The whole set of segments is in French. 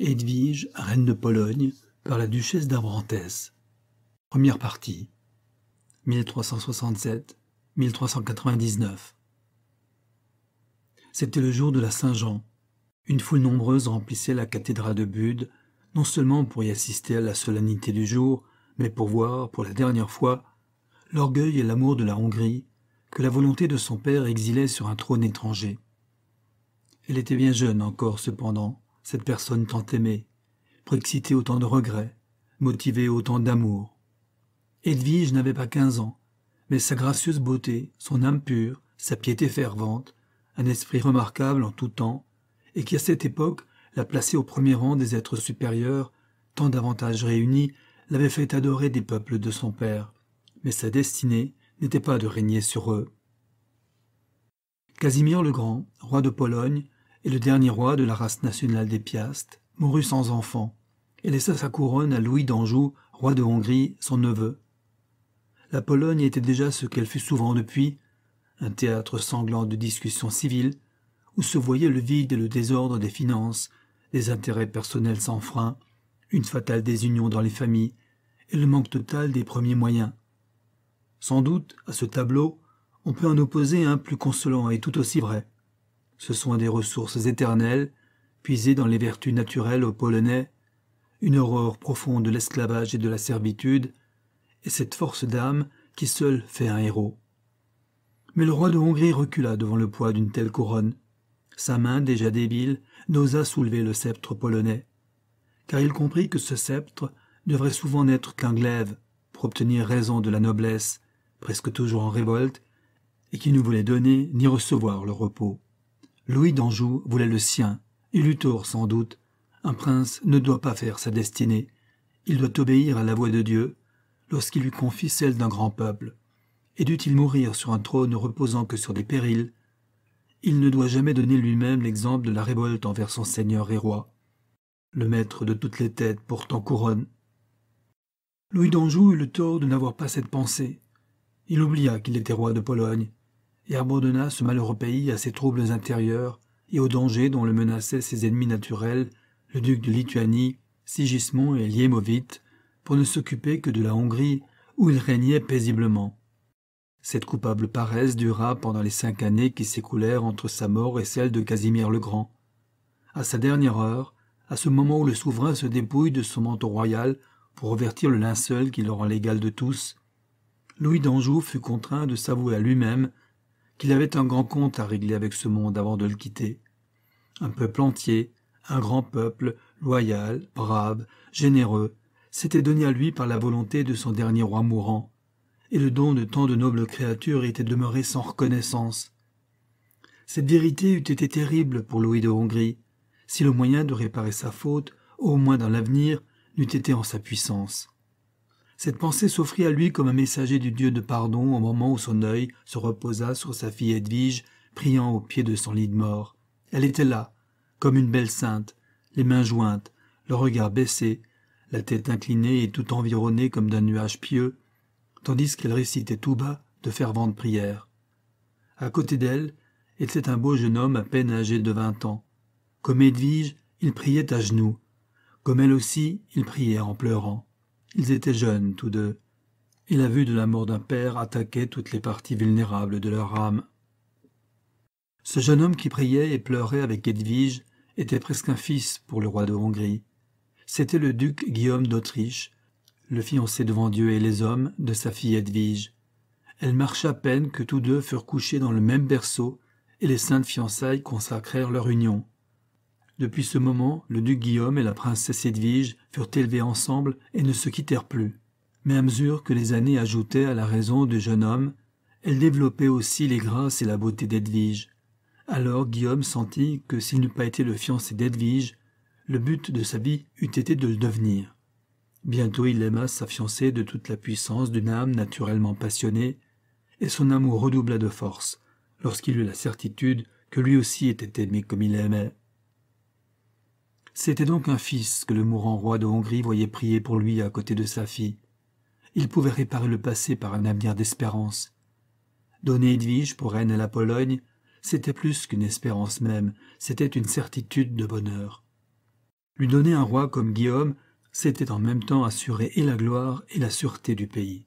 Edwige, reine de Pologne, par la duchesse d'Abrantès. Première partie. 1367-1399. C'était le jour de la Saint-Jean. Une foule nombreuse remplissait la cathédrale de Bude, non seulement pour y assister à la solennité du jour, mais pour voir, pour la dernière fois, l'orgueil et l'amour de la Hongrie que la volonté de son père exilait sur un trône étranger. Elle était bien jeune encore, cependant, cette personne tant aimée, pour exciter autant de regrets, motiver autant d'amour. Edwige n'avait pas quinze ans, mais sa gracieuse beauté, son âme pure, sa piété fervente, un esprit remarquable en tout temps, et qui à cette époque la plaçait au premier rang des êtres supérieurs, tant d'avantages réunis, l'avait fait adorer des peuples de son père, mais sa destinée n'était pas de régner sur eux. Casimir le Grand, roi de Pologne, le dernier roi de la race nationale des Piastes, mourut sans enfant, et laissa sa couronne à Louis d'Anjou, roi de Hongrie, son neveu. La Pologne était déjà ce qu'elle fut souvent depuis, un théâtre sanglant de discussions civiles, où se voyaient le vide et le désordre des finances, des intérêts personnels sans frein, une fatale désunion dans les familles, et le manque total des premiers moyens. Sans doute, à ce tableau, on peut en opposer un plus consolant et tout aussi vrai. Ce sont des ressources éternelles, puisées dans les vertus naturelles aux Polonais, une horreur profonde de l'esclavage et de la servitude, et cette force d'âme qui seule fait un héros. Mais le roi de Hongrie recula devant le poids d'une telle couronne. Sa main, déjà débile, n'osa soulever le sceptre polonais, car il comprit que ce sceptre devrait souvent n'être qu'un glaive pour obtenir raison de la noblesse, presque toujours en révolte, et qui ne voulait donner ni recevoir le repos. Louis d'Anjou voulait le sien, il eut tort sans doute. Un prince ne doit pas faire sa destinée, il doit obéir à la voix de Dieu lorsqu'il lui confie celle d'un grand peuple. Et dût-il mourir sur un trône reposant que sur des périls, il ne doit jamais donner lui-même l'exemple de la révolte envers son seigneur et roi. Le maître de toutes les têtes portant couronne. Louis d'Anjou eut le tort de n'avoir pas cette pensée. Il oublia qu'il était roi de Pologne, et abandonna ce malheureux pays à ses troubles intérieurs et aux dangers dont le menaçaient ses ennemis naturels, le duc de Lituanie, Sigismond et Liémovite, pour ne s'occuper que de la Hongrie, où il régnait paisiblement. Cette coupable paresse dura pendant les cinq années qui s'écoulèrent entre sa mort et celle de Casimir le Grand. À sa dernière heure, à ce moment où le souverain se dépouille de son manteau royal pour revertir le linceul qui le rend l'égal de tous, Louis d'Anjou fut contraint de s'avouer à lui-même qu'il avait un grand compte à régler avec ce monde avant de le quitter. Un peuple entier, un grand peuple, loyal, brave, généreux, s'était donné à lui par la volonté de son dernier roi mourant, et le don de tant de nobles créatures était demeuré sans reconnaissance. Cette vérité eût été terrible pour Louis de Hongrie, si le moyen de réparer sa faute, au moins dans l'avenir, n'eût été en sa puissance. Cette pensée s'offrit à lui comme un messager du Dieu de pardon au moment où son œil se reposa sur sa fille Edwige, priant au pied de son lit de mort. Elle était là, comme une belle sainte, les mains jointes, le regard baissé, la tête inclinée et tout environnée comme d'un nuage pieux, tandis qu'elle récitait tout bas de ferventes prières. À côté d'elle était un beau jeune homme à peine âgé de vingt ans. Comme Edwige, il priait à genoux. Comme elle aussi, il priait en pleurant. Ils étaient jeunes, tous deux, et la vue de la mort d'un père attaquait toutes les parties vulnérables de leur âme. Ce jeune homme qui priait et pleurait avec Edwige était presque un fils pour le roi de Hongrie. C'était le duc Guillaume d'Autriche, le fiancé devant Dieu et les hommes de sa fille Edwige. Elle marcha à peine que tous deux furent couchés dans le même berceau, et les saintes fiançailles consacrèrent leur union. Depuis ce moment, le duc Guillaume et la princesse Edwige furent élevés ensemble et ne se quittèrent plus. Mais à mesure que les années ajoutaient à la raison du jeune homme, elle développait aussi les grâces et la beauté d'Edwige. Alors Guillaume sentit que s'il n'eût pas été le fiancé d'Edwige, le but de sa vie eût été de le devenir. Bientôt il aima sa fiancée de toute la puissance d'une âme naturellement passionnée, et son amour redoubla de force lorsqu'il eut la certitude que lui aussi était aimé comme il aimait. C'était donc un fils que le mourant roi de Hongrie voyait prier pour lui à côté de sa fille. Il pouvait réparer le passé par un avenir d'espérance. Donner Edwige pour reine à la Pologne, c'était plus qu'une espérance même, c'était une certitude de bonheur. Lui donner un roi comme Guillaume, c'était en même temps assurer et la gloire et la sûreté du pays.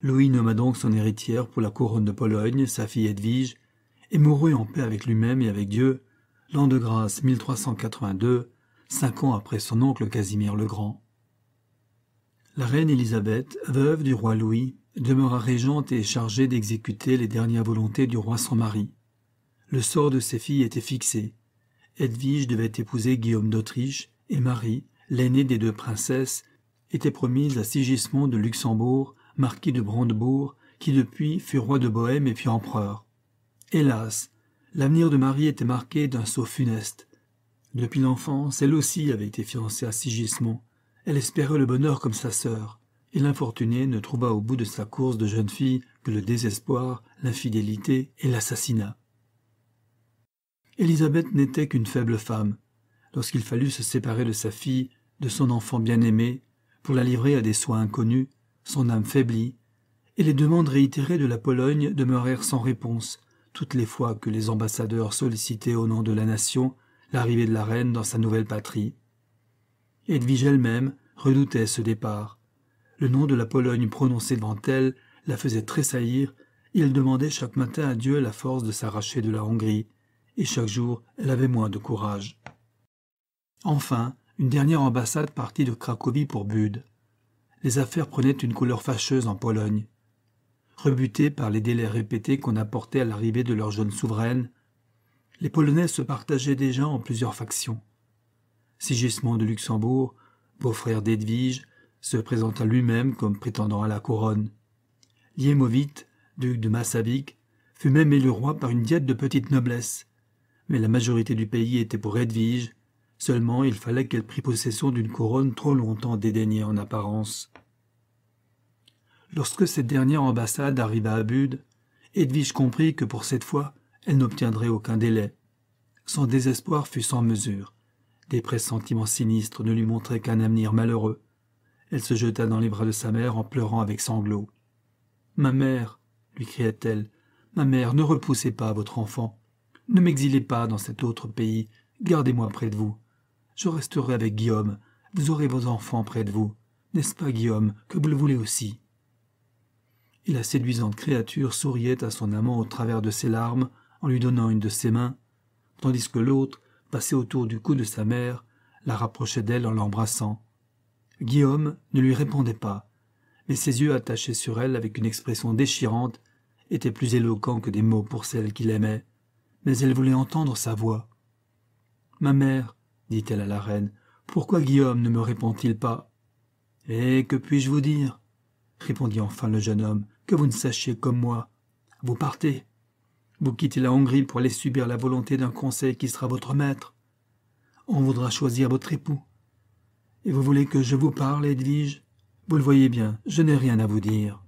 Louis nomma donc son héritière pour la couronne de Pologne, sa fille Edwige, et mourut en paix avec lui-même et avec Dieu, l'an de grâce 1382, cinq ans après son oncle Casimir le Grand. La reine Élisabeth, veuve du roi Louis, demeura régente et chargée d'exécuter les dernières volontés du roi son mari. Le sort de ses filles était fixé. Edwige devait épouser Guillaume d'Autriche, et Marie, l'aînée des deux princesses, était promise à Sigismond de Luxembourg, marquis de Brandebourg, qui depuis fut roi de Bohême et puis empereur. Hélas, l'avenir de Marie était marqué d'un saut funeste. Depuis l'enfance, elle aussi avait été fiancée à Sigismond. Elle espérait le bonheur comme sa sœur, et l'infortuné ne trouva au bout de sa course de jeune fille que le désespoir, l'infidélité et l'assassinat. Élisabeth n'était qu'une faible femme. Lorsqu'il fallut se séparer de sa fille, de son enfant bien-aimé, pour la livrer à des soins inconnus, son âme faiblit, et les demandes réitérées de la Pologne demeurèrent sans réponse, toutes les fois que les ambassadeurs sollicitaient au nom de la nation l'arrivée de la reine dans sa nouvelle patrie. Edwige elle-même redoutait ce départ. Le nom de la Pologne prononcé devant elle la faisait tressaillir, et elle demandait chaque matin à Dieu la force de s'arracher de la Hongrie, et chaque jour elle avait moins de courage. Enfin, une dernière ambassade partit de Cracovie pour Bude. Les affaires prenaient une couleur fâcheuse en Pologne. Rebutés par les délais répétés qu'on apportait à l'arrivée de leur jeune souveraine, les Polonais se partageaient déjà en plusieurs factions. Sigismond de Luxembourg, beau-frère d'Edwige, se présenta lui-même comme prétendant à la couronne. Liémovite, duc de Massavik, fut même élu roi par une diète de petite noblesse. Mais la majorité du pays était pour Edwige, seulement il fallait qu'elle prît possession d'une couronne trop longtemps dédaignée en apparence. Lorsque cette dernière ambassade arriva à Bude, Edwige comprit que pour cette fois, elle n'obtiendrait aucun délai. Son désespoir fut sans mesure. Des pressentiments sinistres ne lui montraient qu'un avenir malheureux. Elle se jeta dans les bras de sa mère en pleurant avec sanglots. Ma mère, lui criait-elle, ma mère, ne repoussez pas votre enfant. Ne m'exilez pas dans cet autre pays. Gardez-moi près de vous. Je resterai avec Guillaume. Vous aurez vos enfants près de vous. N'est-ce pas, Guillaume, que vous le voulez aussi Et la séduisante créature souriait à son amant au travers de ses larmes, en lui donnant une de ses mains, tandis que l'autre, passé autour du cou de sa mère, la rapprochait d'elle en l'embrassant. Guillaume ne lui répondait pas, mais ses yeux attachés sur elle avec une expression déchirante étaient plus éloquents que des mots pour celle qu'il aimait, mais elle voulait entendre sa voix. Ma mère, dit-elle à la reine, pourquoi Guillaume ne me répond-il pas Eh, que puis-je vous dire? répondit enfin le jeune homme, que vous ne sachiez comme moi. Vous partez. Vous quittez la Hongrie pour aller subir la volonté d'un conseil qui sera votre maître. On voudra choisir votre époux. Et vous voulez que je vous parle, Edwige? Vous le voyez bien, je n'ai rien à vous dire.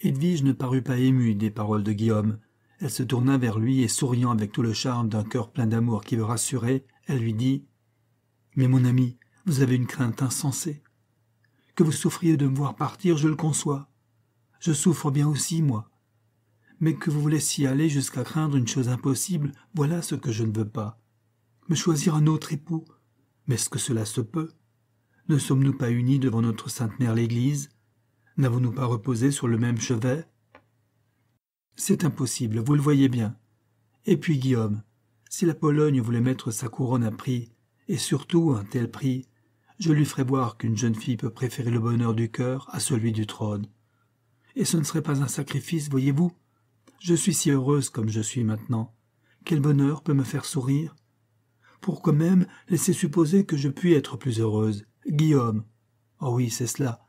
Edwige ne parut pas émue des paroles de Guillaume. Elle se tourna vers lui et souriant avec tout le charme d'un cœur plein d'amour qui veut rassurer, elle lui dit Mais mon ami, vous avez une crainte insensée. Que vous souffriez de me voir partir, je le conçois. Je souffre bien aussi, moi mais que vous laissiez aller jusqu'à craindre une chose impossible, voilà ce que je ne veux pas. Me choisir un autre époux. Mais est-ce que cela se peut? Ne sommes-nous pas unis devant notre Sainte Mère l'Église? N'avons-nous pas reposé sur le même chevet? C'est impossible, vous le voyez bien. Et puis Guillaume, si la Pologne voulait mettre sa couronne à prix, et surtout un tel prix, je lui ferai voir qu'une jeune fille peut préférer le bonheur du cœur à celui du trône. Et ce ne serait pas un sacrifice, voyez-vous? Je suis si heureuse comme je suis maintenant. Quel bonheur peut me faire sourire Pourquoi même laisser supposer que je puis être plus heureuse Guillaume. Oh oui, c'est cela.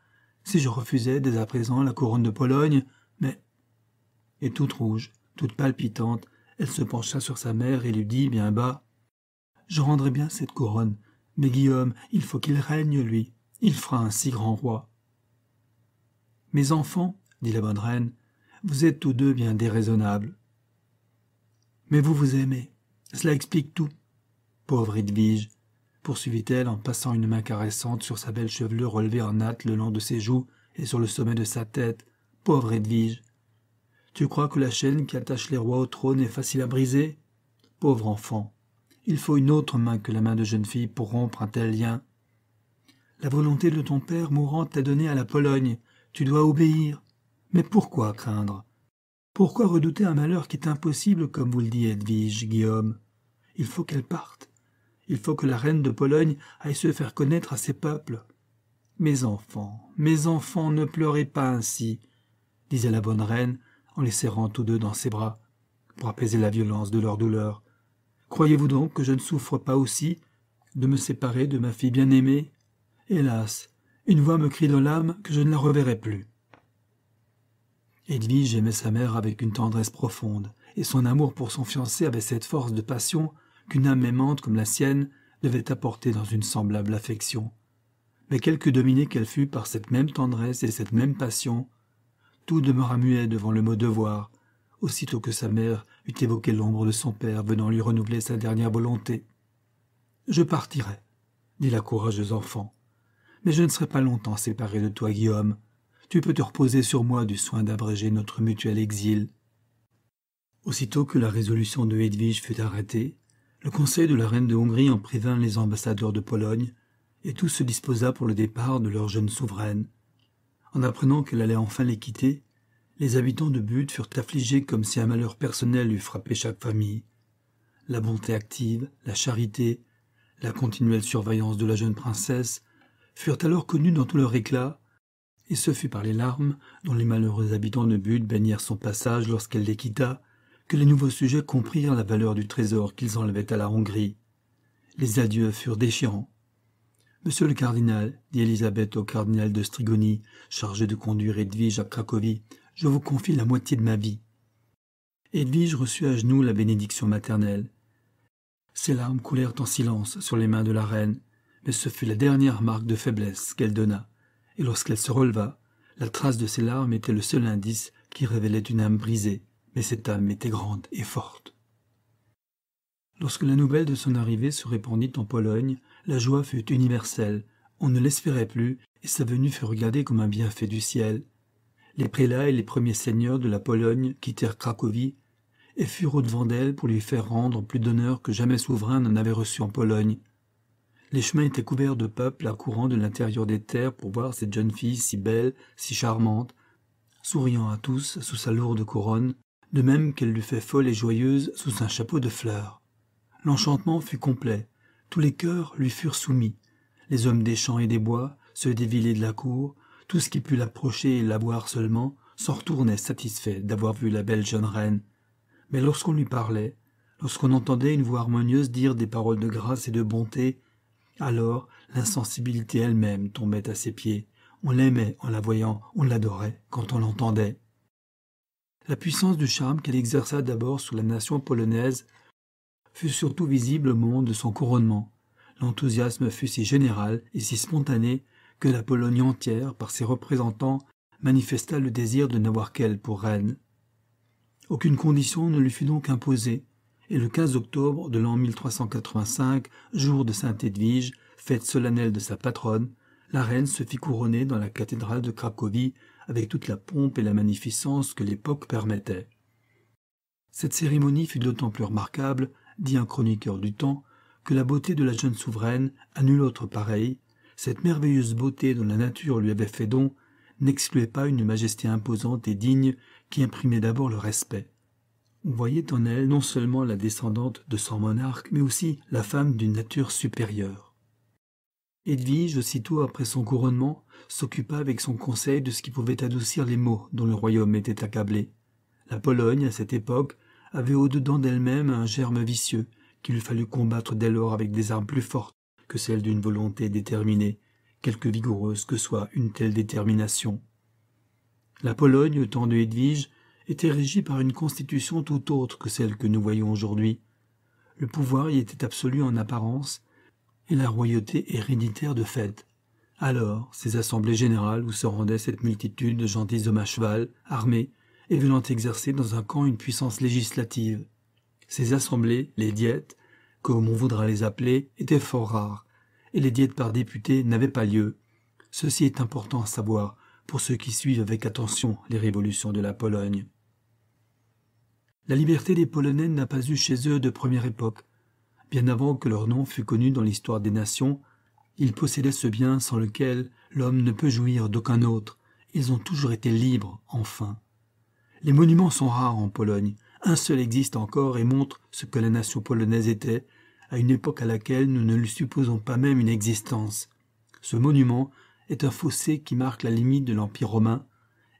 Si je refusais dès à présent la couronne de Pologne, mais. Et toute rouge, toute palpitante, elle se pencha sur sa mère et lui dit bien bas Je rendrai bien cette couronne, mais Guillaume, il faut qu'il règne, lui. Il fera un si grand roi. Mes enfants, dit la bonne reine, vous êtes tous deux bien déraisonnables. Mais vous vous aimez. Cela explique tout. Pauvre Edwige, poursuivit-elle en passant une main caressante sur sa belle chevelure relevée en natte le long de ses joues et sur le sommet de sa tête. Pauvre Edwige. Tu crois que la chaîne qui attache les rois au trône est facile à briser? Pauvre enfant. Il faut une autre main que la main de jeune fille pour rompre un tel lien. La volonté de ton père mourant t'a donné à la Pologne. Tu dois obéir. Mais pourquoi craindre? Pourquoi redouter un malheur qui est impossible, comme vous le dit Edwige, Guillaume? Il faut qu'elle parte. Il faut que la reine de Pologne aille se faire connaître à ses peuples. Mes enfants, mes enfants, ne pleurez pas ainsi, disait la bonne reine en les serrant tous deux dans ses bras, pour apaiser la violence de leur douleur. Croyez-vous donc que je ne souffre pas aussi de me séparer de ma fille bien-aimée? Hélas, une voix me crie dans l'âme que je ne la reverrai plus. Edwige aimait sa mère avec une tendresse profonde, et son amour pour son fiancé avait cette force de passion qu'une âme aimante comme la sienne devait apporter dans une semblable affection. Mais quelque dominée qu'elle fût par cette même tendresse et cette même passion, tout demeura muet devant le mot devoir, aussitôt que sa mère eut évoqué l'ombre de son père venant lui renouveler sa dernière volonté. Je partirai, dit la courageuse enfant, mais je ne serai pas longtemps séparée de toi, Guillaume. Tu peux te reposer sur moi du soin d'abréger notre mutuel exil. Aussitôt que la résolution de Hedwige fut arrêtée, le conseil de la reine de Hongrie en prévint les ambassadeurs de Pologne, et tout se disposa pour le départ de leur jeune souveraine. En apprenant qu'elle allait enfin les quitter, les habitants de But furent affligés comme si un malheur personnel eût frappé chaque famille. La bonté active, la charité, la continuelle surveillance de la jeune princesse furent alors connus dans tout leur éclat, et ce fut par les larmes dont les malheureux habitants de But baignèrent son passage lorsqu'elle les quitta que les nouveaux sujets comprirent la valeur du trésor qu'ils enlevaient à la Hongrie. Les adieux furent déchirants. Monsieur le cardinal, dit Élisabeth au cardinal de Strigoni, chargé de conduire Edwige à Cracovie, je vous confie la moitié de ma vie. Edwige reçut à genoux la bénédiction maternelle. Ses larmes coulèrent en silence sur les mains de la reine, mais ce fut la dernière marque de faiblesse qu'elle donna, et lorsqu'elle se releva, la trace de ses larmes était le seul indice qui révélait une âme brisée, mais cette âme était grande et forte. Lorsque la nouvelle de son arrivée se répandit en Pologne, la joie fut universelle, on ne l'espérait plus, et sa venue fut regardée comme un bienfait du ciel. Les prélats et les premiers seigneurs de la Pologne quittèrent Cracovie et furent au-devant d'elle pour lui faire rendre plus d'honneur que jamais souverain n'en avait reçu en Pologne. Les chemins étaient couverts de peuples accourant de l'intérieur des terres pour voir cette jeune fille si belle, si charmante, souriant à tous sous sa lourde couronne, de même qu'elle l'eût fait folle et joyeuse sous un chapeau de fleurs. L'enchantement fut complet, tous les cœurs lui furent soumis, les hommes des champs et des bois, ceux des villes et de la cour, tout ce qui put l'approcher et la voir seulement, s'en retournait satisfait d'avoir vu la belle jeune reine. Mais lorsqu'on lui parlait, lorsqu'on entendait une voix harmonieuse dire des paroles de grâce et de bonté, alors l'insensibilité elle-même tombait à ses pieds. On l'aimait en la voyant, on l'adorait quand on l'entendait. La puissance du charme qu'elle exerça d'abord sur la nation polonaise fut surtout visible au moment de son couronnement. L'enthousiasme fut si général et si spontané que la Pologne entière, par ses représentants, manifesta le désir de n'avoir qu'elle pour reine. Aucune condition ne lui fut donc imposée, et le 15 octobre de l'an 1385, jour de Sainte Edwige, fête solennelle de sa patronne, la reine se fit couronner dans la cathédrale de Cracovie avec toute la pompe et la magnificence que l'époque permettait. Cette cérémonie fut d'autant plus remarquable, dit un chroniqueur du temps, que la beauté de la jeune souveraine, à nulle autre pareille, cette merveilleuse beauté dont la nature lui avait fait don, n'excluait pas une majesté imposante et digne qui imprimait d'abord le respect. Voyait en elle non seulement la descendante de son monarque, mais aussi la femme d'une nature supérieure. Edwige, aussitôt après son couronnement, s'occupa avec son conseil de ce qui pouvait adoucir les maux dont le royaume était accablé. La Pologne, à cette époque, avait au-dedans d'elle-même un germe vicieux qu'il eût fallu combattre dès lors avec des armes plus fortes que celles d'une volonté déterminée, quelque vigoureuse que soit une telle détermination. La Pologne, au temps de Edwige, était régie par une constitution tout autre que celle que nous voyons aujourd'hui. Le pouvoir y était absolu en apparence, et la royauté héréditaire de fait. Alors, ces assemblées générales où se rendait cette multitude de gentilshommes à cheval, armés, et venant exercer dans un camp une puissance législative. Ces assemblées, les diètes, comme on voudra les appeler, étaient fort rares, et les diètes par député n'avaient pas lieu. Ceci est important à savoir pour ceux qui suivent avec attention les révolutions de la Pologne. La liberté des Polonais n'a pas eu chez eux de première époque, bien avant que leur nom fût connu dans l'histoire des nations, ils possédaient ce bien sans lequel l'homme ne peut jouir d'aucun autre. Ils ont toujours été libres, enfin. Les monuments sont rares en Pologne. Un seul existe encore et montre ce que la nation polonaise était, à une époque à laquelle nous ne lui supposons pas même une existence. Ce monument est un fossé qui marque la limite de l'Empire romain,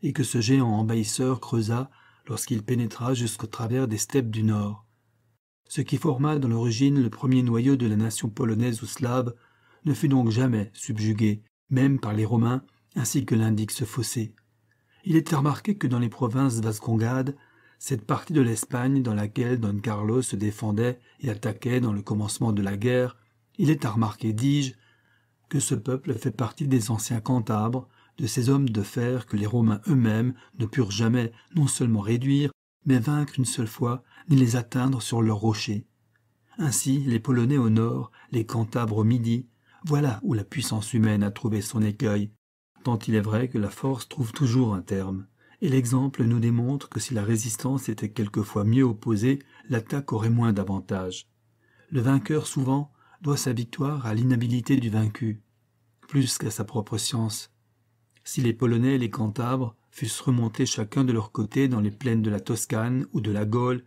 et que ce géant envahisseur creusa lorsqu'il pénétra jusqu'au travers des steppes du Nord. Ce qui forma dans l'origine le premier noyau de la nation polonaise ou slave ne fut donc jamais subjugué, même par les Romains, ainsi que l'indique ce fossé. Il était remarqué que dans les provinces vascongades, cette partie de l'Espagne dans laquelle Don Carlos se défendait et attaquait dans le commencement de la guerre, il est à remarquer, dis-je, que ce peuple fait partie des anciens Cantabres, de ces hommes de fer que les Romains eux-mêmes ne purent jamais non seulement réduire, mais vaincre une seule fois, ni les atteindre sur leurs rochers. Ainsi, les Polonais au nord, les Cantabres au midi, voilà où la puissance humaine a trouvé son écueil, tant il est vrai que la force trouve toujours un terme. Et l'exemple nous démontre que si la résistance était quelquefois mieux opposée, l'attaque aurait moins d'avantages. Le vainqueur souvent doit sa victoire à l'inhabilité du vaincu, plus qu'à sa propre science. Si les Polonais et les Cantabres fussent remontés chacun de leur côté dans les plaines de la Toscane ou de la Gaule,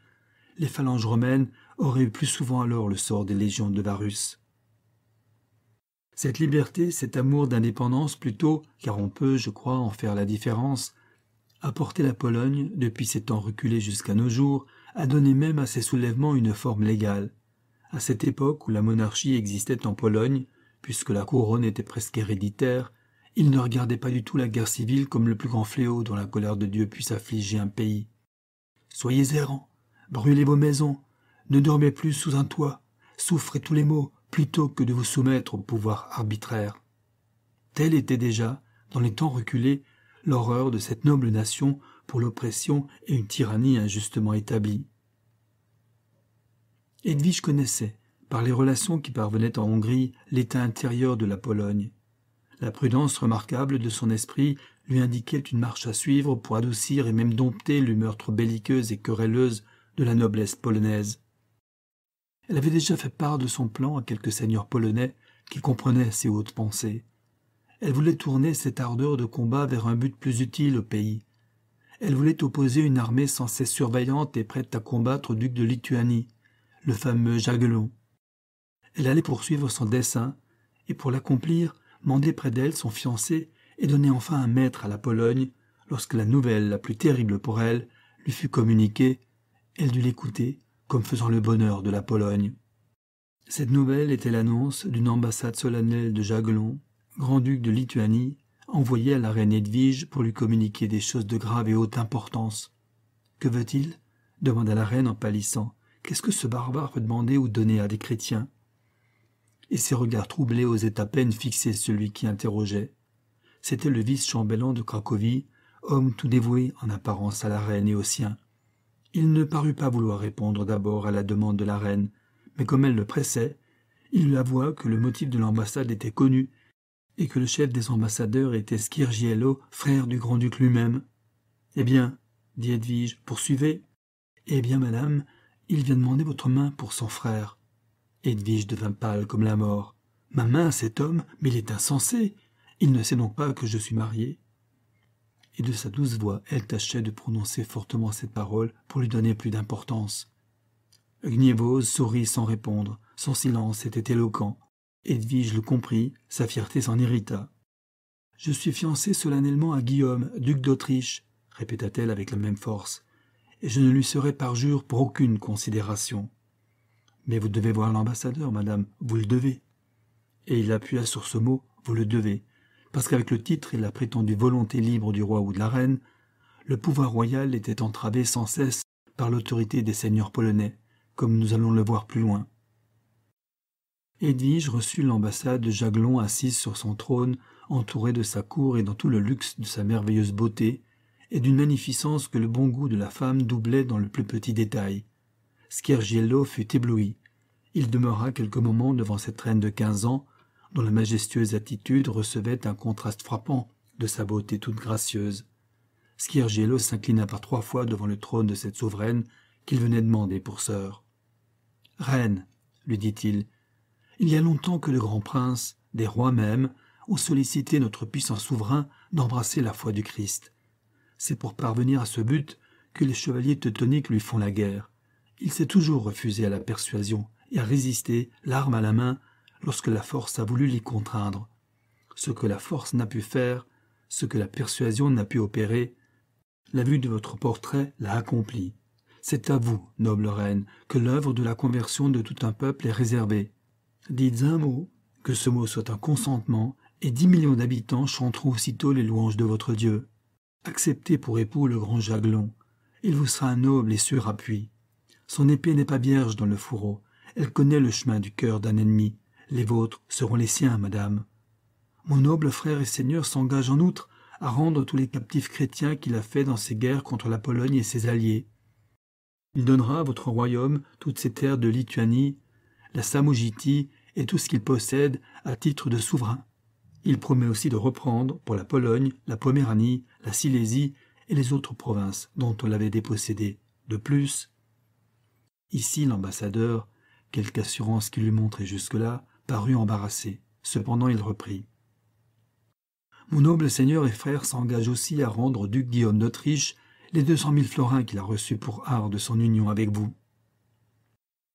les phalanges romaines auraient eu plus souvent alors le sort des légions de Varus. Cette liberté, cet amour d'indépendance plutôt, car on peut, je crois, en faire la différence, apporter la Pologne, depuis ses temps reculés jusqu'à nos jours, a donné même à ces soulèvements une forme légale. À cette époque où la monarchie existait en Pologne, puisque la couronne était presque héréditaire, il ne regardait pas du tout la guerre civile comme le plus grand fléau dont la colère de Dieu puisse affliger un pays. Soyez errants, brûlez vos maisons, ne dormez plus sous un toit, souffrez tous les maux, plutôt que de vous soumettre au pouvoir arbitraire. Telle était déjà, dans les temps reculés, l'horreur de cette noble nation pour l'oppression et une tyrannie injustement établie. Edwige connaissait, par les relations qui parvenaient en Hongrie, l'état intérieur de la Pologne. La prudence remarquable de son esprit lui indiquait une marche à suivre pour adoucir et même dompter l'humeur trop belliqueuse et querelleuse de la noblesse polonaise. Elle avait déjà fait part de son plan à quelques seigneurs polonais qui comprenaient ses hautes pensées. Elle voulait tourner cette ardeur de combat vers un but plus utile au pays. Elle voulait opposer une armée sans cesse surveillante et prête à combattre au duc de Lituanie, le fameux Jagellon. Elle allait poursuivre son dessein, et pour l'accomplir, mander près d'elle son fiancé et donner enfin un maître à la Pologne, lorsque la nouvelle la plus terrible pour elle lui fut communiquée, elle dut l'écouter comme faisant le bonheur de la Pologne. Cette nouvelle était l'annonce d'une ambassade solennelle de Jagellon, grand-duc de Lituanie, envoyée à la reine Edwige pour lui communiquer des choses de grave et haute importance. Que veut-il? demanda la reine en pâlissant. Qu'est-ce que ce barbare peut demander ou donner à des chrétiens? Et ses regards troublés osaient à peine fixer celui qui interrogeait. C'était le vice-chambellan de Cracovie, homme tout dévoué en apparence à la reine et aux siens. Il ne parut pas vouloir répondre d'abord à la demande de la reine, mais comme elle le pressait, il avoua que le motif de l'ambassade était connu et que le chef des ambassadeurs était Skirgiello, frère du grand-duc lui-même. Eh bien, dit Edwige, poursuivez. Eh bien, madame, il vient demander votre main pour son frère. Edwige devint pâle comme la mort. Ma main, cet homme, mais il est insensé. Il ne sait donc pas que je suis marié et de sa douce voix elle tâchait de prononcer fortement cette parole pour lui donner plus d'importance. Gnievose sourit sans répondre, son silence était éloquent. Edwige le comprit, sa fierté s'en irrita. Je suis fiancée solennellement à Guillaume, duc d'Autriche, répéta-t-elle avec la même force, et je ne lui serai parjure pour aucune considération. Mais vous devez voir l'ambassadeur, madame, vous le devez. Et il appuya sur ce mot, vous le devez, parce qu'avec le titre et la prétendue volonté libre du roi ou de la reine, le pouvoir royal était entravé sans cesse par l'autorité des seigneurs polonais, comme nous allons le voir plus loin. Edwige reçut l'ambassade de Jaglon assise sur son trône, entourée de sa cour et dans tout le luxe de sa merveilleuse beauté, et d'une magnificence que le bon goût de la femme doublait dans le plus petit détail. Schergiello fut ébloui. Il demeura quelques moments devant cette reine de quinze ans, dont la majestueuse attitude recevait un contraste frappant de sa beauté toute gracieuse. Skirgiello s'inclina par trois fois devant le trône de cette souveraine qu'il venait demander pour sœur. Reine, lui dit-il. Il y a longtemps que de grands princes, des rois même, ont sollicité notre puissant souverain d'embrasser la foi du Christ. C'est pour parvenir à ce but que les chevaliers teutoniques lui font la guerre. Il s'est toujours refusé à la persuasion et a résisté, l'arme à la main, lorsque la force a voulu l'y contraindre. Ce que la force n'a pu faire, ce que la persuasion n'a pu opérer, la vue de votre portrait l'a accompli. C'est à vous, noble reine, que l'œuvre de la conversion de tout un peuple est réservée. Dites un mot, que ce mot soit un consentement, et dix millions d'habitants chanteront aussitôt les louanges de votre Dieu. Acceptez pour époux le grand Jaglon. Il vous sera un noble et sûr appui. Son épée n'est pas vierge dans le fourreau. Elle connaît le chemin du cœur d'un ennemi. Les vôtres seront les siens, madame. Mon noble frère et seigneur s'engage en outre à rendre tous les captifs chrétiens qu'il a faits dans ses guerres contre la Pologne et ses alliés. Il donnera à votre royaume toutes ces terres de Lituanie, la Samogiti et tout ce qu'il possède à titre de souverain. Il promet aussi de reprendre, pour la Pologne, la Poméranie, la Silésie et les autres provinces dont on l'avait dépossédé. De plus, ici l'ambassadeur, quelque assurance qu'il lui montrait jusque-là, parut embarrassé. Cependant il reprit. Mon noble seigneur et frère s'engage aussi à rendre au duc Guillaume d'Autriche les deux cent mille florins qu'il a reçus pour art de son union avec vous.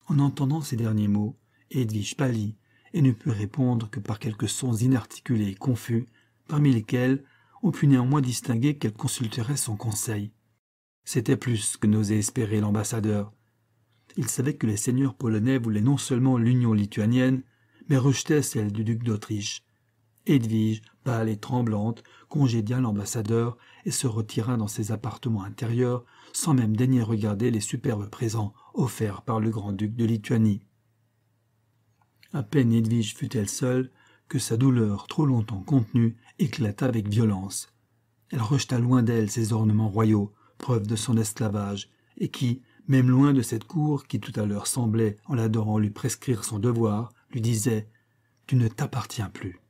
En entendant ces derniers mots, Edwige pâlit et ne put répondre que par quelques sons inarticulés et confus, parmi lesquels on put néanmoins distinguer qu'elle consulterait son conseil. C'était plus que n'osait espérer l'ambassadeur. Il savait que les seigneurs polonais voulaient non seulement l'union lituanienne, mais rejetaient celle du duc d'Autriche. Edwige, pâle et tremblante, congédia l'ambassadeur et se retira dans ses appartements intérieurs, sans même daigner regarder les superbes présents offerts par le grand-duc de Lituanie. À peine Edwige fut-elle seule que sa douleur, trop longtemps contenue, éclata avec violence. Elle rejeta loin d'elle ces ornements royaux, preuve de son esclavage, et qui, même loin de cette cour qui tout à l'heure semblait, en l'adorant, lui prescrire son devoir, lui disait Tu ne t'appartiens plus.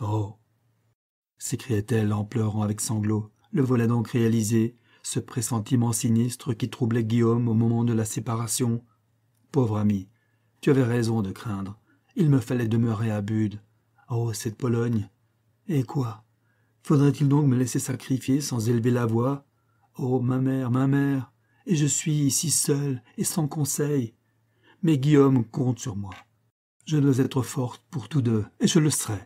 Oh s'écriait-elle en pleurant avec sanglots. Le voilà donc réalisé, ce pressentiment sinistre qui troublait Guillaume au moment de la séparation. Pauvre ami, tu avais raison de craindre. Il me fallait demeurer à Bude. Oh, cette Pologne. Et quoi? Faudrait-il donc me laisser sacrifier sans élever la voix? Oh, ma mère, ma mère Et je suis ici seul et sans conseil. Mais Guillaume compte sur moi. Je dois être forte pour tous deux, et je le serai.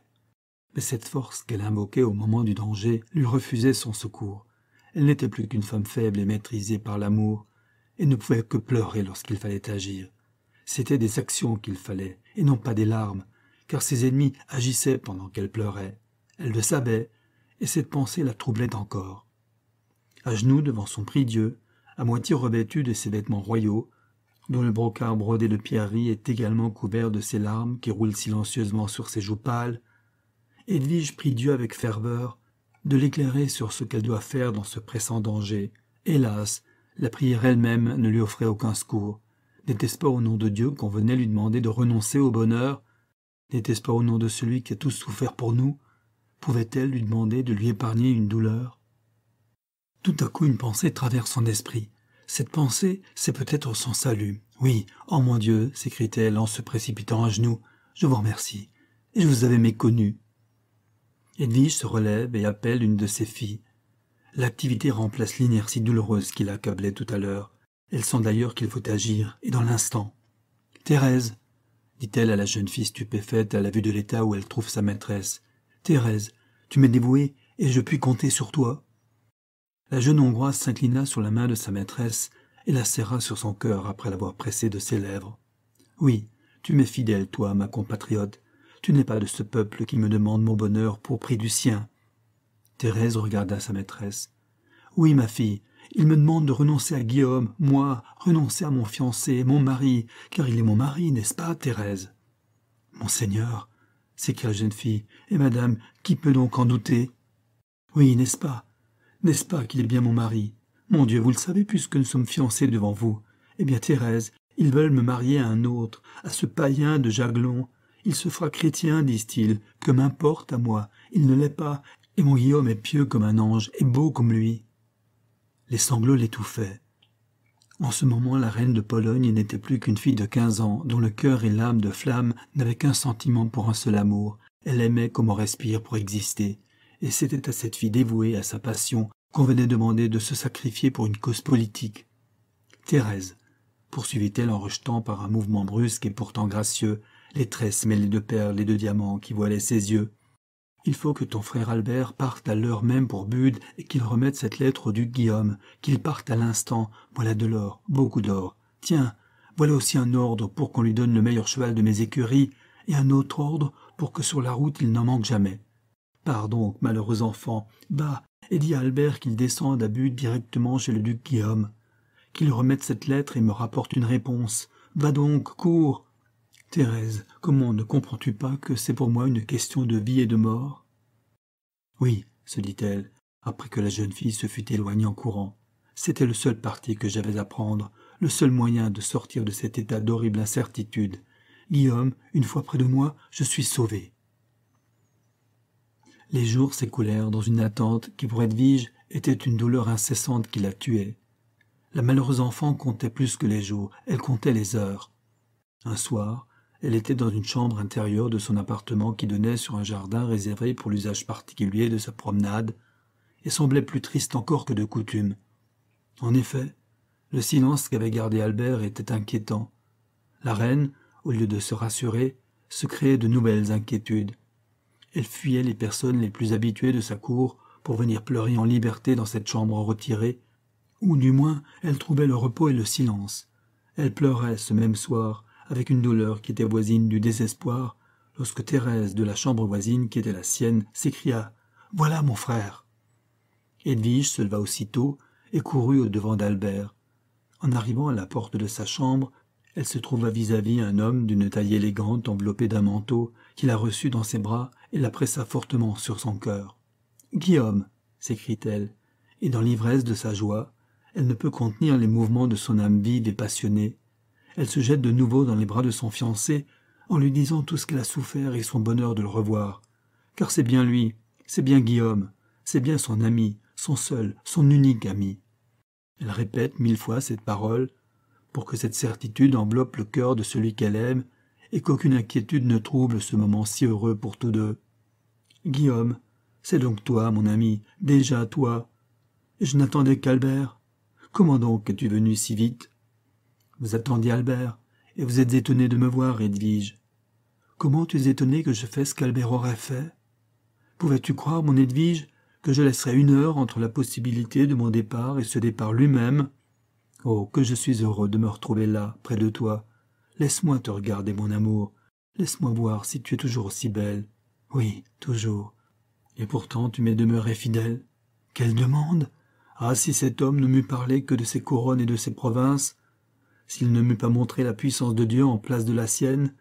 Mais cette force qu'elle invoquait au moment du danger lui refusait son secours. Elle n'était plus qu'une femme faible et maîtrisée par l'amour, et ne pouvait que pleurer lorsqu'il fallait agir. C'étaient des actions qu'il fallait, et non pas des larmes, car ses ennemis agissaient pendant qu'elle pleurait. Elle le savait, et cette pensée la troublait encore. À genoux devant son prie-dieu, à moitié revêtu de ses vêtements royaux, dont le brocart brodé de pierreries est également couvert de ses larmes qui roulent silencieusement sur ses joues pâles, Edwige prie Dieu avec ferveur de l'éclairer sur ce qu'elle doit faire dans ce pressant danger. Hélas, la prière elle-même ne lui offrait aucun secours. N'était-ce pas au nom de Dieu qu'on venait lui demander de renoncer au bonheur? N'était-ce pas au nom de celui qui a tout souffert pour nous? Pouvait-elle lui demander de lui épargner une douleur? Tout à coup une pensée traverse son esprit. Cette pensée, c'est peut-être son salut. Oui, oh mon Dieu, s'écrie-t-elle en se précipitant à genoux, je vous remercie. Et je vous avais méconnu. Edwige se relève et appelle une de ses filles. L'activité remplace l'inertie douloureuse qui l'accablait tout à l'heure. Elle sent d'ailleurs qu'il faut agir, et dans l'instant. Thérèse, dit-elle à la jeune fille stupéfaite à la vue de l'état où elle trouve sa maîtresse. Thérèse, tu m'es dévouée, et je puis compter sur toi. La jeune Hongroise s'inclina sur la main de sa maîtresse et la serra sur son cœur après l'avoir pressée de ses lèvres. Oui, tu m'es fidèle, toi, ma compatriote, tu n'es pas de ce peuple qui me demande mon bonheur pour prix du sien. Thérèse regarda sa maîtresse. Oui, ma fille, il me demande de renoncer à Guillaume, moi, renoncer à mon fiancé, mon mari, car il est mon mari, n'est-ce pas, Thérèse? Monseigneur, s'écria la jeune fille, et madame, qui peut donc en douter? Oui, n'est-ce pas? N'est-ce pas qu'il est bien mon mari? Mon Dieu, vous le savez puisque nous sommes fiancés devant vous. Eh bien, Thérèse, ils veulent me marier à un autre, à ce païen de Jaglon, il se fera chrétien, disent-ils, que m'importe à moi, il ne l'est pas, et mon Guillaume est pieux comme un ange, et beau comme lui. Les sanglots l'étouffaient. En ce moment, la reine de Pologne n'était plus qu'une fille de quinze ans, dont le cœur et l'âme de flamme n'avaient qu'un sentiment pour un seul amour. Elle aimait comme on respire pour exister, et c'était à cette fille dévouée à sa passion qu'on venait demander de se sacrifier pour une cause politique. Thérèse, poursuivit-elle en rejetant par un mouvement brusque et pourtant gracieux les tresses mêlées de perles et de diamants qui voilaient ses yeux, il faut que ton frère Albert parte à l'heure même pour Bude et qu'il remette cette lettre au duc Guillaume, qu'il parte à l'instant. Voilà de l'or, beaucoup d'or. Tiens, voilà aussi un ordre pour qu'on lui donne le meilleur cheval de mes écuries, et un autre ordre pour que sur la route il n'en manque jamais. Pars donc, malheureux enfant, va, et dis à Albert qu'il descende à Bude directement chez le duc Guillaume. Qu'il remette cette lettre et me rapporte une réponse. Va donc, cours. Thérèse, comment ne comprends-tu pas que c'est pour moi une question de vie et de mort? Oui, se dit-elle, après que la jeune fille se fut éloignée en courant. C'était le seul parti que j'avais à prendre, le seul moyen de sortir de cet état d'horrible incertitude. Guillaume, une fois près de moi, je suis sauvé. Les jours s'écoulèrent dans une attente qui, pour Edwige, était une douleur incessante qui la tuait. La malheureuse enfant comptait plus que les jours, elle comptait les heures. Un soir, elle était dans une chambre intérieure de son appartement qui donnait sur un jardin réservé pour l'usage particulier de sa promenade, et semblait plus triste encore que de coutume. En effet, le silence qu'avait gardé Albert était inquiétant. La reine, au lieu de se rassurer, se créait de nouvelles inquiétudes. Elle fuyait les personnes les plus habituées de sa cour pour venir pleurer en liberté dans cette chambre retirée, ou du moins elle trouvait le repos et le silence. Elle pleurait ce même soir, avec une douleur qui était voisine du désespoir, lorsque Thérèse de la chambre voisine, qui était la sienne, s'écria Voilà mon frère. Edwige se leva aussitôt et courut au devant d'Albert. En arrivant à la porte de sa chambre, elle se trouva vis-à-vis un homme d'une taille élégante enveloppé d'un manteau, qui la reçut dans ses bras la pressa fortement sur son cœur. Guillaume, s'écrie-t-elle, et dans l'ivresse de sa joie, elle ne peut contenir les mouvements de son âme vive et passionnée, elle se jette de nouveau dans les bras de son fiancé en lui disant tout ce qu'elle a souffert et son bonheur de le revoir. Car c'est bien lui, c'est bien Guillaume, c'est bien son ami, son seul, son unique ami. Elle répète mille fois cette parole pour que cette certitude enveloppe le cœur de celui qu'elle aime et qu'aucune inquiétude ne trouble ce moment si heureux pour tous deux. Guillaume, c'est donc toi, mon ami, déjà toi. Je n'attendais qu'Albert. Comment donc es-tu venu si vite? Vous attendiez Albert, et vous êtes étonné de me voir, Edwige. Comment tu es étonné que je fasse ce qu'Albert aurait fait? Pouvais-tu croire, mon Edwige, que je laisserais une heure entre la possibilité de mon départ et ce départ lui-même? Oh, que je suis heureux de me retrouver là, près de toi. Laisse-moi te regarder, mon amour. Laisse-moi voir si tu es toujours aussi belle. Oui, toujours. Et pourtant tu m'es demeuré fidèle. Quelle demande? Ah, si cet homme ne m'eût parlé que de ses couronnes et de ses provinces, s'il ne m'eût pas montré la puissance de Dieu en place de la sienne,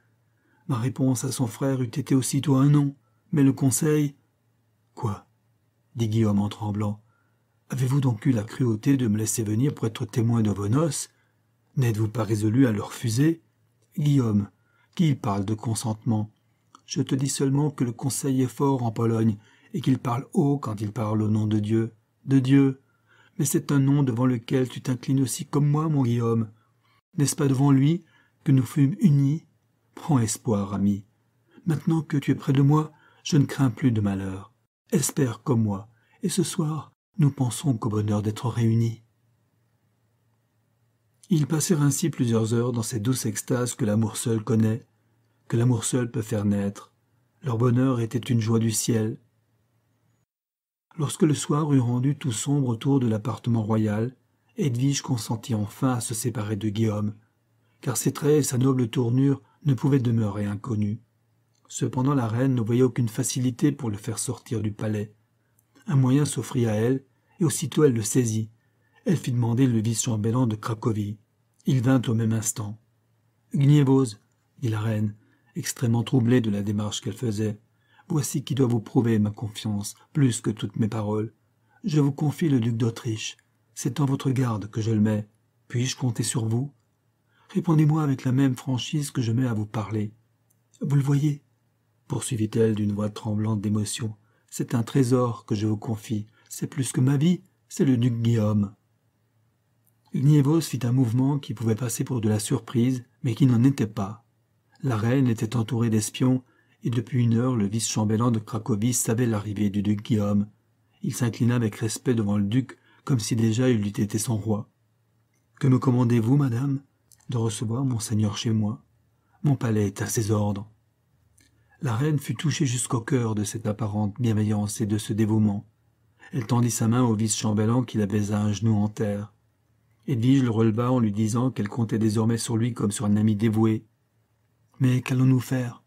ma réponse à son frère eût été aussitôt un non, mais le conseil. Quoi? dit Guillaume en tremblant. Avez-vous donc eu la cruauté de me laisser venir pour être témoin de vos noces? N'êtes-vous pas résolu à le refuser? Guillaume, qui parle de consentement Je te dis seulement que le conseil est fort en Pologne, et qu'il parle haut quand il parle au nom de Dieu. De Dieu. Mais c'est un nom devant lequel tu t'inclines aussi comme moi, mon Guillaume. N'est-ce pas devant lui que nous fûmes unis? Prends espoir, ami. Maintenant que tu es près de moi, je ne crains plus de malheur. Espère comme moi, et ce soir, nous pensons qu'au bonheur d'être réunis. Ils passèrent ainsi plusieurs heures dans ces douces extases que l'amour seul connaît, que l'amour seul peut faire naître. Leur bonheur était une joie du ciel. Lorsque le soir eut rendu tout sombre autour de l'appartement royal, Edwige consentit enfin à se séparer de Guillaume, car ses traits et sa noble tournure ne pouvaient demeurer inconnus. Cependant la reine ne voyait aucune facilité pour le faire sortir du palais. Un moyen s'offrit à elle, et aussitôt elle le saisit. Elle fit demander le vice-chambellan de Cracovie. Il vint au même instant. Gnievose, dit la reine, extrêmement troublée de la démarche qu'elle faisait, voici qui doit vous prouver ma confiance, plus que toutes mes paroles. Je vous confie le duc d'Autriche. C'est en votre garde que je le mets. Puis-je compter sur vous? Répondez-moi avec la même franchise que je mets à vous parler. Vous le voyez? Poursuivit-elle d'une voix tremblante d'émotion. C'est un trésor que je vous confie. C'est plus que ma vie, c'est le duc Guillaume. Gnievos fit un mouvement qui pouvait passer pour de la surprise, mais qui n'en était pas. La reine était entourée d'espions, et depuis une heure le vice-chambellan de Cracovie savait l'arrivée du duc Guillaume. Il s'inclina avec respect devant le duc, comme si déjà il eût été son roi. Que me commandez-vous, madame? De recevoir monseigneur chez moi. Mon palais est à ses ordres. La reine fut touchée jusqu'au cœur de cette apparente bienveillance et de ce dévouement. Elle tendit sa main au vice-chambellan qui la baisa un genou en terre. Edwige le releva en lui disant qu'elle comptait désormais sur lui comme sur un ami dévoué. Mais qu'allons-nous faire?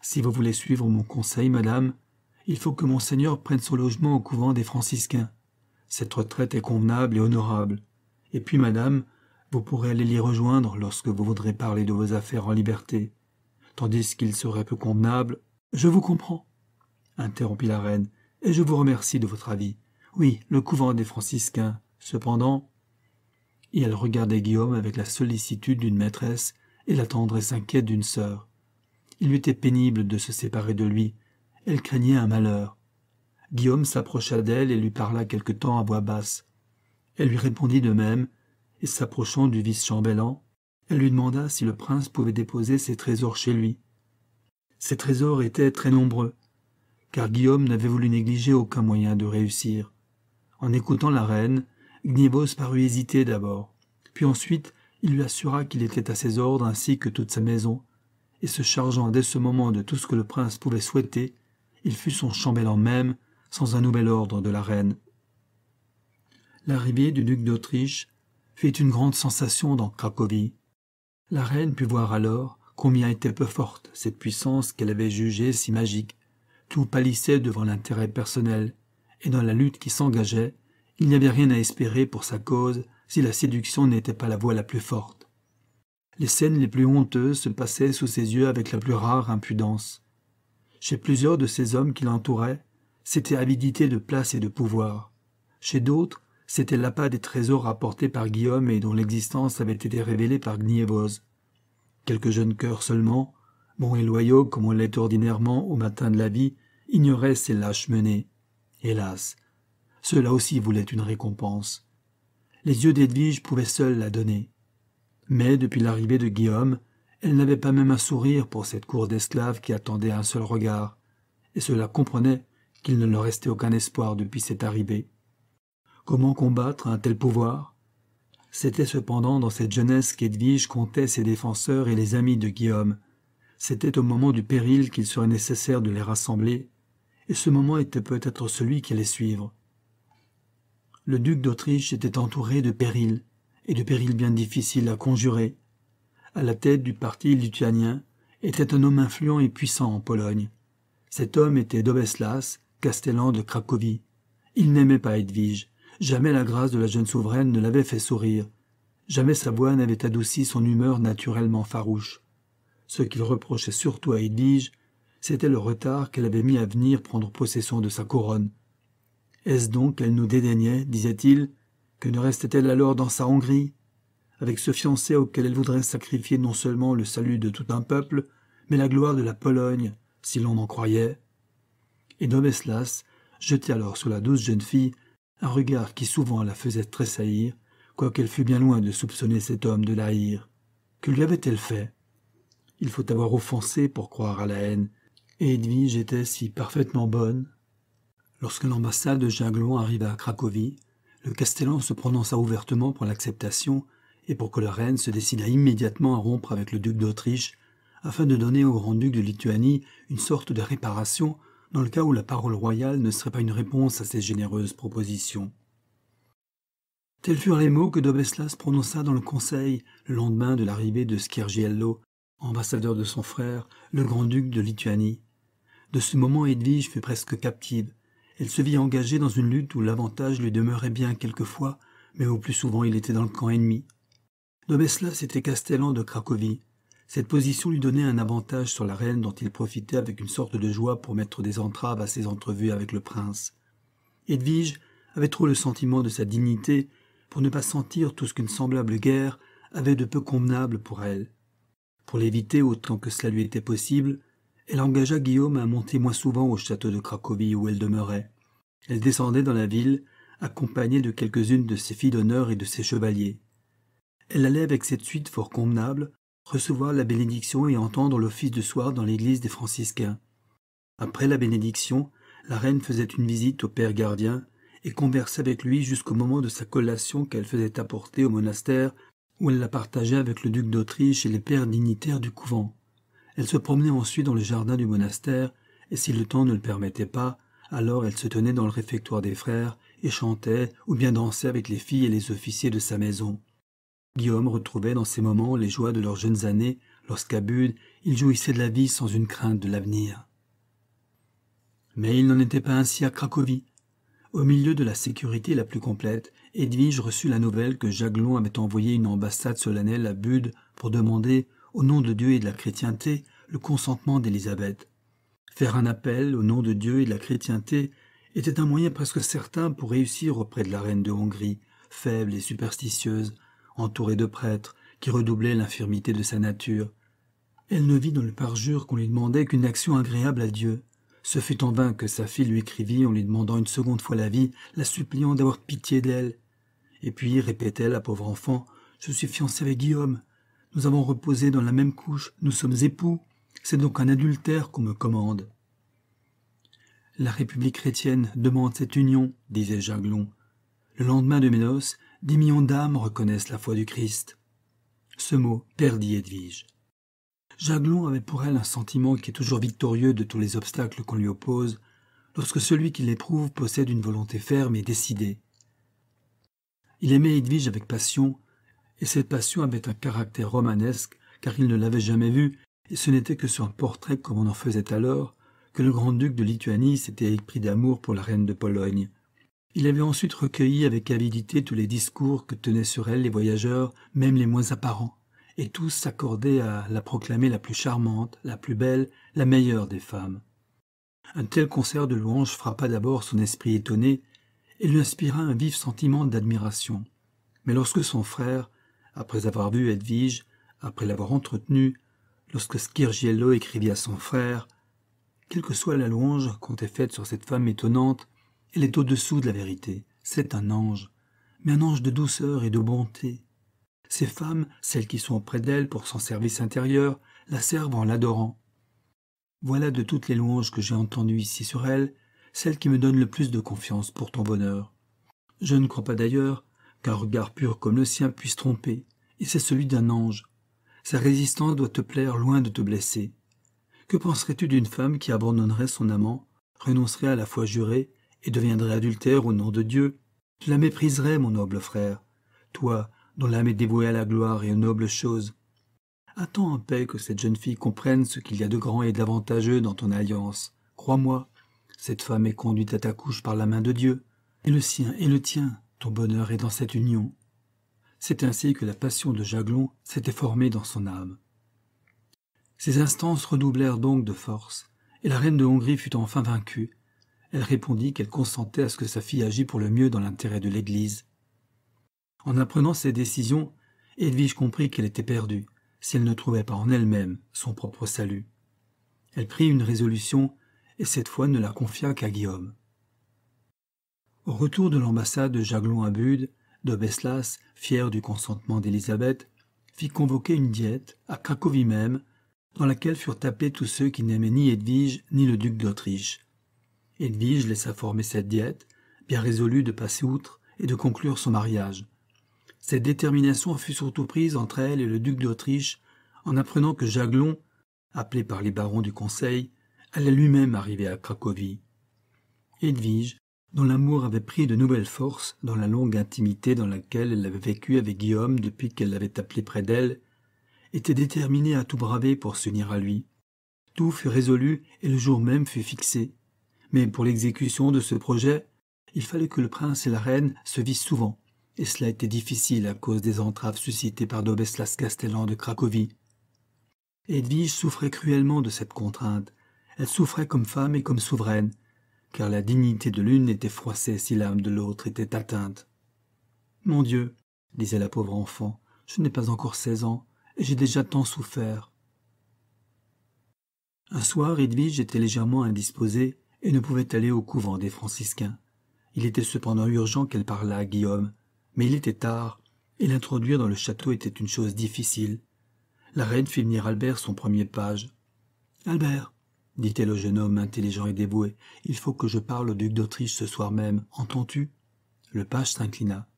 Si vous voulez suivre mon conseil, madame, il faut que monseigneur prenne son logement au couvent des franciscains. Cette retraite est convenable et honorable. Et puis, madame, vous pourrez aller l'y rejoindre lorsque vous voudrez parler de vos affaires en liberté. Tandis qu'il serait peu convenable. Je vous comprends, interrompit la reine, et je vous remercie de votre avis. Oui, le couvent des franciscains. Cependant. Et elle regardait Guillaume avec la sollicitude d'une maîtresse et la tendresse inquiète d'une sœur. Il lui était pénible de se séparer de lui, elle craignait un malheur. Guillaume s'approcha d'elle et lui parla quelque temps à voix basse. Elle lui répondit de même, et s'approchant du vice-chambellan, elle lui demanda si le prince pouvait déposer ses trésors chez lui. Ses trésors étaient très nombreux, car Guillaume n'avait voulu négliger aucun moyen de réussir. En écoutant la reine, Parut hésiter d'abord, puis ensuite il lui assura qu'il était à ses ordres ainsi que toute sa maison, et se chargeant dès ce moment de tout ce que le prince pouvait souhaiter, il fut son chambellan même, sans un nouvel ordre de la reine. L'arrivée du duc d'Autriche fit une grande sensation dans Cracovie. La reine put voir alors combien était peu forte cette puissance qu'elle avait jugée si magique. Tout pâlissait devant l'intérêt personnel, et dans la lutte qui s'engageait, il n'y avait rien à espérer pour sa cause si la séduction n'était pas la voie la plus forte. Les scènes les plus honteuses se passaient sous ses yeux avec la plus rare impudence. Chez plusieurs de ces hommes qui l'entouraient, c'était avidité de place et de pouvoir. Chez d'autres, c'était l'appât des trésors rapportés par Guillaume et dont l'existence avait été révélée par Gnievose. Quelques jeunes cœurs seulement, bons et loyaux comme on l'est ordinairement au matin de la vie, ignoraient ces lâches menées. Hélas, ceux-là aussi voulaient une récompense. Les yeux d'Edwige pouvaient seuls la donner. Mais depuis l'arrivée de Guillaume, elle n'avait pas même un sourire pour cette cour d'esclaves qui attendait un seul regard, et cela comprenait qu'il ne leur restait aucun espoir depuis cette arrivée. Comment combattre un tel pouvoir? C'était cependant dans cette jeunesse qu'Edwige comptait ses défenseurs et les amis de Guillaume. C'était au moment du péril qu'il serait nécessaire de les rassembler, et ce moment était peut-être celui qui allait suivre. Le duc d'Autriche était entouré de périls, et de périls bien difficiles à conjurer, à la tête du parti lituanien, était un homme influent et puissant en Pologne. Cet homme était Dobeslas, castellan de Cracovie. Il n'aimait pas Edwige. Jamais la grâce de la jeune souveraine ne l'avait fait sourire. Jamais sa voix n'avait adouci son humeur naturellement farouche. Ce qu'il reprochait surtout à Edwige, c'était le retard qu'elle avait mis à venir prendre possession de sa couronne. Est-ce donc qu'elle nous dédaignait, disait-il, que ne restait-elle alors dans sa Hongrie? Avec ce fiancé auquel elle voudrait sacrifier non seulement le salut de tout un peuple, mais la gloire de la Pologne, si l'on en croyait. Et Domeslas jetait alors sur la douce jeune fille un regard qui souvent la faisait tressaillir, quoiqu'elle fût bien loin de soupçonner cet homme de la haïr. Que lui avait-elle fait? Il faut avoir offensé pour croire à la haine, et Edwige était si parfaitement bonne. Lorsque l'ambassade de Jaglon arriva à Cracovie, le Castellan se prononça ouvertement pour l'acceptation et pour que la reine se décida immédiatement à rompre avec le duc d'Autriche, afin de donner au grand-duc de Lituanie une sorte de réparation dans le cas où la parole royale ne serait pas une réponse à ces généreuses propositions. Tels furent les mots que Dobeslas prononça dans le conseil le lendemain de l'arrivée de Skiergiello, ambassadeur de son frère, le grand-duc de Lituanie. De ce moment Edwige fut presque captive. Elle se vit engagée dans une lutte où l'avantage lui demeurait bien quelquefois, mais où plus souvent il était dans le camp ennemi. Dobeslas était castellan de Cracovie. Cette position lui donnait un avantage sur la reine dont il profitait avec une sorte de joie pour mettre des entraves à ses entrevues avec le prince. Edwige avait trop le sentiment de sa dignité pour ne pas sentir tout ce qu'une semblable guerre avait de peu convenable pour elle. Pour l'éviter autant que cela lui était possible, elle engagea Guillaume à monter moins souvent au château de Cracovie où elle demeurait. Elle descendait dans la ville accompagnée de quelques-unes de ses filles d'honneur et de ses chevaliers. Elle allait avec cette suite fort convenable recevoir la bénédiction et entendre l'office de soir dans l'église des franciscains. Après la bénédiction, la reine faisait une visite au père gardien et conversait avec lui jusqu'au moment de sa collation qu'elle faisait apporter au monastère où elle la partageait avec le duc d'Autriche et les pères dignitaires du couvent. Elle se promenait ensuite dans le jardin du monastère, et si le temps ne le permettait pas, alors elle se tenait dans le réfectoire des frères et chantait ou bien dansait avec les filles et les officiers de sa maison. Guillaume retrouvait dans ces moments les joies de leurs jeunes années, lorsqu'à Bude, il jouissait de la vie sans une crainte de l'avenir. Mais il n'en était pas ainsi à Cracovie. Au milieu de la sécurité la plus complète, Edwige reçut la nouvelle que Jaglon avait envoyé une ambassade solennelle à Bude pour demander, au nom de Dieu et de la chrétienté, le consentement d'Élisabeth. Faire un appel au nom de Dieu et de la chrétienté était un moyen presque certain pour réussir auprès de la reine de Hongrie, faible et superstitieuse, entourée de prêtres qui redoublaient l'infirmité de sa nature. Elle ne vit dans le parjure qu'on lui demandait qu'une action agréable à Dieu. Ce fut en vain que sa fille lui écrivit en lui demandant une seconde fois la vie, la suppliant d'avoir pitié d'elle. Et puis, répétait la pauvre enfant, je suis fiancée avec Guillaume. Nous avons reposé dans la même couche, nous sommes époux. C'est donc un adultère qu'on me commande. La République chrétienne demande cette union, disait Jaglon. Le lendemain de mes noces, Dix millions d'âmes reconnaissent la foi du Christ. Ce mot perdit Edwige. Jaglon avait pour elle un sentiment qui est toujours victorieux de tous les obstacles qu'on lui oppose, lorsque celui qui l'éprouve possède une volonté ferme et décidée. Il aimait Edwige avec passion, et cette passion avait un caractère romanesque, car il ne l'avait jamais vue, et ce n'était que sur un portrait comme on en faisait alors, que le grand-duc de Lituanie s'était épris d'amour pour la reine de Pologne. Il avait ensuite recueilli avec avidité tous les discours que tenaient sur elle les voyageurs, même les moins apparents, et tous s'accordaient à la proclamer la plus charmante, la plus belle, la meilleure des femmes. Un tel concert de louanges frappa d'abord son esprit étonné et lui inspira un vif sentiment d'admiration. Mais lorsque son frère, après avoir vu Edwige, après l'avoir entretenue, lorsque Skirgiello écrivit à son frère Quelle que soit la louange qu'on ait faite sur cette femme étonnante, elle est au-dessous de la vérité. C'est un ange, mais un ange de douceur et de bonté. Ces femmes, celles qui sont auprès d'elle pour son service intérieur, la servent en l'adorant. Voilà de toutes les louanges que j'ai entendues ici sur elle, celle qui me donne le plus de confiance pour ton bonheur. Je ne crois pas d'ailleurs qu'un regard pur comme le sien puisse tromper, et c'est celui d'un ange. Sa résistance doit te plaire loin de te blesser. Que penserais-tu d'une femme qui abandonnerait son amant, renoncerait à la foi jurée et deviendrait adultère au nom de Dieu, tu la mépriserais, mon noble frère, toi dont l'âme est dévouée à la gloire et aux nobles choses. Attends en paix que cette jeune fille comprenne ce qu'il y a de grand et d'avantageux dans ton alliance. Crois-moi, cette femme est conduite à ta couche par la main de Dieu, et le sien et le tien, bonheur est dans cette union. C'est ainsi que la passion de Jaglon s'était formée dans son âme. Ces instances redoublèrent donc de force, et la reine de Hongrie fut enfin vaincue, elle répondit qu'elle consentait à ce que sa fille agît pour le mieux dans l'intérêt de l'Église. En apprenant ces décisions, Edwige comprit qu'elle était perdue, si elle ne trouvait pas en elle-même son propre salut. Elle prit une résolution, et cette fois ne la confia qu'à Guillaume. Au retour de l'ambassade de Jaglon à Bude, Dobeslas, fier du consentement d'Élisabeth, fit convoquer une diète, à Cracovie même, dans laquelle furent appelés tous ceux qui n'aimaient ni Edwige ni le duc d'Autriche, Edwige laissa former cette diète, bien résolue de passer outre et de conclure son mariage. Cette détermination fut surtout prise entre elle et le duc d'Autriche en apprenant que Jaglon, appelé par les barons du conseil, allait lui-même arriver à Cracovie. Edwige, dont l'amour avait pris de nouvelles forces dans la longue intimité dans laquelle elle avait vécu avec Guillaume depuis qu'elle l'avait appelé près d'elle, était déterminée à tout braver pour s'unir à lui. Tout fut résolu et le jour même fut fixé. Mais pour l'exécution de ce projet, il fallait que le prince et la reine se vissent souvent, et cela était difficile à cause des entraves suscitées par Dobeslas Castellan de Cracovie. Edwige souffrait cruellement de cette contrainte. Elle souffrait comme femme et comme souveraine, car la dignité de l'une était froissée si l'âme de l'autre était atteinte. Mon Dieu, disait la pauvre enfant, je n'ai pas encore seize ans, et j'ai déjà tant souffert. Un soir, Edwige était légèrement indisposée, et ne pouvait aller au couvent des franciscains. Il était cependant urgent qu'elle parlât à Guillaume, mais il était tard, et l'introduire dans le château était une chose difficile. La reine fit venir Albert son premier page. Albert, dit-elle au jeune homme intelligent et dévoué, il faut que je parle au duc d'Autriche ce soir même, entends-tu? Le page s'inclina.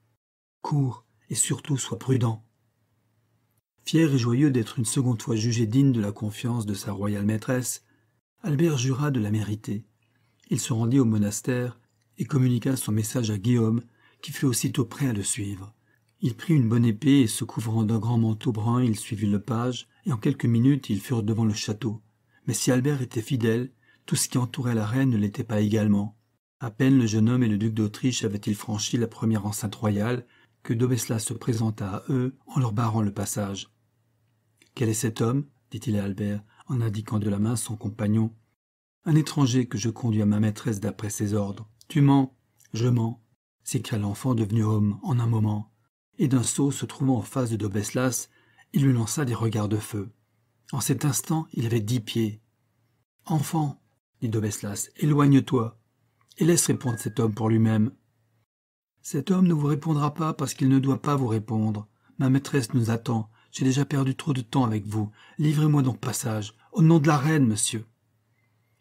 Cours, et surtout sois prudent. Fier et joyeux d'être une seconde fois jugé digne de la confiance de sa royale maîtresse, Albert jura de la mériter. Il se rendit au monastère et communiqua son message à Guillaume, qui fut aussitôt prêt à le suivre. Il prit une bonne épée et se couvrant d'un grand manteau brun, il suivit le page, et en quelques minutes ils furent devant le château. Mais si Albert était fidèle, tout ce qui entourait la reine ne l'était pas également. À peine le jeune homme et le duc d'Autriche avaient-ils franchi la première enceinte royale que Dobeslas se présenta à eux en leur barrant le passage. Quel est cet homme? dit-il à Albert, en indiquant de la main son compagnon. Un étranger que je conduis à ma maîtresse d'après ses ordres. Tu mens. Je mens, s'écria l'enfant devenu homme en un moment, et d'un saut se trouvant en face de Dobeslas, il lui lança des regards de feu. En cet instant, il avait dix pieds. Enfant, dit Dobeslas, éloigne-toi, et laisse répondre cet homme pour lui-même. Cet homme ne vous répondra pas parce qu'il ne doit pas vous répondre. Ma maîtresse nous attend. J'ai déjà perdu trop de temps avec vous. Livrez-moi donc passage. Au nom de la reine, monsieur.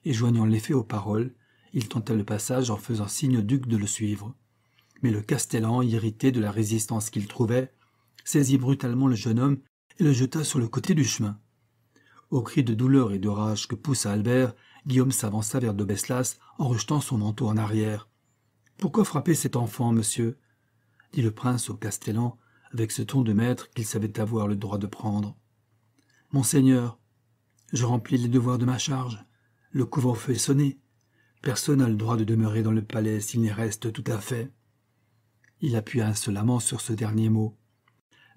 Et joignant l'effet aux paroles, il tenta le passage en faisant signe au duc de le suivre. Mais le Castellan, irrité de la résistance qu'il trouvait, saisit brutalement le jeune homme et le jeta sur le côté du chemin. Au cri de douleur et de rage que poussa Albert, Guillaume s'avança vers Dobeslas en rejetant son manteau en arrière. Pourquoi frapper cet enfant, monsieur? dit le prince au Castellan, avec ce ton de maître qu'il savait avoir le droit de prendre. Monseigneur, je remplis les devoirs de ma charge. Le couvre-feu est sonné. Personne n'a le droit de demeurer dans le palais s'il n'y reste tout à fait. Il appuya insolemment sur ce dernier mot.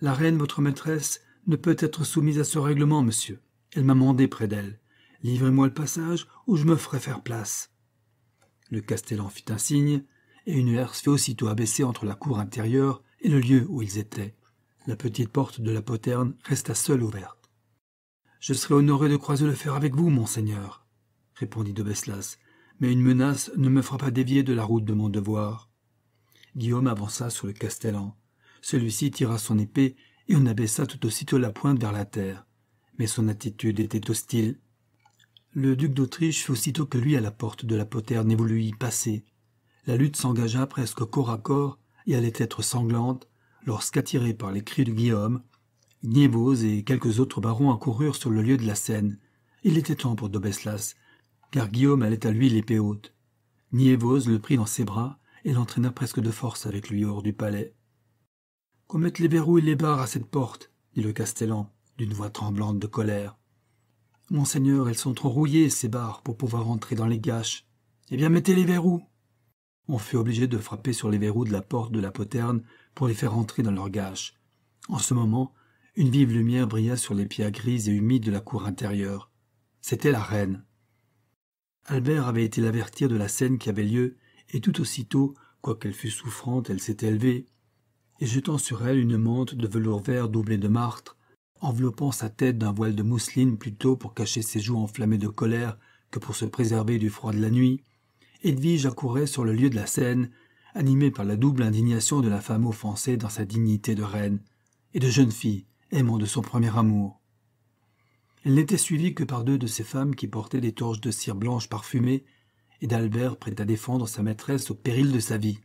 La reine, votre maîtresse, ne peut être soumise à ce règlement, monsieur. Elle m'a mandé près d'elle. Livrez-moi le passage, ou je me ferai faire place. Le Castellan fit un signe, et une herse fut aussitôt abaissée entre la cour intérieure et le lieu où ils étaient. La petite porte de la poterne resta seule ouverte. Je serai honoré de croiser le fer avec vous, monseigneur, répondit de Beslas, mais une menace ne me fera pas dévier de la route de mon devoir. Guillaume avança sur le castellan. Celui-ci tira son épée et on abaissa tout aussitôt la pointe vers la terre. Mais son attitude était hostile. Le duc d'Autriche fut aussitôt que lui à la porte de la poterne et voulut y passer. La lutte s'engagea presque corps à corps et allait être sanglante lorsqu'attirés par les cris de Guillaume, Niévose et quelques autres barons accoururent sur le lieu de la scène. Il était temps pour Dobeslas car Guillaume allait à lui l'épée haute. Niévose le prit dans ses bras et l'entraîna presque de force avec lui hors du palais. Qu'on mette les verrous et les barres à cette porte, dit le Castellan, d'une voix tremblante de colère. Monseigneur, elles sont trop rouillées, ces barres, pour pouvoir entrer dans les gâches. Eh bien, mettez les verrous. On fut obligé de frapper sur les verrous de la porte de la poterne pour les faire entrer dans leurs gâches. En ce moment, une vive lumière brilla sur les pierres grises et humides de la cour intérieure. C'était la reine. Albert avait été l'avertir de la scène qui avait lieu, et tout aussitôt, quoiqu'elle fût souffrante, elle s'était élevée, et jetant sur elle une mante de velours vert doublée de martre, enveloppant sa tête d'un voile de mousseline plutôt pour cacher ses joues enflammées de colère que pour se préserver du froid de la nuit, Edwige accourait sur le lieu de la scène, animée par la double indignation de la femme offensée dans sa dignité de reine, et de jeune fille, aimant de son premier amour. Elle n'était suivie que par deux de ces femmes qui portaient des torches de cire blanche parfumée, et d'Albert prêt à défendre sa maîtresse au péril de sa vie.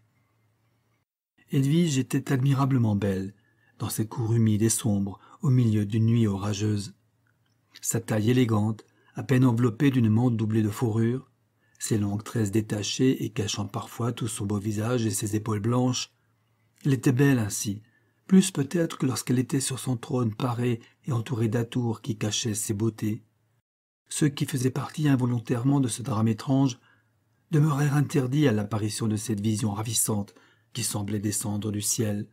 Edwige était admirablement belle, dans ses cours humides et sombres, au milieu d'une nuit orageuse. Sa taille élégante, à peine enveloppée d'une mante doublée de fourrure, ses longues tresses détachées et cachant parfois tout son beau visage et ses épaules blanches, elle était belle ainsi, plus peut-être que lorsqu'elle était sur son trône parée et entourée d'atours qui cachaient ses beautés. Ceux qui faisaient partie involontairement de ce drame étrange demeurèrent interdits à l'apparition de cette vision ravissante qui semblait descendre du ciel.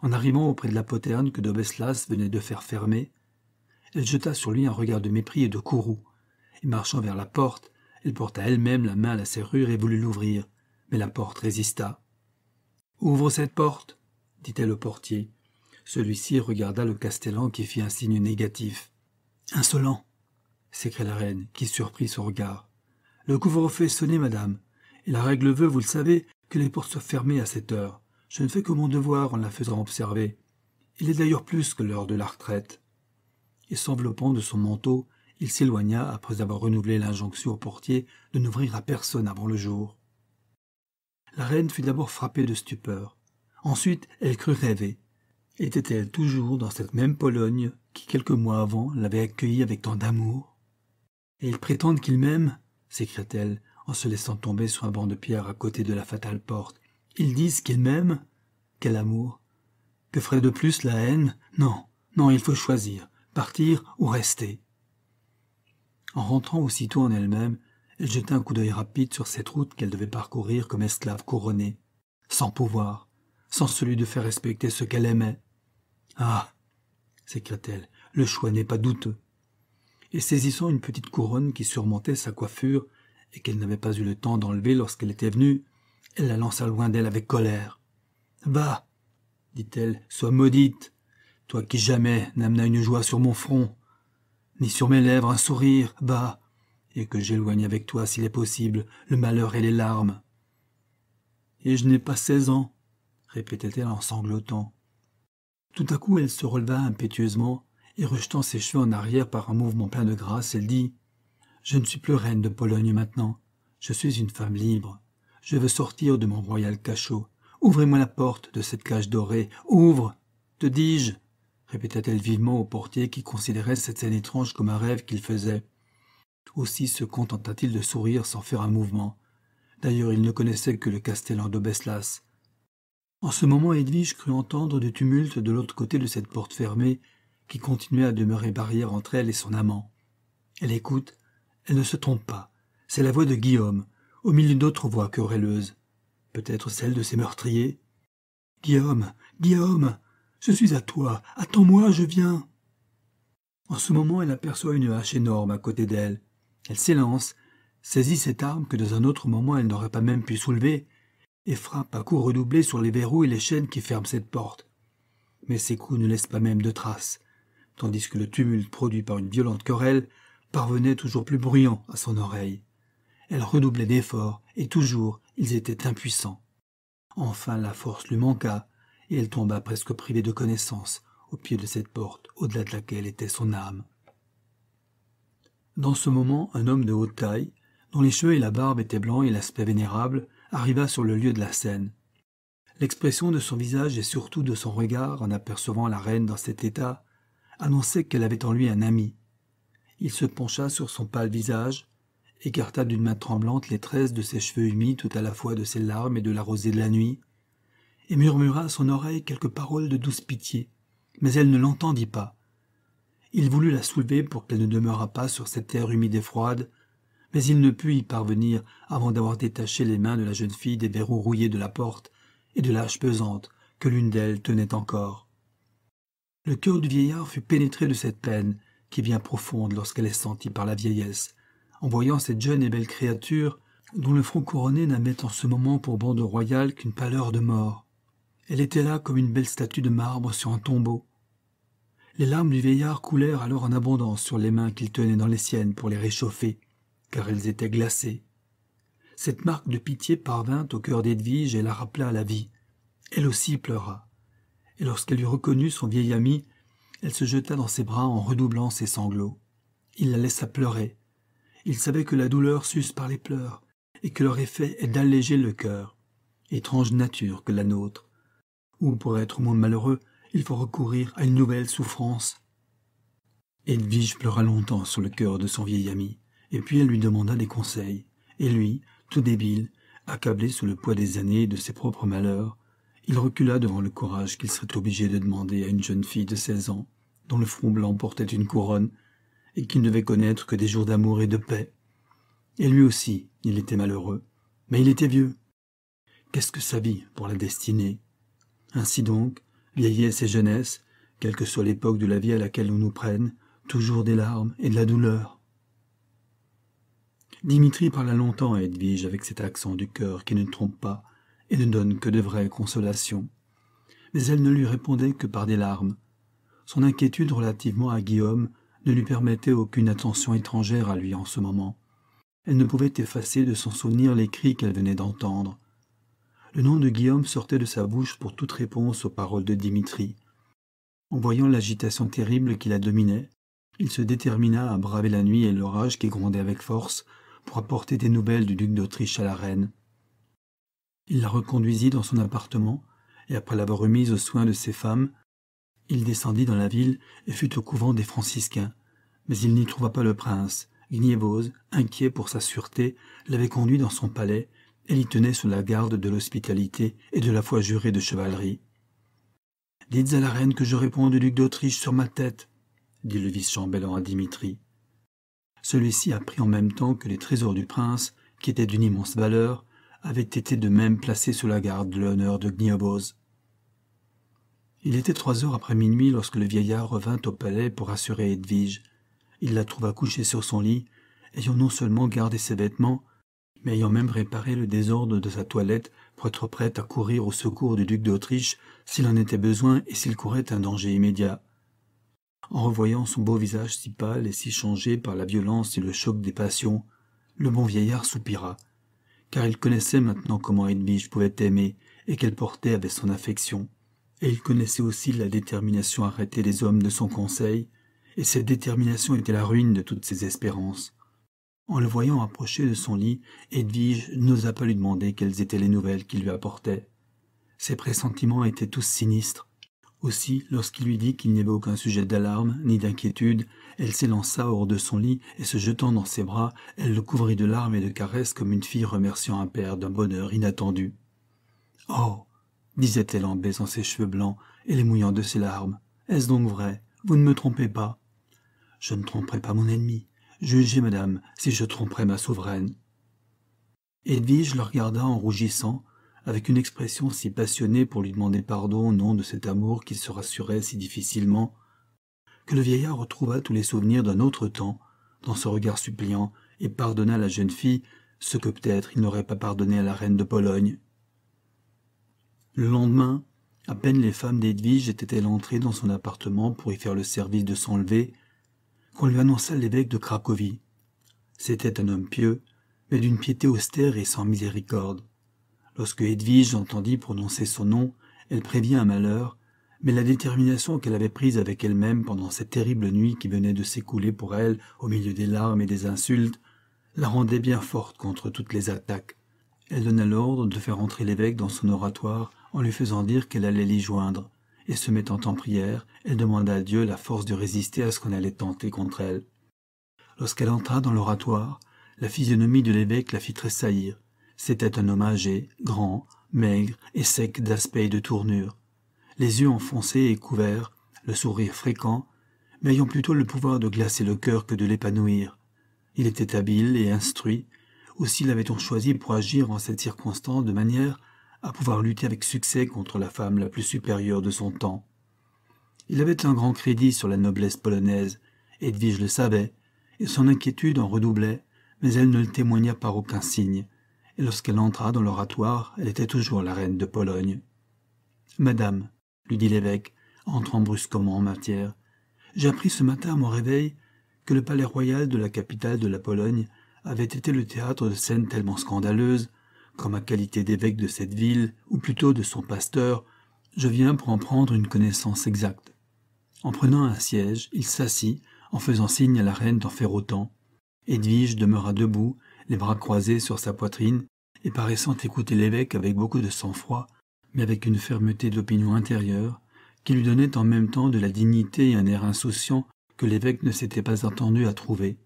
En arrivant auprès de la poterne que Dobeslas venait de faire fermer, elle jeta sur lui un regard de mépris et de courroux, et marchant vers la porte, elle porta elle-même la main à la serrure et voulut l'ouvrir, mais la porte résista. Ouvre cette porte, dit-elle au portier. Celui-ci regarda le Castellan qui fit un signe négatif. Insolent s'écria la reine, qui surprit son regard. Le couvre-feu est sonné, madame, et la règle veut, vous le savez, que les portes soient fermées à cette heure. Je ne fais que mon devoir en la faisant observer. Il est d'ailleurs plus que l'heure de la retraite. Et s'enveloppant de son manteau, il s'éloigna après avoir renouvelé l'injonction au portier de n'ouvrir à personne avant le jour. La reine fut d'abord frappée de stupeur. Ensuite, elle crut rêver. Était-elle toujours dans cette même Pologne qui, quelques mois avant, l'avait accueillie avec tant d'amour? Et ils prétendent qu'ils m'aiment s'écria-t-elle en se laissant tomber sur un banc de pierre à côté de la fatale porte. Ils disent qu'ils m'aiment Quel amour Que ferait de plus la haine? Non, non, il faut choisir, partir ou rester. En rentrant aussitôt en elle-même, elle jeta un coup d'œil rapide sur cette route qu'elle devait parcourir comme esclave couronnée, sans pouvoir, sans celui de faire respecter ce qu'elle aimait. Ah s'écria-t-elle, le choix n'est pas douteux. Et saisissant une petite couronne qui surmontait sa coiffure et qu'elle n'avait pas eu le temps d'enlever lorsqu'elle était venue, elle la lança loin d'elle avec colère. Va, dit-elle, sois maudite, toi qui jamais n'amena une joie sur mon front, ni sur mes lèvres un sourire, va, et que j'éloigne avec toi, s'il est possible, le malheur et les larmes. Et je n'ai pas seize ans, répétait-elle en sanglotant. Tout à coup, elle se releva impétueusement, et rejetant ses cheveux en arrière par un mouvement plein de grâce, elle dit Je ne suis plus reine de Pologne maintenant. Je suis une femme libre. Je veux sortir de mon royal cachot. Ouvrez-moi la porte de cette cage dorée. Ouvre Te dis-je répéta-t-elle vivement au portier qui considérait cette scène étrange comme un rêve qu'il faisait. Aussi se contenta-t-il de sourire sans faire un mouvement. D'ailleurs, il ne connaissait que le castellan d'Obeslas. En ce moment, Edwige crut entendre du tumulte de l'autre côté de cette porte fermée qui continuait à demeurer barrière entre elle et son amant. Elle écoute, elle ne se trompe pas. C'est la voix de Guillaume, au milieu d'autres voix querelleuses. Peut-être celle de ses meurtriers. Guillaume, Guillaume, je suis à toi, attends-moi, je viens. En ce moment, elle aperçoit une hache énorme à côté d'elle. Elle s'élance, saisit cette arme que dans un autre moment elle n'aurait pas même pu soulever, et frappe à coups redoublés sur les verrous et les chaînes qui ferment cette porte. Mais ses coups ne laissent pas même de traces, tandis que le tumulte produit par une violente querelle parvenait toujours plus bruyant à son oreille. Elle redoublait d'efforts, et toujours ils étaient impuissants. Enfin la force lui manqua, et elle tomba presque privée de connaissance au pied de cette porte au-delà de laquelle était son âme. Dans ce moment, un homme de haute taille, dont les cheveux et la barbe étaient blancs et l'aspect vénérable, arriva sur le lieu de la scène. L'expression de son visage et surtout de son regard en apercevant la reine dans cet état annonçait qu'elle avait en lui un ami. Il se pencha sur son pâle visage, écarta d'une main tremblante les tresses de ses cheveux humides tout à la fois de ses larmes et de la rosée de la nuit, et murmura à son oreille quelques paroles de douce pitié, mais elle ne l'entendit pas. Il voulut la soulever pour qu'elle ne demeurât pas sur cette terre humide et froide, mais il ne put y parvenir avant d'avoir détaché les mains de la jeune fille des verrous rouillés de la porte et de l'âge pesante que l'une d'elles tenait encore. Le cœur du vieillard fut pénétré de cette peine qui vient profonde lorsqu'elle est sentie par la vieillesse, en voyant cette jeune et belle créature dont le front couronné n'avait en ce moment pour bande royale qu'une pâleur de mort. Elle était là comme une belle statue de marbre sur un tombeau, les larmes du vieillard coulèrent alors en abondance sur les mains qu'il tenait dans les siennes pour les réchauffer, car elles étaient glacées. Cette marque de pitié parvint au cœur d'Edwige et la rappela à la vie. Elle aussi pleura. Et lorsqu'elle eut reconnu son vieil ami, elle se jeta dans ses bras en redoublant ses sanglots. Il la laissa pleurer. Il savait que la douleur s'use par les pleurs, et que leur effet est d'alléger le cœur. Étrange nature que la nôtre. Ou pour être moins malheureux, il faut recourir à une nouvelle souffrance. Edwige pleura longtemps sur le cœur de son vieil ami, et puis elle lui demanda des conseils. Et lui, tout débile, accablé sous le poids des années et de ses propres malheurs, il recula devant le courage qu'il serait obligé de demander à une jeune fille de seize ans, dont le front blanc portait une couronne, et qui ne devait connaître que des jours d'amour et de paix. Et lui aussi, il était malheureux, mais il était vieux. Qu'est-ce que sa vie pour la destinée? Ainsi donc, vieillesse et jeunesse, quelle que soit l'époque de la vie à laquelle on nous prenne, toujours des larmes et de la douleur. Dimitri parla longtemps à Edwige avec cet accent du cœur qui ne trompe pas et ne donne que de vraies consolations. Mais elle ne lui répondait que par des larmes. Son inquiétude relativement à Guillaume ne lui permettait aucune attention étrangère à lui en ce moment. Elle ne pouvait effacer de son souvenir les cris qu'elle venait d'entendre. le nom de Guillaume sortait de sa bouche pour toute réponse aux paroles de Dimitri. En voyant l'agitation terrible qui la dominait, il se détermina à braver la nuit et l'orage qui grondait avec force pour apporter des nouvelles du duc d'Autriche à la reine. Il la reconduisit dans son appartement, et après l'avoir remise aux soins de ses femmes, il descendit dans la ville et fut au couvent des franciscains. Mais il n'y trouva pas le prince. Gnievose, inquiet pour sa sûreté, l'avait conduit dans son palais et l'y tenait sous la garde de l'hospitalité et de la foi jurée de chevalerie. Dites à la reine que je réponds du duc d'Autriche sur ma tête, dit le vice-chambellan à Dimitri. Celui-ci apprit en même temps que les trésors du prince, qui étaient d'une immense valeur, avaient été de même placés sous la garde de l'honneur de Gniobos. Il était trois heures après minuit lorsque le vieillard revint au palais pour assurer Edwige. Il la trouva couchée sur son lit, ayant non seulement gardé ses vêtements, mais ayant même réparé le désordre de sa toilette pour être prête à courir au secours du duc d'Autriche s'il en était besoin et s'il courait un danger immédiat. En revoyant son beau visage si pâle et si changé par la violence et le choc des passions, le bon vieillard soupira, car il connaissait maintenant comment Edwige pouvait aimer et qu'elle portait avec son affection, et il connaissait aussi la détermination à arrêter les hommes de son conseil, et cette détermination était la ruine de toutes ses espérances. En le voyant approcher de son lit, Edwige n'osa pas lui demander quelles étaient les nouvelles qu'il lui apportait. Ses pressentiments étaient tous sinistres, aussi, lorsqu'il lui dit qu'il n'y avait aucun sujet d'alarme ni d'inquiétude, elle s'élança hors de son lit et se jetant dans ses bras, elle le couvrit de larmes et de caresses comme une fille remerciant un père d'un bonheur inattendu. Oh disait-elle en baisant ses cheveux blancs et les mouillant de ses larmes, est-ce donc vrai? Vous ne me trompez pas Je ne tromperai pas mon ennemi. Jugez, madame, si je tromperais ma souveraine. Edwige le regarda en rougissant, avec une expression si passionnée pour lui demander pardon au nom de cet amour qui se rassurait si difficilement, que le vieillard retrouva tous les souvenirs d'un autre temps dans ce regard suppliant et pardonna à la jeune fille ce que peut-être il n'aurait pas pardonné à la reine de Pologne. Le lendemain, à peine les femmes d'Edwige étaient-elles entrées dans son appartement pour y faire le service de s'enlever, qu'on lui annonça l'évêque de Cracovie. C'était un homme pieux, mais d'une piété austère et sans miséricorde. Lorsque Edwige entendit prononcer son nom, elle prévit un malheur, mais la détermination qu'elle avait prise avec elle-même pendant cette terrible nuit qui venait de s'écouler pour elle au milieu des larmes et des insultes, la rendait bien forte contre toutes les attaques. Elle donna l'ordre de faire entrer l'évêque dans son oratoire en lui faisant dire qu'elle allait l'y joindre, et se mettant en prière, elle demanda à Dieu la force de résister à ce qu'on allait tenter contre elle. Lorsqu'elle entra dans l'oratoire, la physionomie de l'évêque la fit tressaillir, c'était un homme âgé, grand, maigre et sec d'aspect et de tournure, les yeux enfoncés et couverts, le sourire fréquent, mais ayant plutôt le pouvoir de glacer le cœur que de l'épanouir. Il était habile et instruit, aussi l'avait-on choisi pour agir en cette circonstance de manière à pouvoir lutter avec succès contre la femme la plus supérieure de son temps. Il avait un grand crédit sur la noblesse polonaise, Edwige le savait, et son inquiétude en redoublait, mais elle ne le témoigna par aucun signe, et lorsqu'elle entra dans l'oratoire, elle était toujours la reine de Pologne. Madame, lui dit l'évêque, entrant brusquement en matière, j'ai appris ce matin à mon réveil que le palais royal de la capitale de la Pologne avait été le théâtre de scènes tellement scandaleuses qu'en ma qualité d'évêque de cette ville, ou plutôt de son pasteur, je viens pour en prendre une connaissance exacte. En prenant un siège, il s'assit, en faisant signe à la reine d'en faire autant. Edwige demeura debout, les bras croisés sur sa poitrine, et paraissant écouter l'évêque avec beaucoup de sang-froid, mais avec une fermeté d'opinion intérieure, qui lui donnait en même temps de la dignité et un air insouciant que l'évêque ne s'était pas attendu à trouver.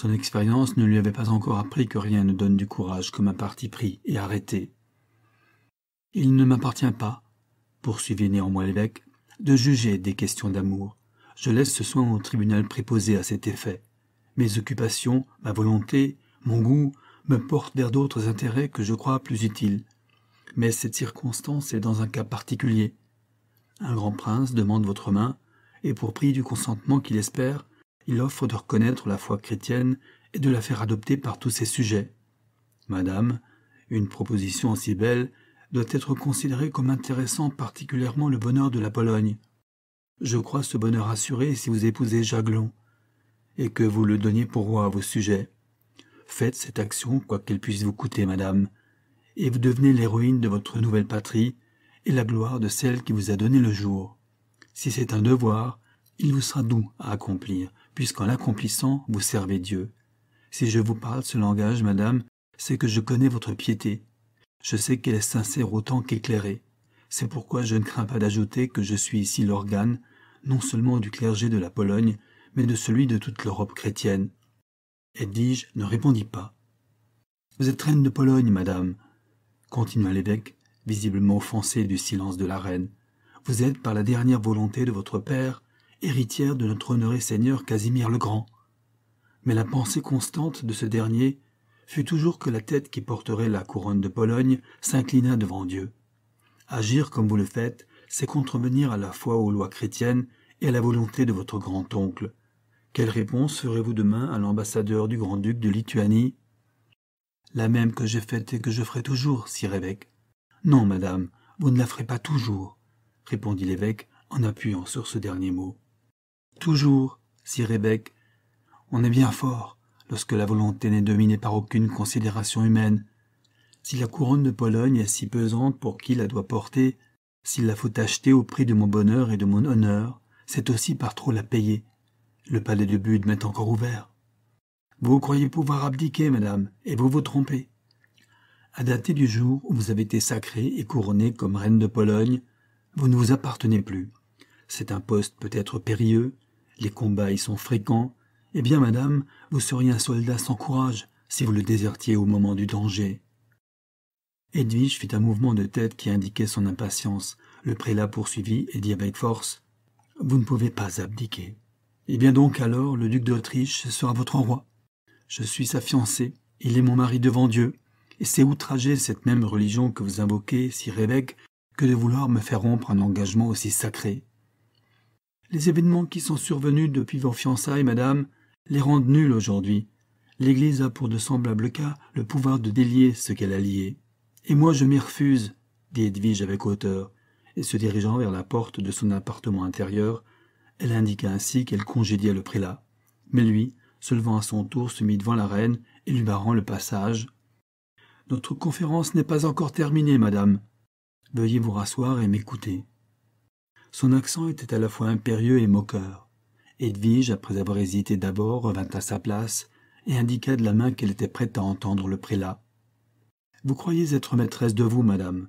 Son expérience ne lui avait pas encore appris que rien ne donne du courage comme un parti pris et arrêté. Il ne m'appartient pas, poursuivit néanmoins l'évêque, de juger des questions d'amour. Je laisse ce soin au tribunal préposé à cet effet. Mes occupations, ma volonté, mon goût me portent vers d'autres intérêts que je crois plus utiles. Mais cette circonstance est dans un cas particulier. Un grand prince demande votre main, et pour prix du consentement qu'il espère, il offre de reconnaître la foi chrétienne et de la faire adopter par tous ses sujets. Madame, une proposition aussi belle doit être considérée comme intéressant particulièrement le bonheur de la Pologne. Je crois ce bonheur assuré si vous épousez Jaglon, et que vous le donniez pour roi à vos sujets. Faites cette action, quoi qu'elle puisse vous coûter, madame, et vous devenez l'héroïne de votre nouvelle patrie et la gloire de celle qui vous a donné le jour. Si c'est un devoir, il vous sera doux à accomplir, puisqu'en l'accomplissant, vous servez Dieu. Si je vous parle ce langage, madame, c'est que je connais votre piété. Je sais qu'elle est sincère autant qu'éclairée. C'est pourquoi je ne crains pas d'ajouter que je suis ici l'organe, non seulement du clergé de la Pologne, mais de celui de toute l'Europe chrétienne. Edwige ne répondit pas. Vous êtes reine de Pologne, madame, continua l'évêque, visiblement offensé du silence de la reine. Vous êtes, par la dernière volonté de votre père, héritière de notre honoré seigneur Casimir le Grand. Mais la pensée constante de ce dernier fut toujours que la tête qui porterait la couronne de Pologne s'inclina devant Dieu. Agir comme vous le faites, c'est contrevenir à la fois aux lois chrétiennes et à la volonté de votre grand-oncle. Quelle réponse ferez-vous demain à l'ambassadeur du grand-duc de Lituanie? La même que j'ai faite et que je ferai toujours, sire évêque. Non, madame, vous ne la ferez pas toujours, répondit l'évêque en appuyant sur ce dernier mot. Toujours, sire évêque. On est bien fort lorsque la volonté n'est dominée par aucune considération humaine. Si la couronne de Pologne est si pesante pour qui la doit porter, s'il la faut acheter au prix de mon bonheur et de mon honneur, c'est aussi par trop la payer. Le palais de Bude m'est encore ouvert. Vous croyez pouvoir abdiquer, madame, et vous vous trompez. À dater du jour où vous avez été sacrée et couronnée comme reine de Pologne, vous ne vous appartenez plus. C'est un poste peut-être périlleux, les combats y sont fréquents, eh bien, madame, vous seriez un soldat sans courage si vous le désertiez au moment du danger. Edwige fit un mouvement de tête qui indiquait son impatience. Le prélat poursuivit et dit avec force Vous ne pouvez pas abdiquer. Eh bien donc alors, le duc d'Autriche sera votre roi. Je suis sa fiancée, il est mon mari devant Dieu, et c'est outrager cette même religion que vous invoquez, si évêque, que de vouloir me faire rompre un engagement aussi sacré. Les événements qui sont survenus depuis vos fiançailles, madame, les rendent nuls aujourd'hui. L'Église a pour de semblables cas le pouvoir de délier ce qu'elle a lié. Et moi je m'y refuse, dit Edwige avec hauteur, et se dirigeant vers la porte de son appartement intérieur, elle indiqua ainsi qu'elle congédiait le prélat. Mais lui, se levant à son tour, se mit devant la reine et lui barrant le passage. Notre conférence n'est pas encore terminée, madame. Veuillez vous rasseoir et m'écouter. Son accent était à la fois impérieux et moqueur. Edwige, après avoir hésité d'abord, revint à sa place et indiqua de la main qu'elle était prête à entendre le prélat. Vous croyez être maîtresse de vous, madame,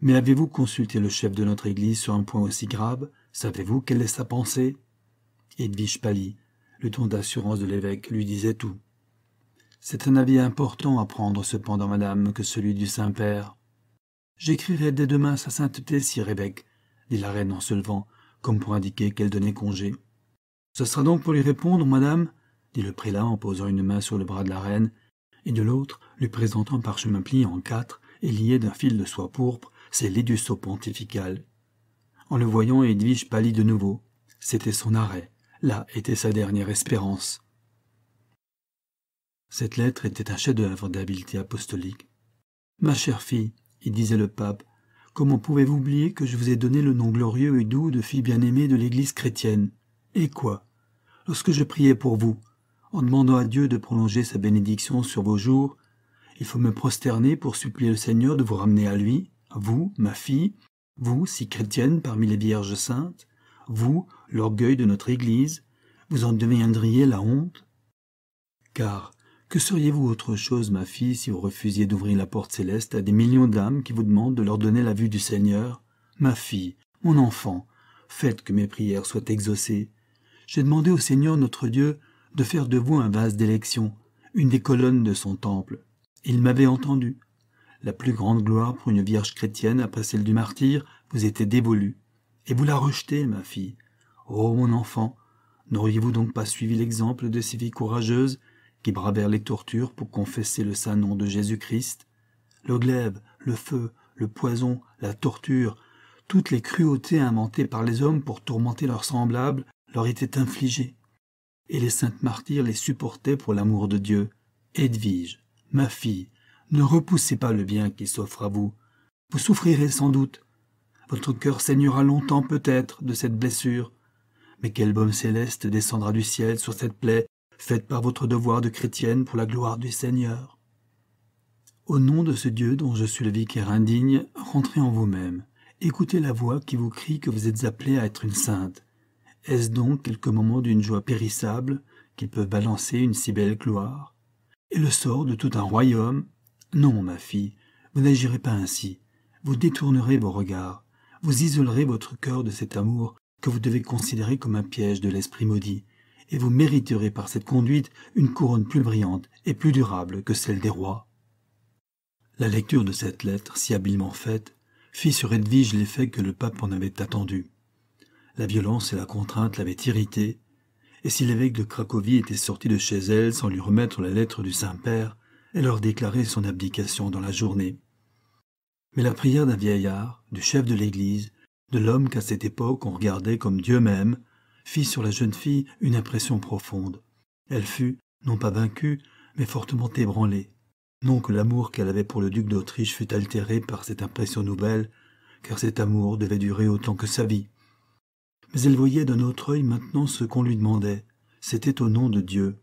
mais avez-vous consulté le chef de notre Église sur un point aussi grave? Savez-vous quelle est sa pensée Edwige pâlit. Le ton d'assurance de l'évêque lui disait tout. C'est un avis important à prendre cependant, madame, que celui du Saint-Père. J'écrirai dès demain sa sainteté, sire évêque, dit la reine en se levant, comme pour indiquer qu'elle donnait congé. Ce sera donc pour lui répondre, madame, dit le prélat en posant une main sur le bras de la reine, et de l'autre lui présentant un parchemin plié en quatre et lié d'un fil de soie pourpre ses l'édusseau pontifical. En le voyant, Edwige pâlit de nouveau. C'était son arrêt. Là était sa dernière espérance. Cette lettre était un chef-d'œuvre d'habileté apostolique. Ma chère fille, y disait le pape, comment pouvez-vous oublier que je vous ai donné le nom glorieux et doux de fille bien-aimée de l'Église chrétienne? Et quoi? Lorsque je priais pour vous, en demandant à Dieu de prolonger sa bénédiction sur vos jours, il faut me prosterner pour supplier le Seigneur de vous ramener à lui, vous, ma fille, vous, si chrétienne parmi les vierges saintes, vous, l'orgueil de notre Église, vous en deviendriez la honte. Car que seriez-vous autre chose, ma fille, si vous refusiez d'ouvrir la porte céleste à des millions d'âmes qui vous demandent de leur donner la vue du Seigneur? Ma fille, mon enfant, faites que mes prières soient exaucées. J'ai demandé au Seigneur notre Dieu de faire de vous un vase d'élection, une des colonnes de son temple. Il m'avait entendu. La plus grande gloire pour une vierge chrétienne après celle du martyr vous était dévolue. Et vous la rejetez, ma fille. Oh, mon enfant, n'auriez-vous donc pas suivi l'exemple de ces filles courageuses qui bravèrent les tortures pour confesser le saint nom de Jésus-Christ Le glaive, le feu, le poison, la torture, toutes les cruautés inventées par les hommes pour tourmenter leurs semblables leur étaient infligées. Et les saintes martyrs les supportaient pour l'amour de Dieu. Edwige, ma fille, ne repoussez pas le bien qui s'offre à vous. Vous souffrirez sans doute. Votre cœur saignera longtemps peut-être de cette blessure. Mais quel baume céleste descendra du ciel sur cette plaie faite par votre devoir de chrétienne pour la gloire du Seigneur. Au nom de ce Dieu dont je suis le vicaire indigne, rentrez en vous-même. Écoutez la voix qui vous crie que vous êtes appelée à être une sainte. Est-ce donc quelques moments d'une joie périssable qui peuvent balancer une si belle gloire? Et le sort de tout un royaume? Non, ma fille, vous n'agirez pas ainsi. Vous détournerez vos regards. Vous isolerez votre cœur de cet amour que vous devez considérer comme un piège de l'esprit maudit, et vous mériterez par cette conduite une couronne plus brillante et plus durable que celle des rois. La lecture de cette lettre, si habilement faite, fit sur Edwige l'effet que le pape en avait attendu. La violence et la contrainte l'avaient irritée, et si l'évêque de Cracovie était sorti de chez elle sans lui remettre la lettre du Saint-Père, elle leur déclarait son abdication dans la journée. Mais la prière d'un vieillard, du chef de l'Église, de l'homme qu'à cette époque on regardait comme Dieu même, fit sur la jeune fille une impression profonde. Elle fut, non pas vaincue, mais fortement ébranlée. Non que l'amour qu'elle avait pour le duc d'Autriche fût altéré par cette impression nouvelle, car cet amour devait durer autant que sa vie. Mais elle voyait d'un autre œil maintenant ce qu'on lui demandait. C'était au nom de Dieu.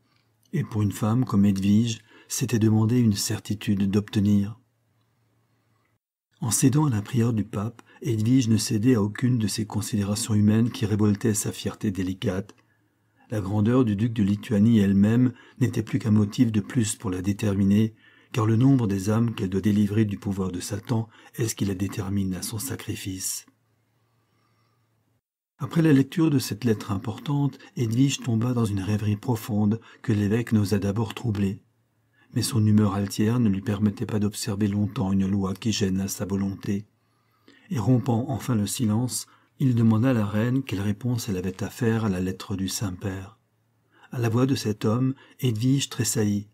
Et pour une femme comme Edwige, c'était demander une certitude d'obtenir. En cédant à la prière du pape, Edwige ne cédait à aucune de ces considérations humaines qui révoltaient sa fierté délicate. La grandeur du duc de Lituanie elle-même n'était plus qu'un motif de plus pour la déterminer, car le nombre des âmes qu'elle doit délivrer du pouvoir de Satan est ce qui la détermine à son sacrifice. Après la lecture de cette lettre importante, Edwige tomba dans une rêverie profonde que l'évêque n'osa d'abord troubler mais son humeur altière ne lui permettait pas d'observer longtemps une loi qui gêna sa volonté. Et rompant enfin le silence, il demanda à la reine quelle réponse elle avait à faire à la lettre du Saint-Père. À la voix de cet homme, Edwige tressaillit.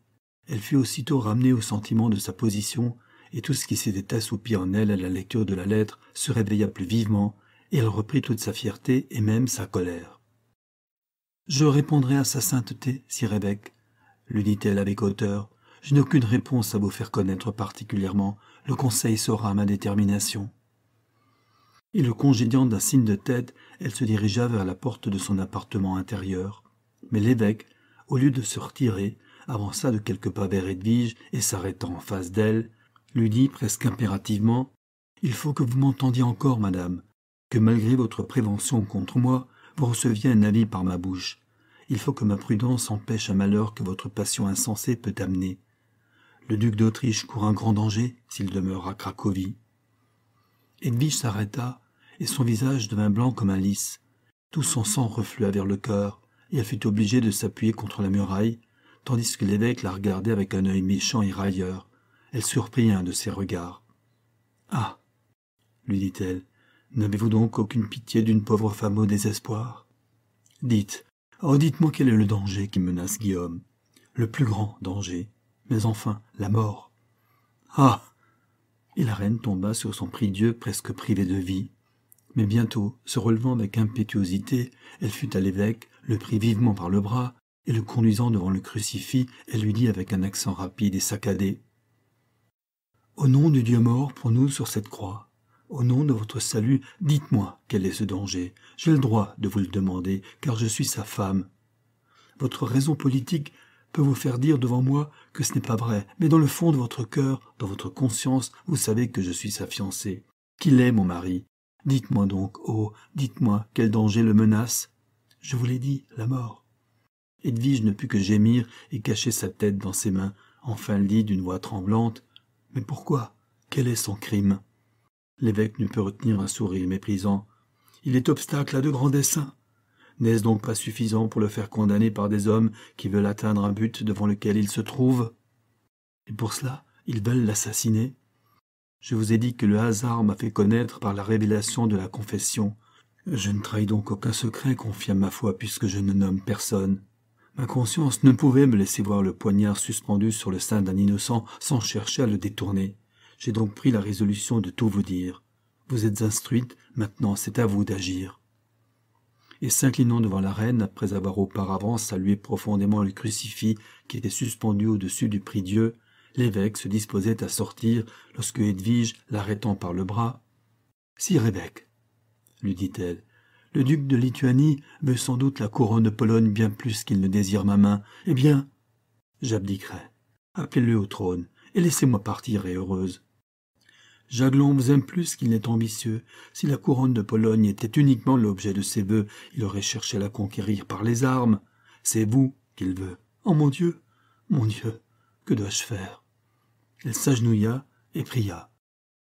Elle fut aussitôt ramenée au sentiment de sa position, et tout ce qui s'était assoupi en elle à la lecture de la lettre se réveilla plus vivement, et elle reprit toute sa fierté et même sa colère. Je répondrai à sa sainteté, sire évêque, lui dit-elle avec hauteur, je n'ai aucune réponse à vous faire connaître particulièrement. Le conseil saura ma détermination. Et le congédiant d'un signe de tête, elle se dirigea vers la porte de son appartement intérieur. Mais l'évêque, au lieu de se retirer, avança de quelques pas vers Edwige et s'arrêtant en face d'elle, lui dit presque impérativement Il faut que vous m'entendiez encore, madame, que malgré votre prévention contre moi, vous receviez un avis par ma bouche. Il faut que ma prudence empêche un malheur que votre passion insensée peut amener. Le duc d'Autriche court un grand danger s'il demeure à Cracovie. Edwige s'arrêta, et son visage devint blanc comme un lys. Tout son sang reflua vers le cœur, et elle fut obligée de s'appuyer contre la muraille, tandis que l'évêque la regardait avec un œil méchant et railleur. Elle surprit un de ses regards. Ah lui dit-elle, n'avez-vous donc aucune pitié d'une pauvre femme au désespoir? Dites, oh dites-moi quel est le danger qui menace Guillaume, le plus grand danger mais enfin la mort. Ah Et la reine tomba sur son prie-dieu presque privé de vie. Mais bientôt, se relevant avec impétuosité, elle fut à l'évêque, le prit vivement par le bras, et le conduisant devant le crucifix, elle lui dit avec un accent rapide et saccadé Au nom du Dieu mort pour nous sur cette croix, au nom de votre salut, dites-moi quel est ce danger. J'ai le droit de vous le demander, car je suis sa femme. Votre raison politique peut vous faire dire devant moi que ce n'est pas vrai, mais dans le fond de votre cœur, dans votre conscience, vous savez que je suis sa fiancée, qu'il est mon mari. Dites-moi donc, oh, dites-moi, quel danger le menace Je vous l'ai dit, la mort. Edwige ne put que gémir et cacher sa tête dans ses mains. Enfin elle dit d'une voix tremblante Mais pourquoi? Quel est son crime L'évêque ne put retenir un sourire méprisant. Il est obstacle à de grands desseins. N'est-ce donc pas suffisant pour le faire condamner par des hommes qui veulent atteindre un but devant lequel il se trouve Et pour cela, ils veulent l'assassiner Je vous ai dit que le hasard m'a fait connaître par la révélation de la confession. Je ne trahis donc aucun secret, confia ma foi, puisque je ne nomme personne. Ma conscience ne pouvait me laisser voir le poignard suspendu sur le sein d'un innocent sans chercher à le détourner. J'ai donc pris la résolution de tout vous dire. Vous êtes instruite, maintenant c'est à vous d'agir et s'inclinant devant la reine, après avoir auparavant salué profondément le crucifix qui était suspendu au-dessus du prie-dieu, l'évêque se disposait à sortir lorsque Edwige, l'arrêtant par le bras, Sire évêque, lui dit-elle, le duc de Lituanie veut sans doute la couronne de Pologne bien plus qu'il ne désire ma main. Eh bien, j'abdiquerai. Appelez-le au trône, et laissez-moi partir et heureuse. Jaglon vous aime plus qu'il n'est ambitieux. Si la couronne de Pologne était uniquement l'objet de ses vœux, il aurait cherché à la conquérir par les armes. C'est vous qu'il veut. Oh mon Dieu, mon Dieu, que dois-je faire? Elle s'agenouilla et pria.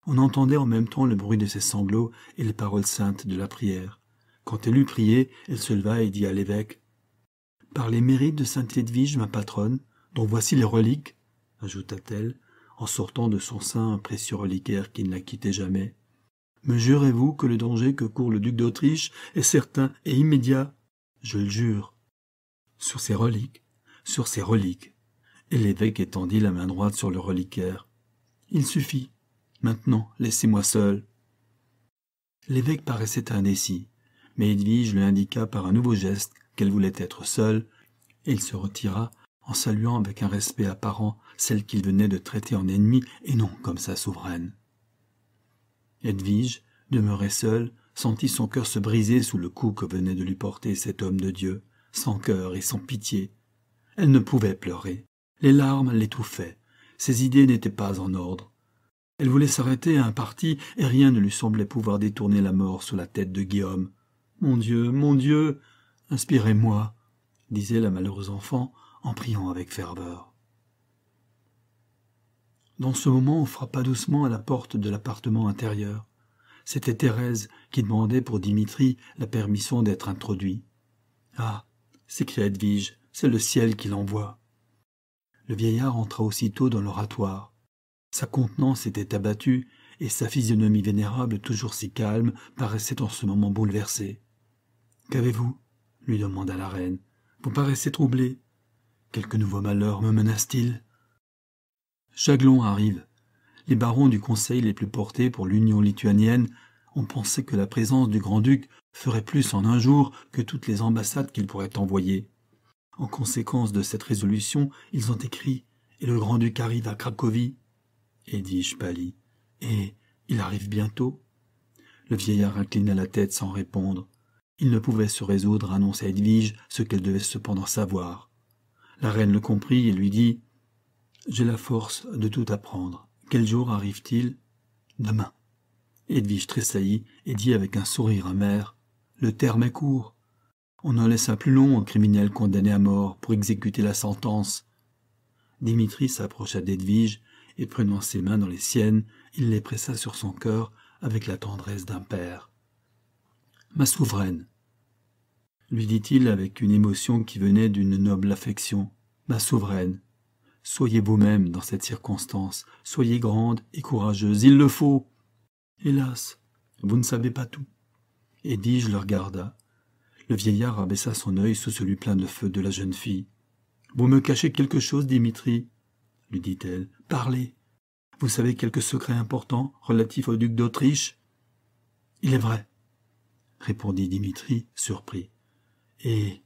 On entendait en même temps le bruit de ses sanglots et les paroles saintes de la prière. Quand elle eut prié, elle se leva et dit à l'évêque Par les mérites de sainte Edwige, ma patronne, dont voici les reliques, ajouta-t-elle, en sortant de son sein un précieux reliquaire qui ne la quittait jamais. Me jurez-vous que le danger que court le duc d'Autriche est certain et immédiat Je le jure. Sur ces reliques, sur ces reliques. Et l'évêque étendit la main droite sur le reliquaire. Il suffit. Maintenant, laissez-moi seul. L'évêque paraissait indécis, mais Edwige lui indiqua par un nouveau geste qu'elle voulait être seule, et il se retira en saluant avec un respect apparent celle qu'il venait de traiter en ennemie et non comme sa souveraine. Edwige, demeurée seule, sentit son cœur se briser sous le coup que venait de lui porter cet homme de Dieu, sans cœur et sans pitié. Elle ne pouvait pleurer. Les larmes l'étouffaient. Ses idées n'étaient pas en ordre. Elle voulait s'arrêter à un parti et rien ne lui semblait pouvoir détourner la mort sous la tête de Guillaume. Mon Dieu, mon Dieu, inspirez-moi, disait la malheureuse enfant en priant avec ferveur. Dans ce moment, on frappa doucement à la porte de l'appartement intérieur. C'était Thérèse qui demandait pour Dimitri la permission d'être introduit. Ah s'écria Edwige, c'est le ciel qui l'envoie. Le vieillard entra aussitôt dans l'oratoire. Sa contenance était abattue et sa physionomie vénérable, toujours si calme, paraissait en ce moment bouleversée. Qu'avez-vous? lui demanda la reine. Vous paraissez troublé. Quelque nouveau malheur me menace-t-il? Jaglon arrive. Les barons du conseil les plus portés pour l'union lituanienne ont pensé que la présence du grand-duc ferait plus en un jour que toutes les ambassades qu'ils pourraient envoyer. En conséquence de cette résolution, ils ont écrit Et le grand-duc arrive à Cracovie. Et dis-je. Et il arrive bientôt Le vieillard inclina la tête sans répondre. Il ne pouvait se résoudre à annoncer à Edwige ce qu'elle devait cependant savoir. La reine le comprit et lui dit J'ai la force de tout apprendre. Quel jour arrive-t-il Demain. Edwige tressaillit et dit avec un sourire amer Le terme est court. On en laissa plus long au criminel condamné à mort pour exécuter la sentence. Dimitri s'approcha d'Edwige et prenant ses mains dans les siennes, il les pressa sur son cœur avec la tendresse d'un père. Ma souveraine, lui dit-il avec une émotion qui venait d'une noble affection. Ma souveraine, soyez vous-même dans cette circonstance, soyez grande et courageuse, il le faut. Hélas, vous ne savez pas tout. Et le regarda. Le vieillard abaissa son œil sous celui plein de feu de la jeune fille. Vous me cachez quelque chose, Dimitri lui dit-elle. Parlez. Vous savez quelque secret important relatif au duc d'Autriche Il est vrai, répondit Dimitri, surpris. Et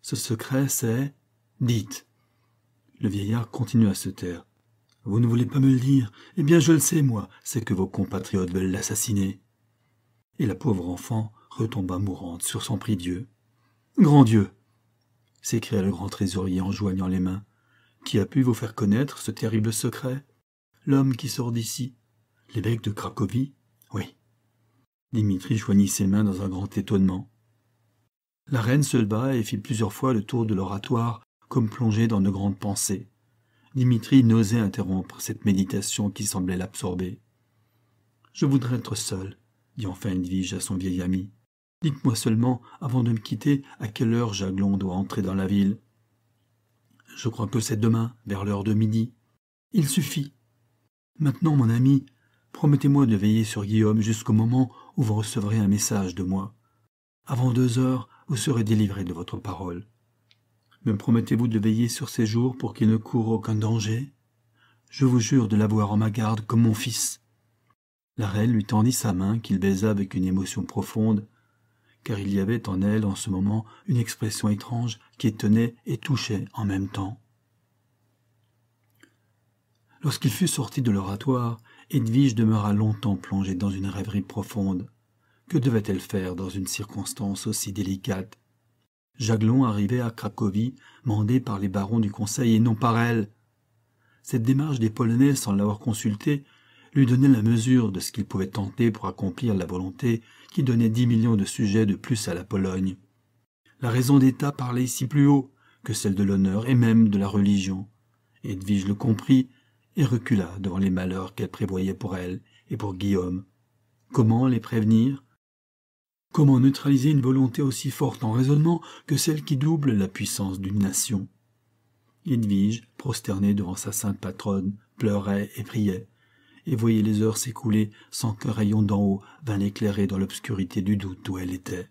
ce secret, c'est Dites. Le vieillard continua à se taire. Vous ne voulez pas me le dire Eh bien, je le sais, moi, c'est que vos compatriotes veulent l'assassiner. Et la pauvre enfant retomba mourante sur son prie-dieu. Grand Dieu s'écria le grand trésorier en joignant les mains. Qui a pu vous faire connaître ce terrible secret? L'homme qui sort d'ici L'évêque de Cracovie? Oui. Dimitri joignit ses mains dans un grand étonnement. La reine se leva et fit plusieurs fois le tour de l'oratoire, comme plongée dans de grandes pensées. Dimitri n'osait interrompre cette méditation qui semblait l'absorber. Je voudrais être seul, dit enfin Edwige à son vieil ami. Dites-moi seulement, avant de me quitter, à quelle heure Jaglon doit entrer dans la ville? Je crois que c'est demain, vers l'heure de midi. Il suffit. Maintenant, mon ami, promettez-moi de veiller sur Guillaume jusqu'au moment où vous recevrez un message de moi. Avant deux heures, vous serez délivré de votre parole. Me promettez-vous de veiller sur ces jours pour qu'il ne court aucun danger? Je vous jure de l'avoir en ma garde comme mon fils. La reine lui tendit sa main qu'il baisa avec une émotion profonde, car il y avait en elle en ce moment une expression étrange qui étonnait et touchait en même temps. Lorsqu'il fut sorti de l'oratoire, Edwige demeura longtemps plongée dans une rêverie profonde. Que devait-elle faire dans une circonstance aussi délicate? Jaglon arrivait à Cracovie, mandé par les barons du conseil et non par elle. Cette démarche des Polonais, sans l'avoir consulté, lui donnait la mesure de ce qu'il pouvait tenter pour accomplir la volonté qui donnait dix millions de sujets de plus à la Pologne. La raison d'État parlait ici plus haut que celle de l'honneur et même de la religion. Edwige le comprit et recula devant les malheurs qu'elle prévoyait pour elle et pour Guillaume. Comment les prévenir? Comment neutraliser une volonté aussi forte en raisonnement que celle qui double la puissance d'une nation? Edwige, prosternée devant sa sainte patronne, pleurait et priait, et voyait les heures s'écouler sans qu'un rayon d'en haut vînt l'éclairer dans l'obscurité du doute où elle était.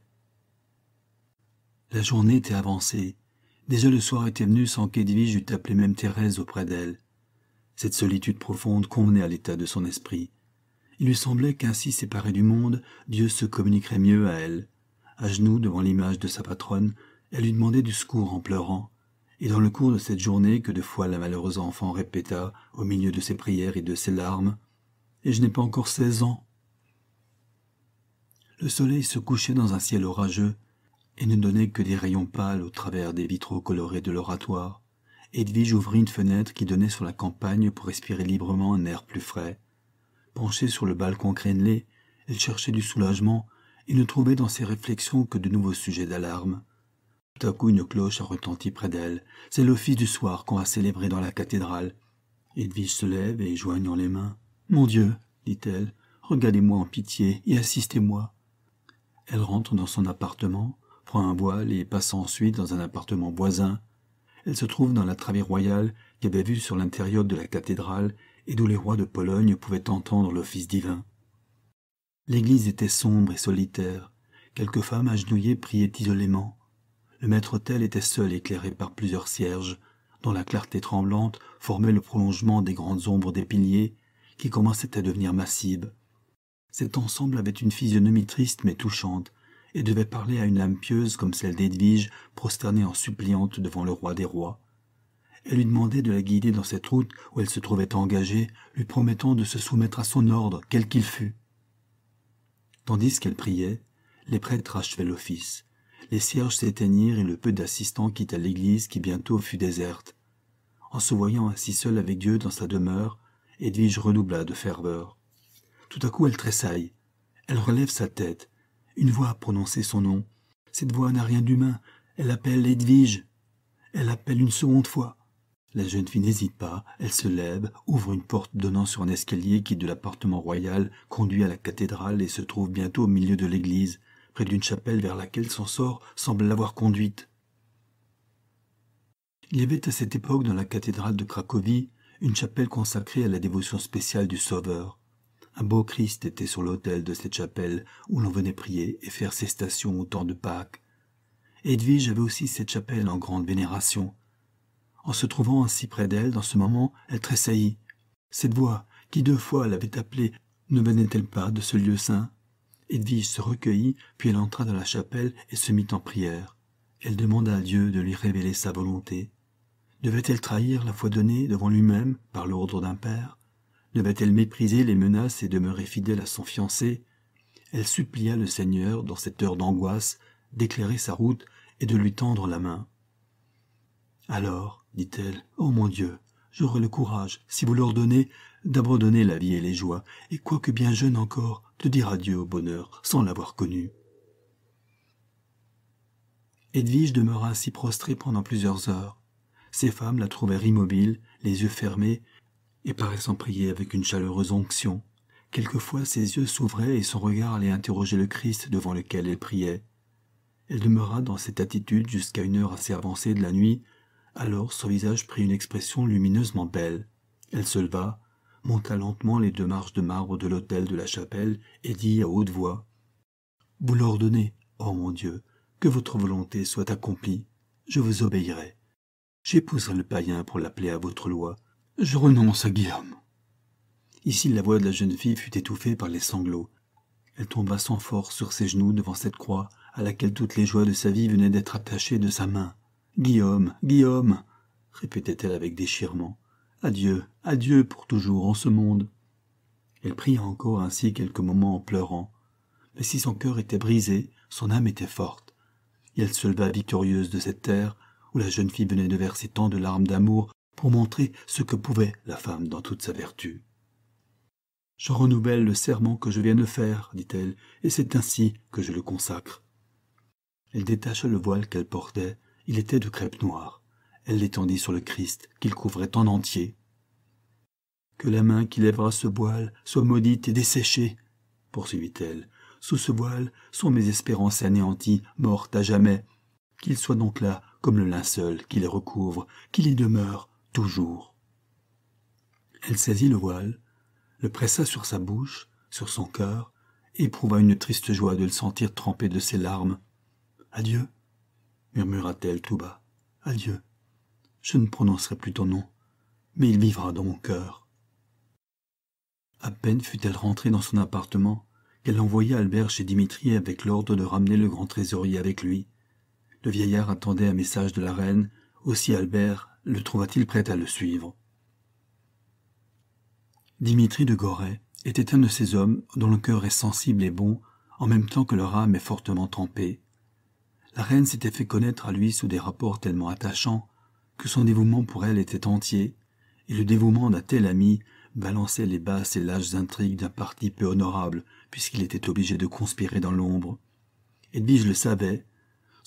La journée était avancée. Déjà le soir était venu sans qu'Edwige eût appelé même Thérèse auprès d'elle. Cette solitude profonde convenait à l'état de son esprit. Il lui semblait qu'ainsi séparé du monde, Dieu se communiquerait mieux à elle. À genoux devant l'image de sa patronne, elle lui demandait du secours en pleurant. Et dans le cours de cette journée que de fois la malheureuse enfant répéta, au milieu de ses prières et de ses larmes, Et je n'ai pas encore seize ans. Le soleil se couchait dans un ciel orageux, et ne donnait que des rayons pâles au travers des vitraux colorés de l'oratoire. Edwige ouvrit une fenêtre qui donnait sur la campagne pour respirer librement un air plus frais. Penchée sur le balcon crénelé, elle cherchait du soulagement et ne trouvait dans ses réflexions que de nouveaux sujets d'alarme. Tout à coup une cloche a retenti près d'elle. C'est l'office du soir qu'on va célébrer dans la cathédrale. Edwige se lève et, joignant les mains, Mon Dieu, dit-elle, regardez-moi en pitié et assistez-moi. Elle rentre dans son appartement, prend un voile et passe ensuite dans un appartement voisin. Elle se trouve dans la travée royale qui avait vue sur l'intérieur de la cathédrale et d'où les rois de Pologne pouvaient entendre l'office divin. L'église était sombre et solitaire. Quelques femmes agenouillées priaient isolément. Le maître-autel était seul éclairé par plusieurs cierges, dont la clarté tremblante formait le prolongement des grandes ombres des piliers, qui commençaient à devenir massives. Cet ensemble avait une physionomie triste mais touchante, et devait parler à une âme pieuse comme celle d'Edwige, prosternée en suppliante devant le roi des rois. Elle lui demandait de la guider dans cette route où elle se trouvait engagée, lui promettant de se soumettre à son ordre, quel qu'il fût. Tandis qu'elle priait, les prêtres achevaient l'office. Les cierges s'éteignirent et le peu d'assistants quitta l'église qui bientôt fut déserte. En se voyant ainsi seule avec Dieu dans sa demeure, Edwige redoubla de ferveur. Tout à coup elle tressaille. Elle relève sa tête. Une voix a prononcé son nom. Cette voix n'a rien d'humain. Elle appelle Edwige. Elle appelle une seconde fois. La jeune fille n'hésite pas, elle se lève, ouvre une porte donnant sur un escalier qui, de l'appartement royal, conduit à la cathédrale et se trouve bientôt au milieu de l'église, près d'une chapelle vers laquelle son sort semble l'avoir conduite. Il y avait à cette époque dans la cathédrale de Cracovie une chapelle consacrée à la dévotion spéciale du Sauveur. Un beau Christ était sur l'autel de cette chapelle où l'on venait prier et faire ses stations au temps de Pâques. Edwige avait aussi cette chapelle en grande vénération, en se trouvant ainsi près d'elle, dans ce moment, elle tressaillit. Cette voix, qui deux fois l'avait appelée, ne venait-elle pas de ce lieu saint? Edwige se recueillit, puis elle entra dans la chapelle et se mit en prière. Elle demanda à Dieu de lui révéler sa volonté. Devait-elle trahir la foi donnée devant lui-même par l'ordre d'un père? Devait-elle mépriser les menaces et demeurer fidèle à son fiancé? Elle supplia le Seigneur, dans cette heure d'angoisse, d'éclairer sa route et de lui tendre la main. Alors, dit-elle, oh mon Dieu, j'aurai le courage, si vous l'ordonnez, d'abandonner la vie et les joies, et quoique bien jeune encore, de dire adieu au bonheur, sans l'avoir connu. Edwige demeura ainsi prostrée pendant plusieurs heures. Ses femmes la trouvèrent immobile, les yeux fermés, et paraissant prier avec une chaleureuse onction. Quelquefois ses yeux s'ouvraient et son regard allait interroger le Christ devant lequel elle priait. Elle demeura dans cette attitude jusqu'à une heure assez avancée de la nuit, alors son visage prit une expression lumineusement belle. Elle se leva, monta lentement les deux marches de marbre de l'autel de la chapelle et dit à haute voix Vous l'ordonnez, ô mon Dieu, que votre volonté soit accomplie. Je vous obéirai. J'épouserai le païen pour l'appeler à votre loi. Je renonce à Guillaume. Ici la voix de la jeune fille fut étouffée par les sanglots. Elle tomba sans force sur ses genoux devant cette croix à laquelle toutes les joies de sa vie venaient d'être attachées de sa main. Guillaume, Guillaume, répétait-elle avec déchirement. Adieu, adieu pour toujours en ce monde. Elle pria encore ainsi quelques moments en pleurant. Mais si son cœur était brisé, son âme était forte. Et elle se leva victorieuse de cette terre la jeune fille venait de verser tant de larmes d'amour pour montrer ce que pouvait la femme dans toute sa vertu. Je renouvelle le serment que je viens de faire, dit-elle, et c'est ainsi que je le consacre. Elle détacha le voile qu'elle portait, il était de crêpe noire. Elle l'étendit sur le Christ, qu'il couvrait en entier. Que la main qui lèvera ce voile soit maudite et desséchée, poursuivit-elle. Sous ce voile sont mes espérances anéanties, mortes à jamais. Qu'il soit donc là comme le linceul qui les recouvre, qu'il y demeure toujours. Elle saisit le voile, le pressa sur sa bouche, sur son cœur, éprouva une triste joie de le sentir trempé de ses larmes. Adieu, murmura-t-elle tout bas. Adieu. Je ne prononcerai plus ton nom, mais il vivra dans mon cœur. À peine fut-elle rentrée dans son appartement qu'elle envoya Albert chez Dimitri avec l'ordre de ramener le grand trésorier avec lui. Le vieillard attendait un message de la reine, aussi Albert le trouva-t-il prêt à le suivre. Dimitri de Goret était un de ces hommes dont le cœur est sensible et bon, en même temps que leur âme est fortement trempée. La reine s'était fait connaître à lui sous des rapports tellement attachants que son dévouement pour elle était entier, et le dévouement d'un tel ami balançait les basses et lâches intrigues d'un parti peu honorable, puisqu'il était obligé de conspirer dans l'ombre. Edwige le savait.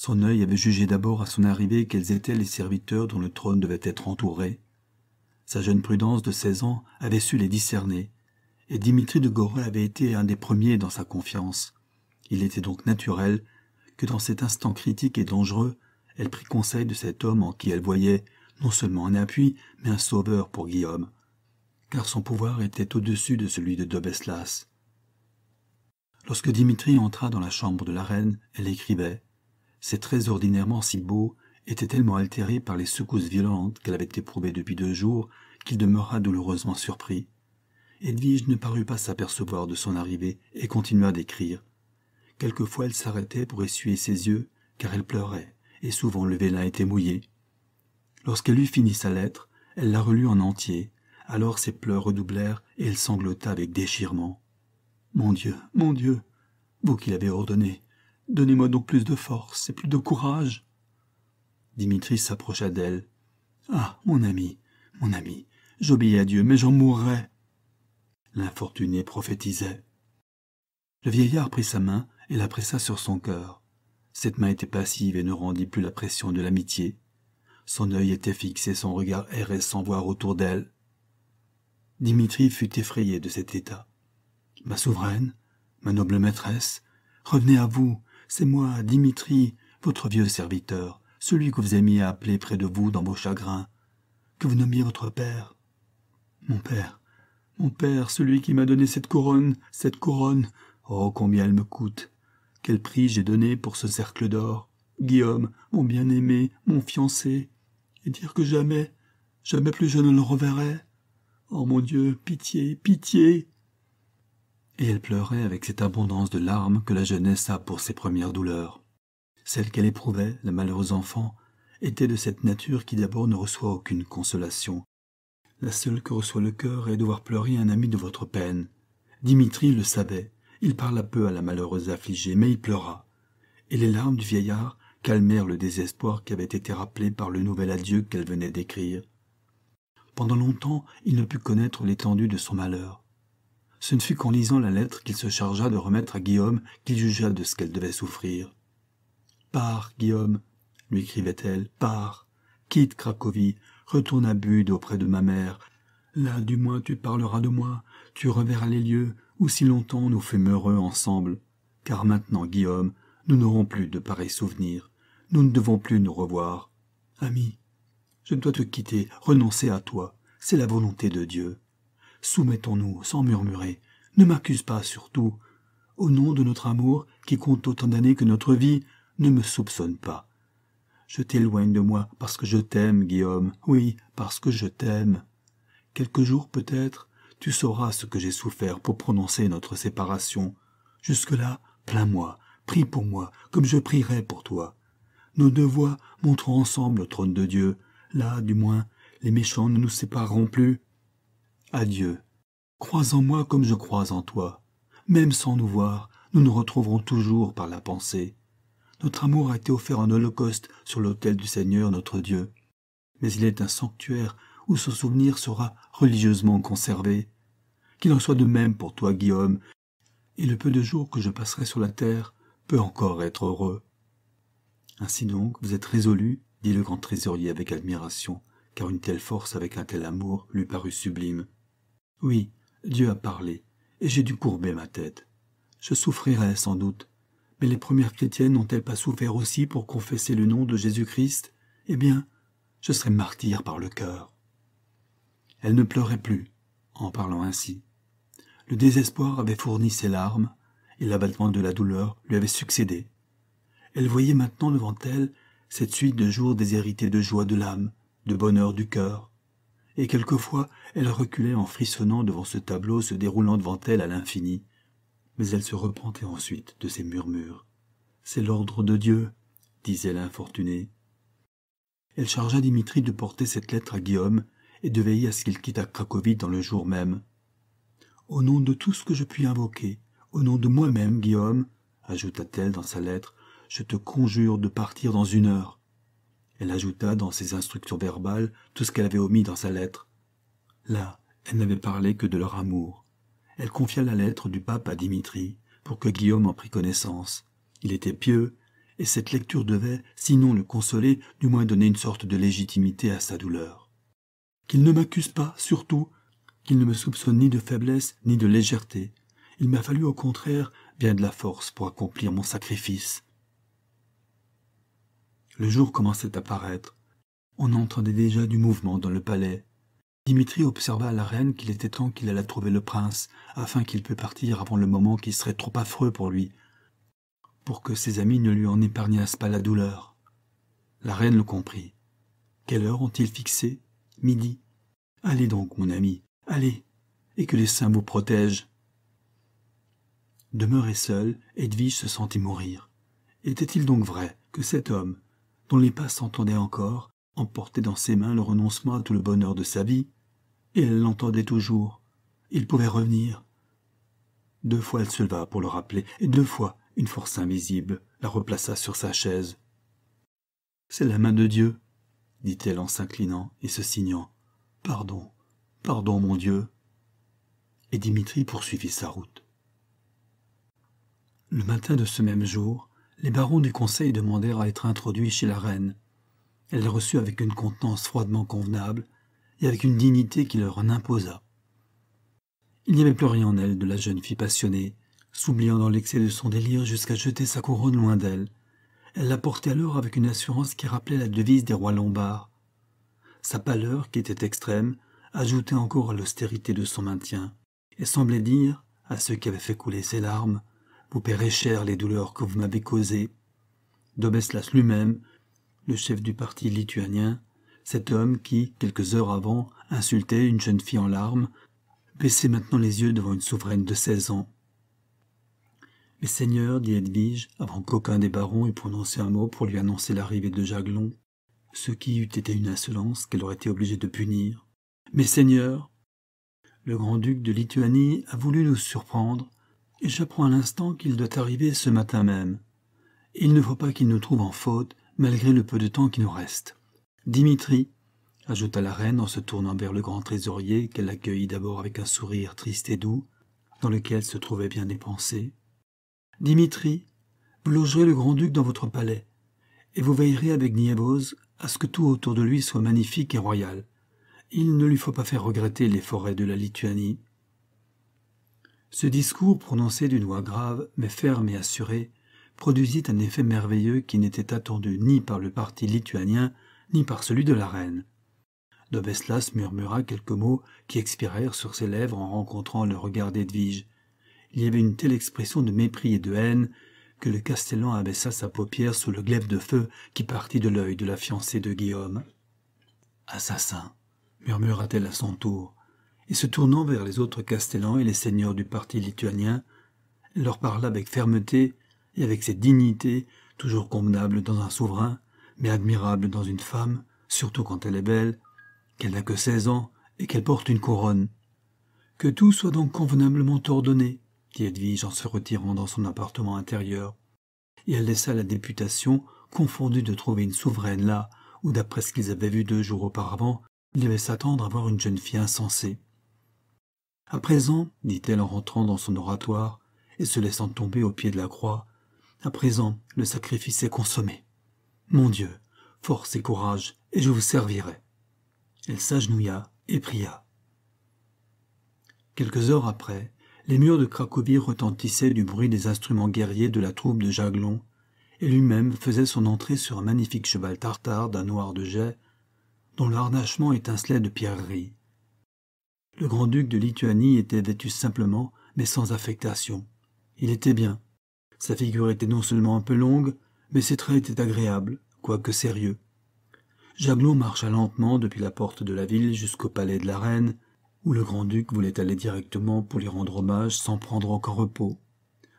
Son œil avait jugé d'abord à son arrivée quels étaient les serviteurs dont le trône devait être entouré. Sa jeune prudence de seize ans avait su les discerner, et Dimitri de Goret avait été un des premiers dans sa confiance. Il était donc naturel que dans cet instant critique et dangereux, elle prit conseil de cet homme en qui elle voyait non seulement un appui, mais un sauveur pour Guillaume, car son pouvoir était au-dessus de celui de Dobeslas. Lorsque Dimitri entra dans la chambre de la reine, elle écrivait. Ses traits ordinairement si beaux était tellement altéré par les secousses violentes qu'elle avait éprouvées depuis deux jours qu'il demeura douloureusement surpris. Edwige ne parut pas s'apercevoir de son arrivée et continua d'écrire. Quelquefois elle s'arrêtait pour essuyer ses yeux, car elle pleurait, et souvent le vélin était mouillé. Lorsqu'elle eut fini sa lettre, elle la relut en entier. Alors ses pleurs redoublèrent et elle sanglota avec déchirement. Mon Dieu, mon Dieu, vous qui l'avez ordonné, donnez-moi donc plus de force et plus de courage. Dimitri s'approcha d'elle. Ah, mon ami, mon ami, j'obéis à Dieu, mais j'en mourrai. L'infortuné prophétisait. Le vieillard prit sa main et la pressa sur son cœur. Cette main était passive et ne rendit plus la pression de l'amitié. Son œil était fixé, son regard errait sans voir autour d'elle. Dimitri fut effrayé de cet état. Ma souveraine, ma noble maîtresse, revenez à vous, c'est moi, Dimitri, votre vieux serviteur celui que vous aimiez appeler près de vous dans vos chagrins, que vous nommiez votre père. Mon père, mon père, celui qui m'a donné cette couronne, cette couronne, oh combien elle me coûte. Quel prix j'ai donné pour ce cercle d'or. Guillaume, mon bien-aimé, mon fiancé, et dire que jamais, jamais plus je ne le reverrai. Oh mon Dieu, pitié, pitié. Et elle pleurait avec cette abondance de larmes que la jeunesse a pour ses premières douleurs. Celle qu'elle éprouvait, la malheureuse enfant, était de cette nature qui d'abord ne reçoit aucune consolation. La seule que reçoit le cœur est de voir pleurer un ami de votre peine. Dimitri le savait. Il parla peu à la malheureuse affligée, mais il pleura. Et les larmes du vieillard calmèrent le désespoir qui avait été rappelé par le nouvel adieu qu'elle venait d'écrire. Pendant longtemps, il ne put connaître l'étendue de son malheur. Ce ne fut qu'en lisant la lettre qu'il se chargea de remettre à Guillaume qu'il jugea de ce qu'elle devait souffrir. Pars, Guillaume, lui écrivait-elle, pars, quitte Cracovie, retourne à Bude auprès de ma mère. Là, du moins, tu parleras de moi, tu reverras les lieux où si longtemps nous fûmes heureux ensemble. Car maintenant, Guillaume, nous n'aurons plus de pareils souvenirs. Nous ne devons plus nous revoir. Ami, je dois te quitter, renoncer à toi. C'est la volonté de Dieu. Soumettons-nous sans murmurer. Ne m'accuse pas surtout. Au nom de notre amour, qui compte autant d'années que notre vie, ne me soupçonne pas. Je t'éloigne de moi parce que je t'aime, Guillaume, oui, parce que je t'aime. Quelques jours peut-être, tu sauras ce que j'ai souffert pour prononcer notre séparation. Jusque-là, plains-moi, prie pour moi, comme je prierai pour toi. Nos deux voix monteront ensemble au trône de Dieu. Là, du moins, les méchants ne nous sépareront plus. Adieu. Crois en moi comme je crois en toi. Même sans nous voir, nous nous retrouverons toujours par la pensée. Notre amour a été offert en holocauste sur l'autel du Seigneur notre Dieu. Mais il est un sanctuaire où son souvenir sera religieusement conservé. Qu'il en soit de même pour toi, Guillaume, et le peu de jours que je passerai sur la terre peut encore être heureux. Ainsi donc, vous êtes résolu, dit le grand trésorier avec admiration, car une telle force avec un tel amour lui parut sublime. Oui, Dieu a parlé, et j'ai dû courber ma tête. Je souffrirai sans doute, mais les premières chrétiennes n'ont-elles pas souffert aussi pour confesser le nom de Jésus-Christ? Eh bien, je serai martyr par le cœur. Elle ne pleurait plus, en parlant ainsi. Le désespoir avait fourni ses larmes, et l'abattement de la douleur lui avait succédé. Elle voyait maintenant devant elle cette suite de jours déshérités de joie de l'âme, de bonheur du cœur, et quelquefois elle reculait en frissonnant devant ce tableau se déroulant devant elle à l'infini. Mais elle se repentait ensuite de ses murmures. C'est l'ordre de Dieu, disait l'infortunée. Elle chargea Dimitri de porter cette lettre à Guillaume et de veiller à ce qu'il quittât Cracovie dans le jour même. Au nom de tout ce que je puis invoquer, au nom de moi-même, Guillaume, ajouta-t-elle dans sa lettre, je te conjure de partir dans une heure. Elle ajouta dans ses instructions verbales tout ce qu'elle avait omis dans sa lettre. Là, elle n'avait parlé que de leur amour. Elle confia la lettre du pape à Dimitri, pour que Guillaume en prît connaissance. Il était pieux, et cette lecture devait, sinon le consoler, du moins donner une sorte de légitimité à sa douleur. Qu'il ne m'accuse pas, surtout, qu'il ne me soupçonne ni de faiblesse ni de légèreté. Il m'a fallu au contraire bien de la force pour accomplir mon sacrifice. Le jour commençait à paraître. On entendait déjà du mouvement dans le palais. Dimitri observa à la reine qu'il était temps qu'il allât trouver le prince, afin qu'il pût partir avant le moment qui serait trop affreux pour lui, pour que ses amis ne lui en épargnassent pas la douleur. La reine le comprit. Quelle heure ont-ils fixé? Midi. Allez donc, mon ami, Allez, et que les saints vous protègent. Demeuré seul, Edwige se sentit mourir. Était-il donc vrai que cet homme, dont les pas s'entendaient encore, emportait dans ses mains le renoncement à tout le bonheur de sa vie Et elle l'entendait toujours. Il pouvait revenir. Deux fois elle se leva pour le rappeler, et deux fois une force invisible la replaça sur sa chaise. C'est la main de Dieu, dit-elle en s'inclinant et se signant. Pardon, Pardon, mon Dieu. Et Dimitri poursuivit sa route. Le matin de ce même jour, les barons du conseil demandèrent à être introduits chez la reine. Elle les reçut avec une contenance froidement convenable et avec une dignité qui leur en imposa. Il n'y avait plus rien en elle de la jeune fille passionnée, s'oubliant dans l'excès de son délire jusqu'à jeter sa couronne loin d'elle. Elle la portait alors avec une assurance qui rappelait la devise des rois lombards. Sa pâleur, qui était extrême, ajoutait encore à l'austérité de son maintien, et semblait dire, à ceux qui avaient fait couler ses larmes, Vous paierez cher les douleurs que vous m'avez causées. Dobeslas lui-même, le chef du parti lituanien, cet homme qui, quelques heures avant, insultait une jeune fille en larmes, baissait maintenant les yeux devant une souveraine de seize ans. Mais seigneur, dit Edwige, avant qu'aucun des barons eût prononcé un mot pour lui annoncer l'arrivée de Jaglon, ce qui eût été une insolence qu'elle aurait été obligée de punir. Mais Seigneur, le grand-duc de Lituanie a voulu nous surprendre, j'apprends à l'instant qu'il doit arriver ce matin même. Il ne faut pas qu'il nous trouve en faute, malgré le peu de temps qui nous reste. Dimitri, ajouta la reine en se tournant vers le grand trésorier qu'elle accueillit d'abord avec un sourire triste et doux, dans lequel se trouvaient bien des pensées. Dimitri, vous logerez le grand-duc dans votre palais, et vous veillerez avec Niébose à ce que tout autour de lui soit magnifique et royal. Il ne lui faut pas faire regretter les forêts de la Lituanie. Ce discours, prononcé d'une voix grave, mais ferme et assurée, produisit un effet merveilleux qui n'était attendu ni par le parti lituanien, ni par celui de la reine. Dobeslas murmura quelques mots qui expirèrent sur ses lèvres en rencontrant le regard d'Edwige. Il y avait une telle expression de mépris et de haine que le Castellan abaissa sa paupière sous le glaive de feu qui partit de l'œil de la fiancée de Guillaume. Assassin murmura-t-elle à son tour, et se tournant vers les autres castellans et les seigneurs du parti lituanien, elle leur parla avec fermeté et avec cette dignité toujours convenable dans un souverain, mais admirable dans une femme, surtout quand elle est belle, qu'elle n'a que seize ans et qu'elle porte une couronne. Que tout soit donc convenablement ordonné, dit Edwige en se retirant dans son appartement intérieur, et elle laissa la députation confondue de trouver une souveraine là où, d'après ce qu'ils avaient vu deux jours auparavant, il devait s'attendre à voir une jeune fille insensée. À présent, dit-elle en rentrant dans son oratoire et se laissant tomber au pied de la croix, à présent le sacrifice est consommé. Mon Dieu, force et courage, et je vous servirai. Elle s'agenouilla et pria. Quelques heures après, les murs de Cracovie retentissaient du bruit des instruments guerriers de la troupe de Jaglon, et lui-même faisait son entrée sur un magnifique cheval tartare d'un noir de jet, dont le harnachement étincelait de pierreries. Le grand-duc de Lituanie était vêtu simplement, mais sans affectation. Il était bien. Sa figure était non seulement un peu longue, mais ses traits étaient agréables, quoique sérieux. Jaglon marcha lentement depuis la porte de la ville jusqu'au palais de la reine, où le grand-duc voulait aller directement pour lui rendre hommage sans prendre aucun repos.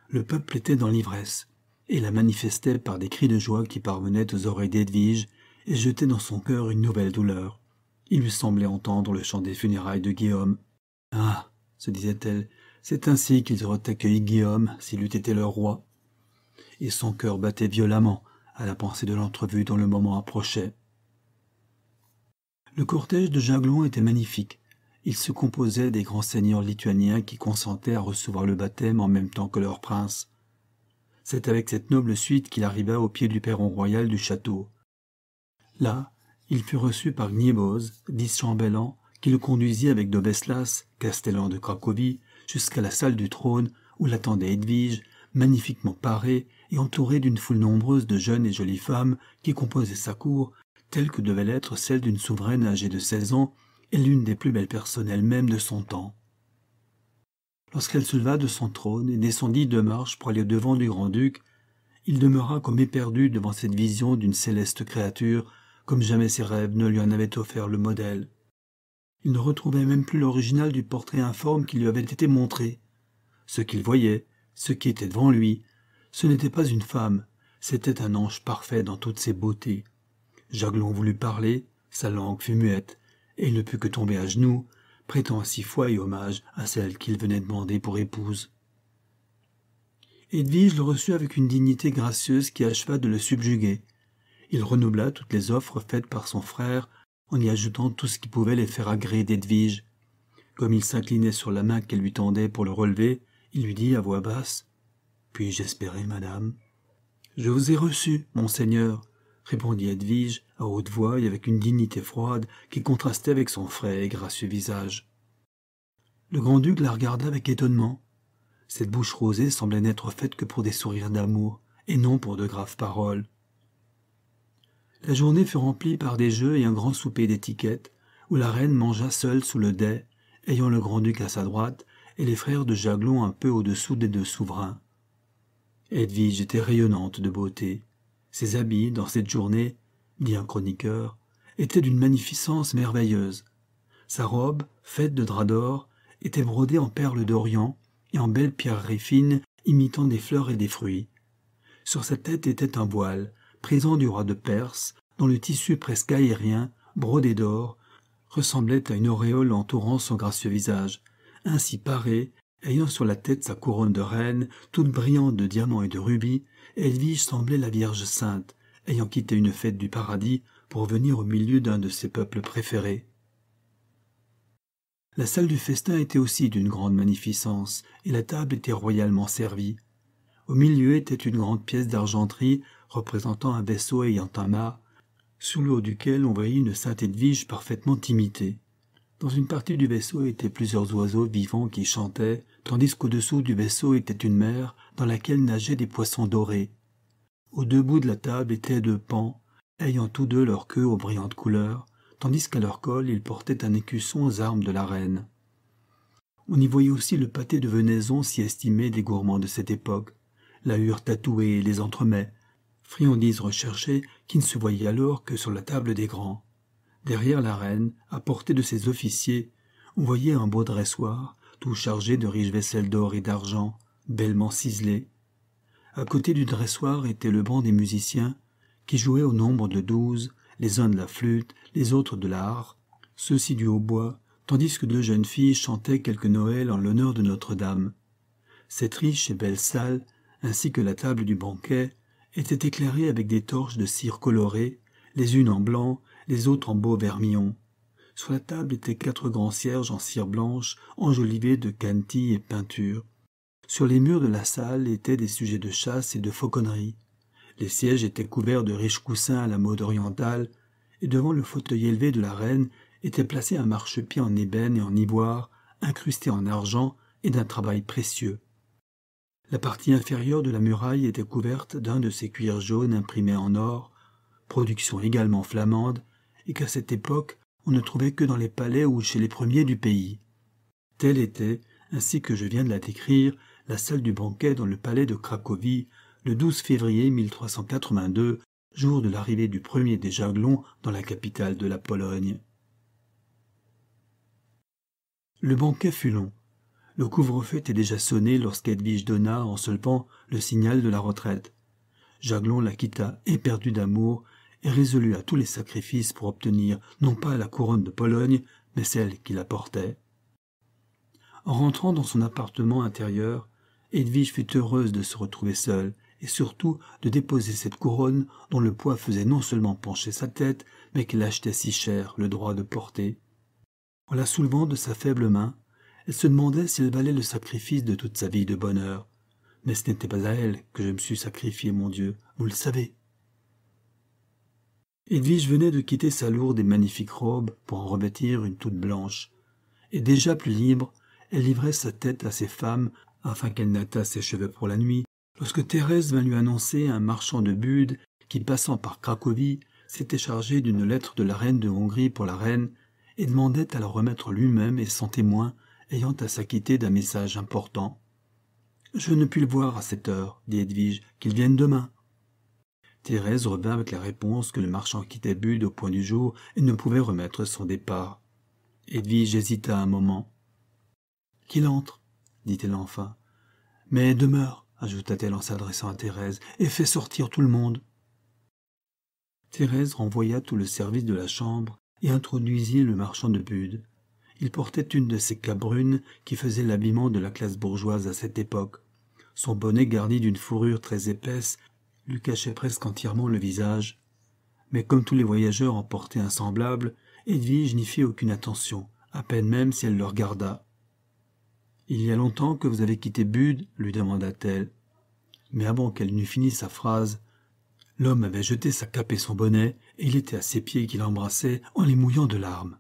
Le peuple était dans l'ivresse, et la manifestait par des cris de joie qui parvenaient aux oreilles d'Edwige et jetaient dans son cœur une nouvelle douleur. Il lui semblait entendre le chant des funérailles de Guillaume. Ah, se disait-elle, c'est ainsi qu'ils auraient accueilli Guillaume s'il eût été leur roi. Et son cœur battait violemment à la pensée de l'entrevue dont le moment approchait. Le cortège de Jaglon était magnifique. Il se composait des grands seigneurs lituaniens qui consentaient à recevoir le baptême en même temps que leur prince. C'est avec cette noble suite qu'il arriva au pied du perron royal du château. Là, il fut reçu par Gnieboz, vice-chambellan, qui le conduisit avec Dobeslas, castellan de Cracovie, jusqu'à la salle du trône où l'attendait Edwige, magnifiquement parée et entourée d'une foule nombreuse de jeunes et jolies femmes qui composaient sa cour, telle que devait l'être celle d'une souveraine âgée de seize ans et l'une des plus belles personnes elle-même de son temps. Lorsqu'elle se leva de son trône et descendit de marche pour aller au-devant du grand-duc, il demeura comme éperdu devant cette vision d'une céleste créature, comme jamais ses rêves ne lui en avaient offert le modèle. Il ne retrouvait même plus l'original du portrait informe qui lui avait été montré. Ce qu'il voyait, ce qui était devant lui, ce n'était pas une femme, c'était un ange parfait dans toutes ses beautés. Jaglon voulut parler, sa langue fut muette, et il ne put que tomber à genoux, prêtant ainsi foi et hommage à celle qu'il venait demander pour épouse. Edwige le reçut avec une dignité gracieuse qui acheva de le subjuguer. Il renoubla toutes les offres faites par son frère en y ajoutant tout ce qui pouvait les faire agréer d'Edwige. Comme il s'inclinait sur la main qu'elle lui tendait pour le relever, il lui dit à voix basse Puis-je espérer, madame Je vous ai reçu, monseigneur, répondit Edwige à haute voix et avec une dignité froide qui contrastait avec son frais et gracieux visage. Le grand-duc la regarda avec étonnement. Cette bouche rosée semblait n'être faite que pour des sourires d'amour, et non pour de graves paroles. La journée fut remplie par des jeux et un grand souper d'étiquette, où la reine mangea seule sous le dais, ayant le grand-duc à sa droite et les frères de Jaglon un peu au-dessous des deux souverains. Edwige était rayonnante de beauté. Ses habits, dans cette journée, dit un chroniqueur, étaient d'une magnificence merveilleuse. Sa robe, faite de drap d'or, était brodée en perles d'Orient et en belles pierreries fines imitant des fleurs et des fruits. Sur sa tête était un voile, présent du roi de Perse, dont le tissu presque aérien, brodé d'or, ressemblait à une auréole entourant son gracieux visage. Ainsi paré, ayant sur la tête sa couronne de reine, toute brillante de diamants et de rubis, Edwige semblait la Vierge sainte, ayant quitté une fête du paradis pour venir au milieu d'un de ses peuples préférés. La salle du festin était aussi d'une grande magnificence, et la table était royalement servie. Au milieu était une grande pièce d'argenterie représentant un vaisseau ayant un mât, sur le haut duquel on voyait une sainte Edwige parfaitement imitée. Dans une partie du vaisseau étaient plusieurs oiseaux vivants qui chantaient, tandis qu'au-dessous du vaisseau était une mer dans laquelle nageaient des poissons dorés. Aux deux bouts de la table étaient deux pans, ayant tous deux leur queue aux brillantes couleurs, tandis qu'à leur col ils portaient un écusson aux armes de la reine. On y voyait aussi le pâté de venaison si estimé des gourmands de cette époque, la hure tatouée et les entremets, friandises recherchées qui ne se voyaient alors que sur la table des grands. Derrière la reine, à portée de ses officiers, on voyait un beau dressoir, tout chargé de riches vaisselles d'or et d'argent, bellement ciselées. À côté du dressoir était le banc des musiciens, qui jouaient au nombre de douze, les uns de la flûte, les autres de l'art, ceux-ci du hautbois, tandis que deux jeunes filles chantaient quelques Noëls en l'honneur de Notre-Dame. Cette riche et belle salle, ainsi que la table du banquet, était éclairée avec des torches de cire colorée, les unes en blanc, les autres en beau vermillon. Sur la table étaient quatre grands cierges en cire blanche, enjolivés de cantilles et peintures. Sur les murs de la salle étaient des sujets de chasse et de fauconnerie. Les sièges étaient couverts de riches coussins à la mode orientale, et devant le fauteuil élevé de la reine était placé un marchepied en ébène et en ivoire, incrusté en argent et d'un travail précieux. La partie inférieure de la muraille était couverte d'un de ces cuirs jaunes imprimés en or, production également flamande, et qu'à cette époque on ne trouvait que dans les palais ou chez les premiers du pays. Telle était, ainsi que je viens de la décrire, la salle du banquet dans le palais de Cracovie, le 12 février 1382, jour de l'arrivée du premier des Jaglons dans la capitale de la Pologne. Le banquet fut long. Le couvre-feu était déjà sonné lorsqu'Edwige donna, en se levant, le signal de la retraite. Jaglon la quitta éperdu d'amour et résolu à tous les sacrifices pour obtenir non pas la couronne de Pologne, mais celle qui la portait. En rentrant dans son appartement intérieur, Edwige fut heureuse de se retrouver seule et surtout de déposer cette couronne dont le poids faisait non seulement pencher sa tête, mais qu'elle achetait si cher le droit de porter. En la soulevant de sa faible main, elle se demandait si elle valait le sacrifice de toute sa vie de bonheur. Mais ce n'était pas à elle que je me suis sacrifié, mon Dieu, vous le savez. Edwige venait de quitter sa lourde et magnifique robe pour en revêtir une toute blanche, et déjà plus libre, elle livrait sa tête à ses femmes afin qu'elle n'attât ses cheveux pour la nuit, lorsque Thérèse vint lui annoncer un marchand de Bude qui, passant par Cracovie, s'était chargé d'une lettre de la reine de Hongrie pour la reine et demandait à la remettre lui-même et sans témoin, ayant à s'acquitter d'un message important. Je ne puis le voir à cette heure, dit Edwige, qu'il vienne demain. Thérèse revint avec la réponse que le marchand quittait Bude au point du jour et ne pouvait remettre son départ. Edwige hésita un moment. Qu'il entre, dit-elle enfin. Mais demeure, ajouta-t-elle en s'adressant à Thérèse, et fais sortir tout le monde. Thérèse renvoya tout le service de la chambre et introduisit le marchand de Bude. Il portait une de ces capes brunes qui faisaient l'habillement de la classe bourgeoise à cette époque. Son bonnet garni d'une fourrure très épaisse lui cachait presque entièrement le visage. Mais comme tous les voyageurs en portaient un semblable, Edwige n'y fit aucune attention, à peine même si elle le regarda. Il y a longtemps que vous avez quitté Bude lui demanda-t-elle. Mais avant qu'elle n'eût fini sa phrase, l'homme avait jeté sa cape et son bonnet, et il était à ses pieds qu'il embrassait en les mouillant de larmes.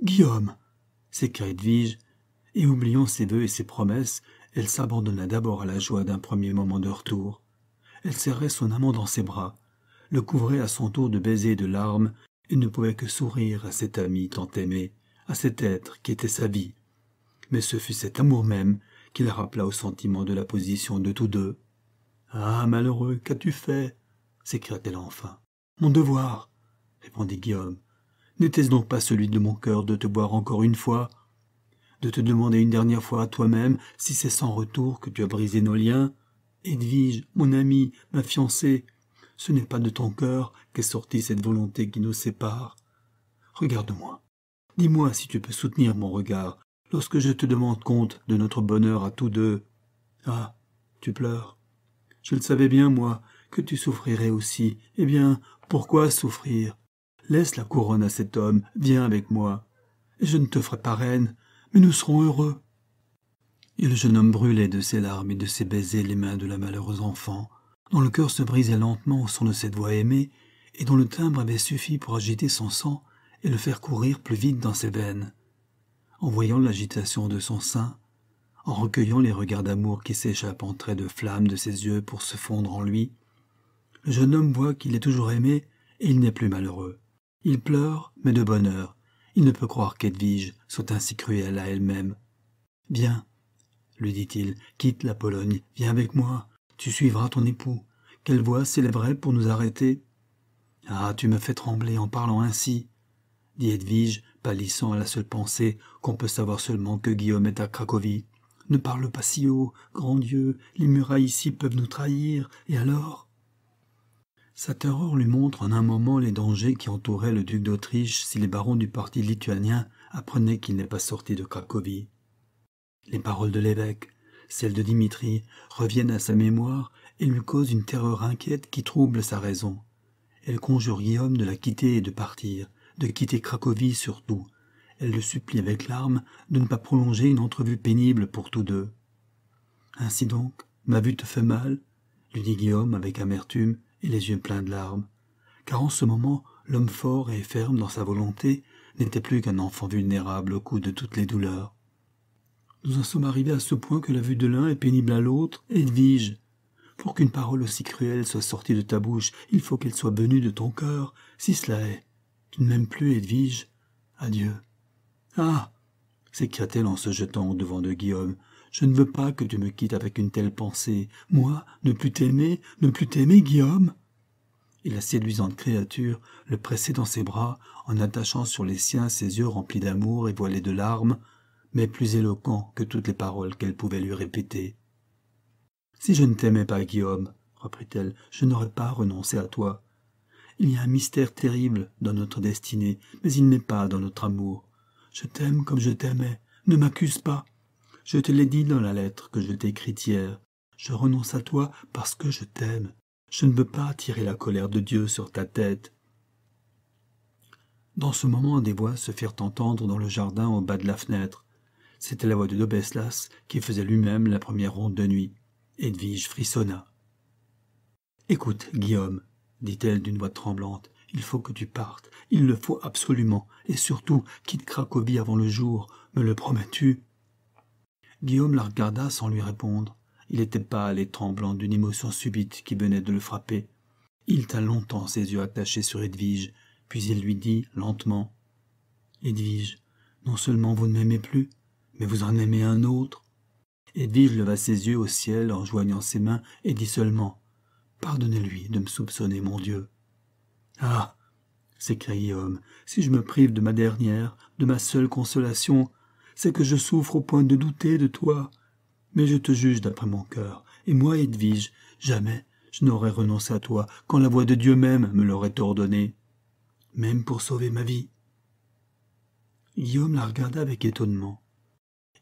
Guillaume s'écria Edwige, et oubliant ses vœux et ses promesses, elle s'abandonna d'abord à la joie d'un premier moment de retour. Elle serrait son amant dans ses bras, le couvrait à son tour de baisers et de larmes, et ne pouvait que sourire à cet ami tant aimé, à cet être qui était sa vie. Mais ce fut cet amour même qui la rappela au sentiment de la position de tous deux. Ah, malheureux, qu'as-tu fait? s'écria-t-elle enfin. Mon devoir, répondit Guillaume. N'était-ce donc pas celui de mon cœur de te voir encore une fois De te demander une dernière fois à toi-même si c'est sans retour que tu as brisé nos liens? Edwige, mon amie, ma fiancée, ce n'est pas de ton cœur qu'est sortie cette volonté qui nous sépare. Regarde-moi. Dis-moi si tu peux soutenir mon regard lorsque je te demande compte de notre bonheur à tous deux. Ah, tu pleures. Je le savais bien, moi, que tu souffrirais aussi. Eh bien, pourquoi souffrir? Laisse la couronne à cet homme, viens avec moi. Je ne te ferai pas reine, mais nous serons heureux. Et le jeune homme brûlait de ses larmes et de ses baisers les mains de la malheureuse enfant, dont le cœur se brisait lentement au son de cette voix aimée, et dont le timbre avait suffi pour agiter son sang et le faire courir plus vite dans ses veines. En voyant l'agitation de son sein, en recueillant les regards d'amour qui s'échappent en traits de flammes de ses yeux pour se fondre en lui, le jeune homme voit qu'il est toujours aimé et il n'est plus malheureux. Il pleure, mais de bonheur. Il ne peut croire qu'Edwige soit ainsi cruelle à elle-même. Viens, lui dit-il, quitte la Pologne, viens avec moi, tu suivras ton époux. Quelle voix s'élèverait pour nous arrêter Ah, tu me fais trembler en parlant ainsi, dit Edwige, pâlissant à la seule pensée qu'on peut savoir seulement que Guillaume est à Cracovie. Ne parle pas si haut, grand Dieu, les murailles ici peuvent nous trahir, et alors? Sa terreur lui montre en un moment les dangers qui entouraient le duc d'Autriche si les barons du parti lituanien apprenaient qu'il n'est pas sorti de Cracovie. Les paroles de l'évêque, celles de Dimitri, reviennent à sa mémoire et lui causent une terreur inquiète qui trouble sa raison. Elle conjure Guillaume de la quitter et de partir, de quitter Cracovie surtout, elle le supplie avec larmes de ne pas prolonger une entrevue pénible pour tous deux. Ainsi donc, ma vue te fait mal lui dit Guillaume avec amertume les yeux pleins de larmes, car en ce moment l'homme fort et ferme dans sa volonté n'était plus qu'un enfant vulnérable au coup de toutes les douleurs. Nous en sommes arrivés à ce point que la vue de l'un est pénible à l'autre, Edwige. Pour qu'une parole aussi cruelle soit sortie de ta bouche, il faut qu'elle soit venue de ton cœur, si cela est. Tu ne m'aimes plus, Edwige. Adieu. Ah s'écria-t-elle en se jetant au devant de Guillaume. Je ne veux pas que tu me quittes avec une telle pensée. Moi, ne plus t'aimer, ne plus t'aimer, Guillaume Et la séduisante créature le pressait dans ses bras, en attachant sur les siens ses yeux remplis d'amour et voilés de larmes, mais plus éloquents que toutes les paroles qu'elle pouvait lui répéter. Si je ne t'aimais pas, Guillaume, reprit-elle, je n'aurais pas renoncé à toi. Il y a un mystère terrible dans notre destinée, mais il n'est pas dans notre amour. Je t'aime comme je t'aimais. Ne m'accuse pas. Je te l'ai dit dans la lettre que je t'ai écrite hier. Je renonce à toi parce que je t'aime. Je ne veux pas attirer la colère de Dieu sur ta tête. Dans ce moment, des voix se firent entendre dans le jardin au bas de la fenêtre. C'était la voix de Dobeslas qui faisait lui-même la première ronde de nuit. Edwige frissonna. Écoute, Guillaume, dit-elle d'une voix tremblante, il faut que tu partes. Il le faut absolument. Et surtout, quitte Cracovie avant le jour. Me le promets-tu? Guillaume la regarda sans lui répondre. Il était pâle et tremblant d'une émotion subite qui venait de le frapper. Il tint longtemps ses yeux attachés sur Edwige, puis il lui dit lentement Edwige, non seulement vous ne m'aimez plus, mais vous en aimez un autre. Edwige leva ses yeux au ciel en joignant ses mains et dit seulement Pardonnez-lui de me soupçonner, mon Dieu. Ah s'écria Guillaume, si je me prive de ma dernière, de ma seule consolation, c'est que je souffre au point de douter de toi. Mais je te juge d'après mon cœur, et moi, Edwige, jamais je n'aurais renoncé à toi quand la voix de Dieu même me l'aurait ordonné, même pour sauver ma vie. Guillaume la regarda avec étonnement.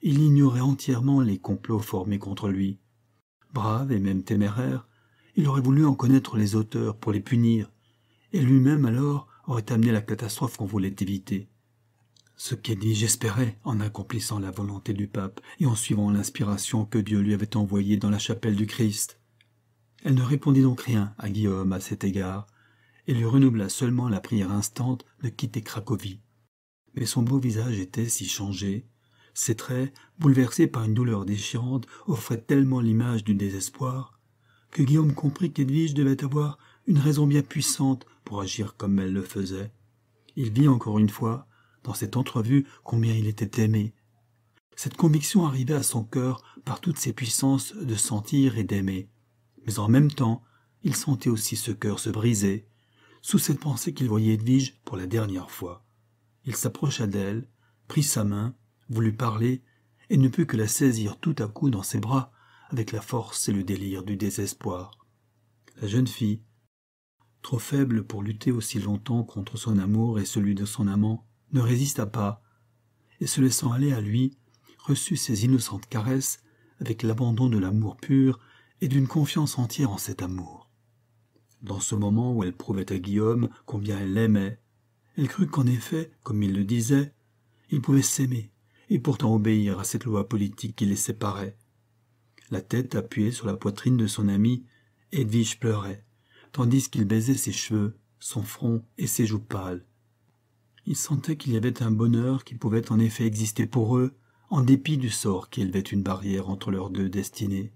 Il ignorait entièrement les complots formés contre lui. Brave et même téméraire, il aurait voulu en connaître les auteurs pour les punir, et lui-même alors aurait amené la catastrophe qu'on voulait éviter. Ce qu'Edwige espérait en accomplissant la volonté du pape et en suivant l'inspiration que Dieu lui avait envoyée dans la chapelle du Christ. Elle ne répondit donc rien à Guillaume à cet égard, et lui renouvela seulement la prière instante de quitter Cracovie. Mais son beau visage était si changé, ses traits, bouleversés par une douleur déchirante, offraient tellement l'image du désespoir, que Guillaume comprit qu'Edwige devait avoir une raison bien puissante pour agir comme elle le faisait. Il vit encore une fois dans cette entrevue combien il était aimé. Cette conviction arrivait à son cœur par toutes ses puissances de sentir et d'aimer. Mais en même temps, il sentait aussi ce cœur se briser, sous cette pensée qu'il voyait Edwige pour la dernière fois. Il s'approcha d'elle, prit sa main, voulut parler, et ne put que la saisir tout à coup dans ses bras, avec la force et le délire du désespoir. La jeune fille, trop faible pour lutter aussi longtemps contre son amour et celui de son amant, ne résista pas, et se laissant aller à lui, reçut ses innocentes caresses avec l'abandon de l'amour pur et d'une confiance entière en cet amour. Dans ce moment où elle prouvait à Guillaume combien elle l'aimait, elle crut qu'en effet, comme il le disait, ils pouvaient s'aimer et pourtant obéir à cette loi politique qui les séparait. La tête appuyée sur la poitrine de son ami, Edwige pleurait, tandis qu'il baisait ses cheveux, son front et ses joues pâles, il sentait qu'il y avait un bonheur qui pouvait en effet exister pour eux, en dépit du sort qui élevait une barrière entre leurs deux destinées.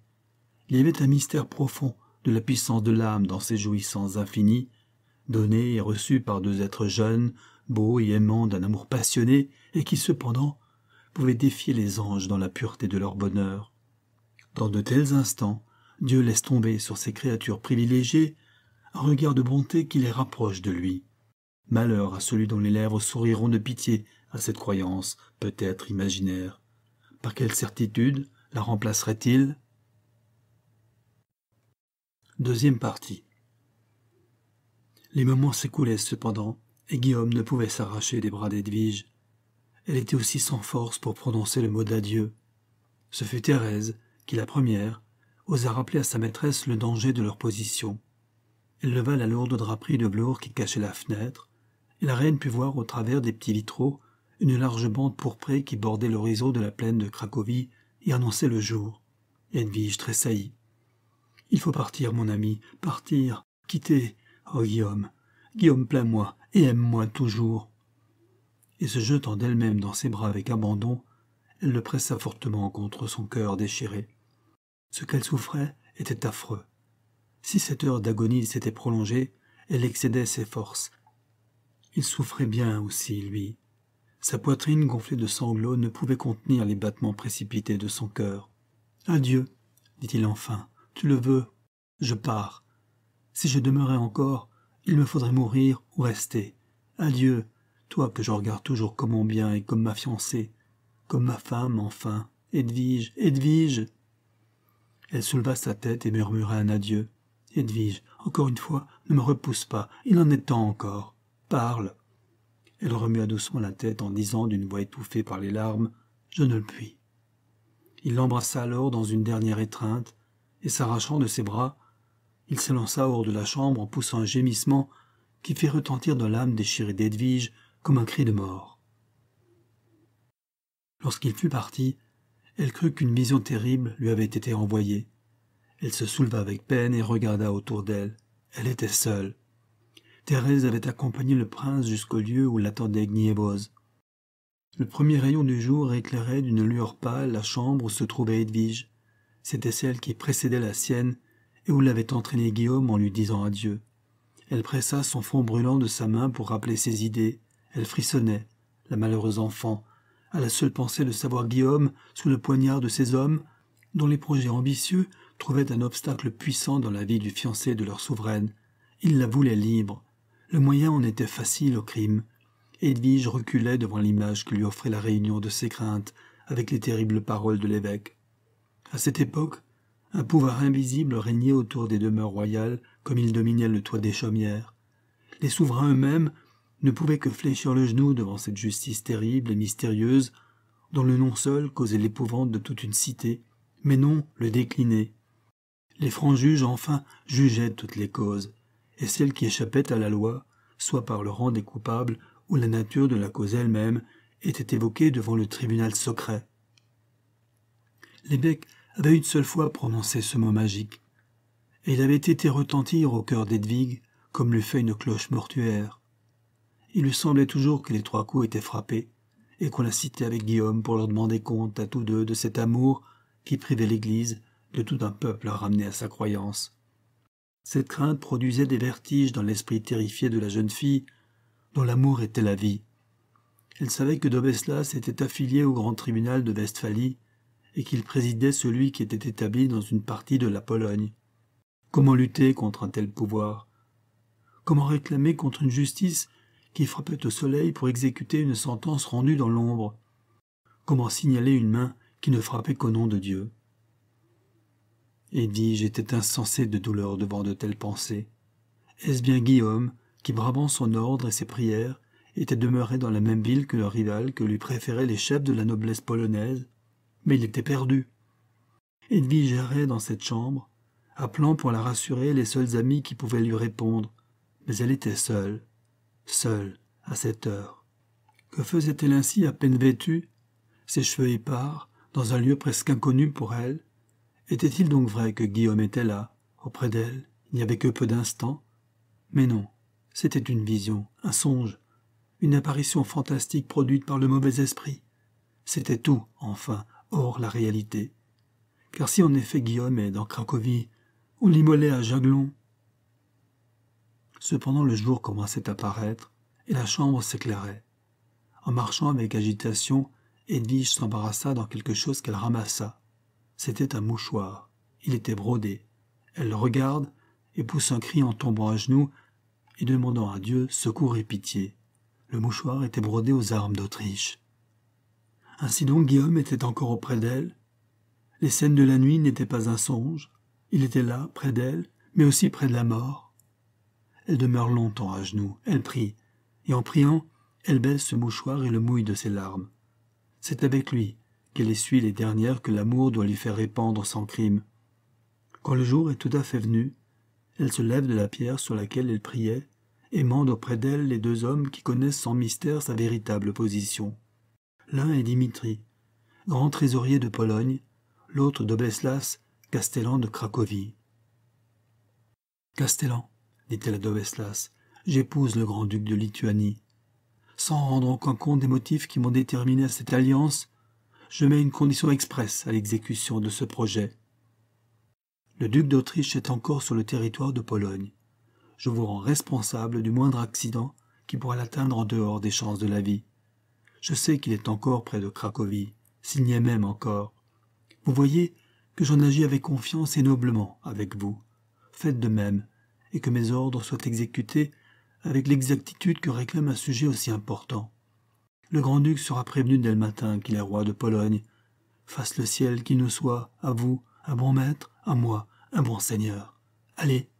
Il y avait un mystère profond de la puissance de l'âme dans ces jouissances infinies, données et reçues par deux êtres jeunes, beaux et aimants d'un amour passionné, et qui cependant pouvaient défier les anges dans la pureté de leur bonheur. Dans de tels instants, Dieu laisse tomber sur ces créatures privilégiées un regard de bonté qui les rapproche de lui. Malheur à celui dont les lèvres souriront de pitié à cette croyance, peut-être imaginaire. Par quelle certitude la remplacerait-il? Deuxième partie. Les moments s'écoulaient cependant, et Guillaume ne pouvait s'arracher des bras d'Edwige. Elle était aussi sans force pour prononcer le mot d'adieu. Ce fut Thérèse qui, la première, osa rappeler à sa maîtresse le danger de leur position. Elle leva la lourde draperie de velours qui cachait la fenêtre, la reine put voir au travers des petits vitraux une large bande pourprée qui bordait l'horizon de la plaine de Cracovie et annonçait le jour. Edwige tressaillit. Il faut partir, mon ami, partir, quitter. Oh, Guillaume, Guillaume, plains-moi et aime-moi toujours. Et se jetant d'elle-même dans ses bras avec abandon, elle le pressa fortement contre son cœur déchiré. Ce qu'elle souffrait était affreux. Si cette heure d'agonie s'était prolongée, elle excédait ses forces. Il souffrait bien aussi, lui. Sa poitrine gonflée de sanglots ne pouvait contenir les battements précipités de son cœur. Adieu, dit-il enfin, tu le veux, je pars. Si je demeurais encore, il me faudrait mourir ou rester. Adieu, toi que je regarde toujours comme mon bien et comme ma fiancée, comme ma femme, enfin. Edwige, Edwige. Elle souleva sa tête et murmura un adieu. Edwige, encore une fois, ne me repousse pas, il en est temps encore. Parle. Elle remua doucement la tête en disant d'une voix étouffée par les larmes Je ne le puis. Il l'embrassa alors dans une dernière étreinte, et s'arrachant de ses bras, il s'élança hors de la chambre en poussant un gémissement qui fit retentir dans l'âme déchirée d'Edwige comme un cri de mort. Lorsqu'il fut parti, elle crut qu'une vision terrible lui avait été envoyée. Elle se souleva avec peine et regarda autour d'elle. Elle était seule. Thérèse avait accompagné le prince jusqu'au lieu où l'attendait Gniévoz. Le premier rayon du jour éclairait d'une lueur pâle la chambre où se trouvait Edwige. C'était celle qui précédait la sienne et où l'avait entraîné Guillaume en lui disant adieu. Elle pressa son front brûlant de sa main pour rappeler ses idées. Elle frissonnait, la malheureuse enfant, à la seule pensée de savoir Guillaume sous le poignard de ces hommes dont les projets ambitieux trouvaient un obstacle puissant dans la vie du fiancé de leur souveraine. Il la voulait libre. Le moyen en était facile au crime. Edwige reculait devant l'image que lui offrait la réunion de ses craintes avec les terribles paroles de l'évêque. À cette époque, un pouvoir invisible régnait autour des demeures royales comme il dominait le toit des chaumières. Les souverains eux-mêmes ne pouvaient que fléchir le genou devant cette justice terrible et mystérieuse dont le nom seul causait l'épouvante de toute une cité, mais non le décliner. Les francs juges enfin jugeaient toutes les causes, et celles qui échappaient à la loi, soit par le rang des coupables ou la nature de la cause elle-même, étaient évoquées devant le tribunal secret. L'évêque avait une seule fois prononcé ce mot magique, et il avait été retentir au cœur d'Edwige comme l'eût fait une cloche mortuaire. Il lui semblait toujours que les trois coups étaient frappés, et qu'on la citait avec Guillaume pour leur demander compte à tous deux de cet amour qui privait l'Église de tout un peuple à ramener à sa croyance. Cette crainte produisait des vertiges dans l'esprit terrifié de la jeune fille, dont l'amour était la vie. Elle savait que Dobeslas était affilié au grand tribunal de Westphalie et qu'il présidait celui qui était établi dans une partie de la Pologne. Comment lutter contre un tel pouvoir? Comment réclamer contre une justice qui frappait au soleil pour exécuter une sentence rendue dans l'ombre? Comment signaler une main qui ne frappait qu'au nom de Dieu? Edwige était insensé de douleur devant de telles pensées. Est-ce bien Guillaume, qui, bravant son ordre et ses prières, était demeuré dans la même ville que le rival que lui préféraient les chefs de la noblesse polonaise? Mais il était perdu. Edwige errait dans cette chambre, appelant pour la rassurer les seuls amis qui pouvaient lui répondre, mais elle était seule, seule, à cette heure. Que faisait-elle ainsi à peine vêtue, ses cheveux épars, dans un lieu presque inconnu pour elle, était-il donc vrai que Guillaume était là, auprès d'elle, il n'y avait que peu d'instants Mais non, c'était une vision, un songe, une apparition fantastique produite par le mauvais esprit. C'était tout, enfin, hors la réalité. Car si en effet Guillaume est dans Cracovie, on l'immolait à Jaglon. Cependant le jour commençait à paraître, et la chambre s'éclairait. En marchant avec agitation, Edwige s'embarrassa dans quelque chose qu'elle ramassa. C'était un mouchoir. Il était brodé. Elle le regarde et pousse un cri en tombant à genoux et demandant à Dieu secours et pitié. Le mouchoir était brodé aux armes d'Autriche. Ainsi donc Guillaume était encore auprès d'elle. Les scènes de la nuit n'étaient pas un songe. Il était là, près d'elle, mais aussi près de la mort. Elle demeure longtemps à genoux, elle prie, et en priant, elle baisse ce mouchoir et le mouille de ses larmes. C'est avec lui essuie les dernières que l'amour doit lui faire répandre sans crime. Quand le jour est tout à fait venu, elle se lève de la pierre sur laquelle elle priait et mande auprès d'elle les deux hommes qui connaissent sans mystère sa véritable position. L'un est Dimitri, grand trésorier de Pologne, l'autre Dobeslas, castellan de Cracovie. Castellan, dit-elle à Dobeslas, j'épouse le grand-duc de Lituanie. Sans rendre aucun compte des motifs qui m'ont déterminé à cette alliance, je mets une condition expresse à l'exécution de ce projet. Le duc d'Autriche est encore sur le territoire de Pologne. Je vous rends responsable du moindre accident qui pourra l'atteindre en dehors des chances de la vie. Je sais qu'il est encore près de Cracovie, s'il n'y est même encore. Vous voyez que j'en agis avec confiance et noblement avec vous. Faites de même, et que mes ordres soient exécutés avec l'exactitude que réclame un sujet aussi important. Le grand-duc sera prévenu dès le matin qu'il est roi de Pologne. Fasse le ciel qu'il nous soit, à vous, un bon maître, à moi, un bon seigneur. Allez.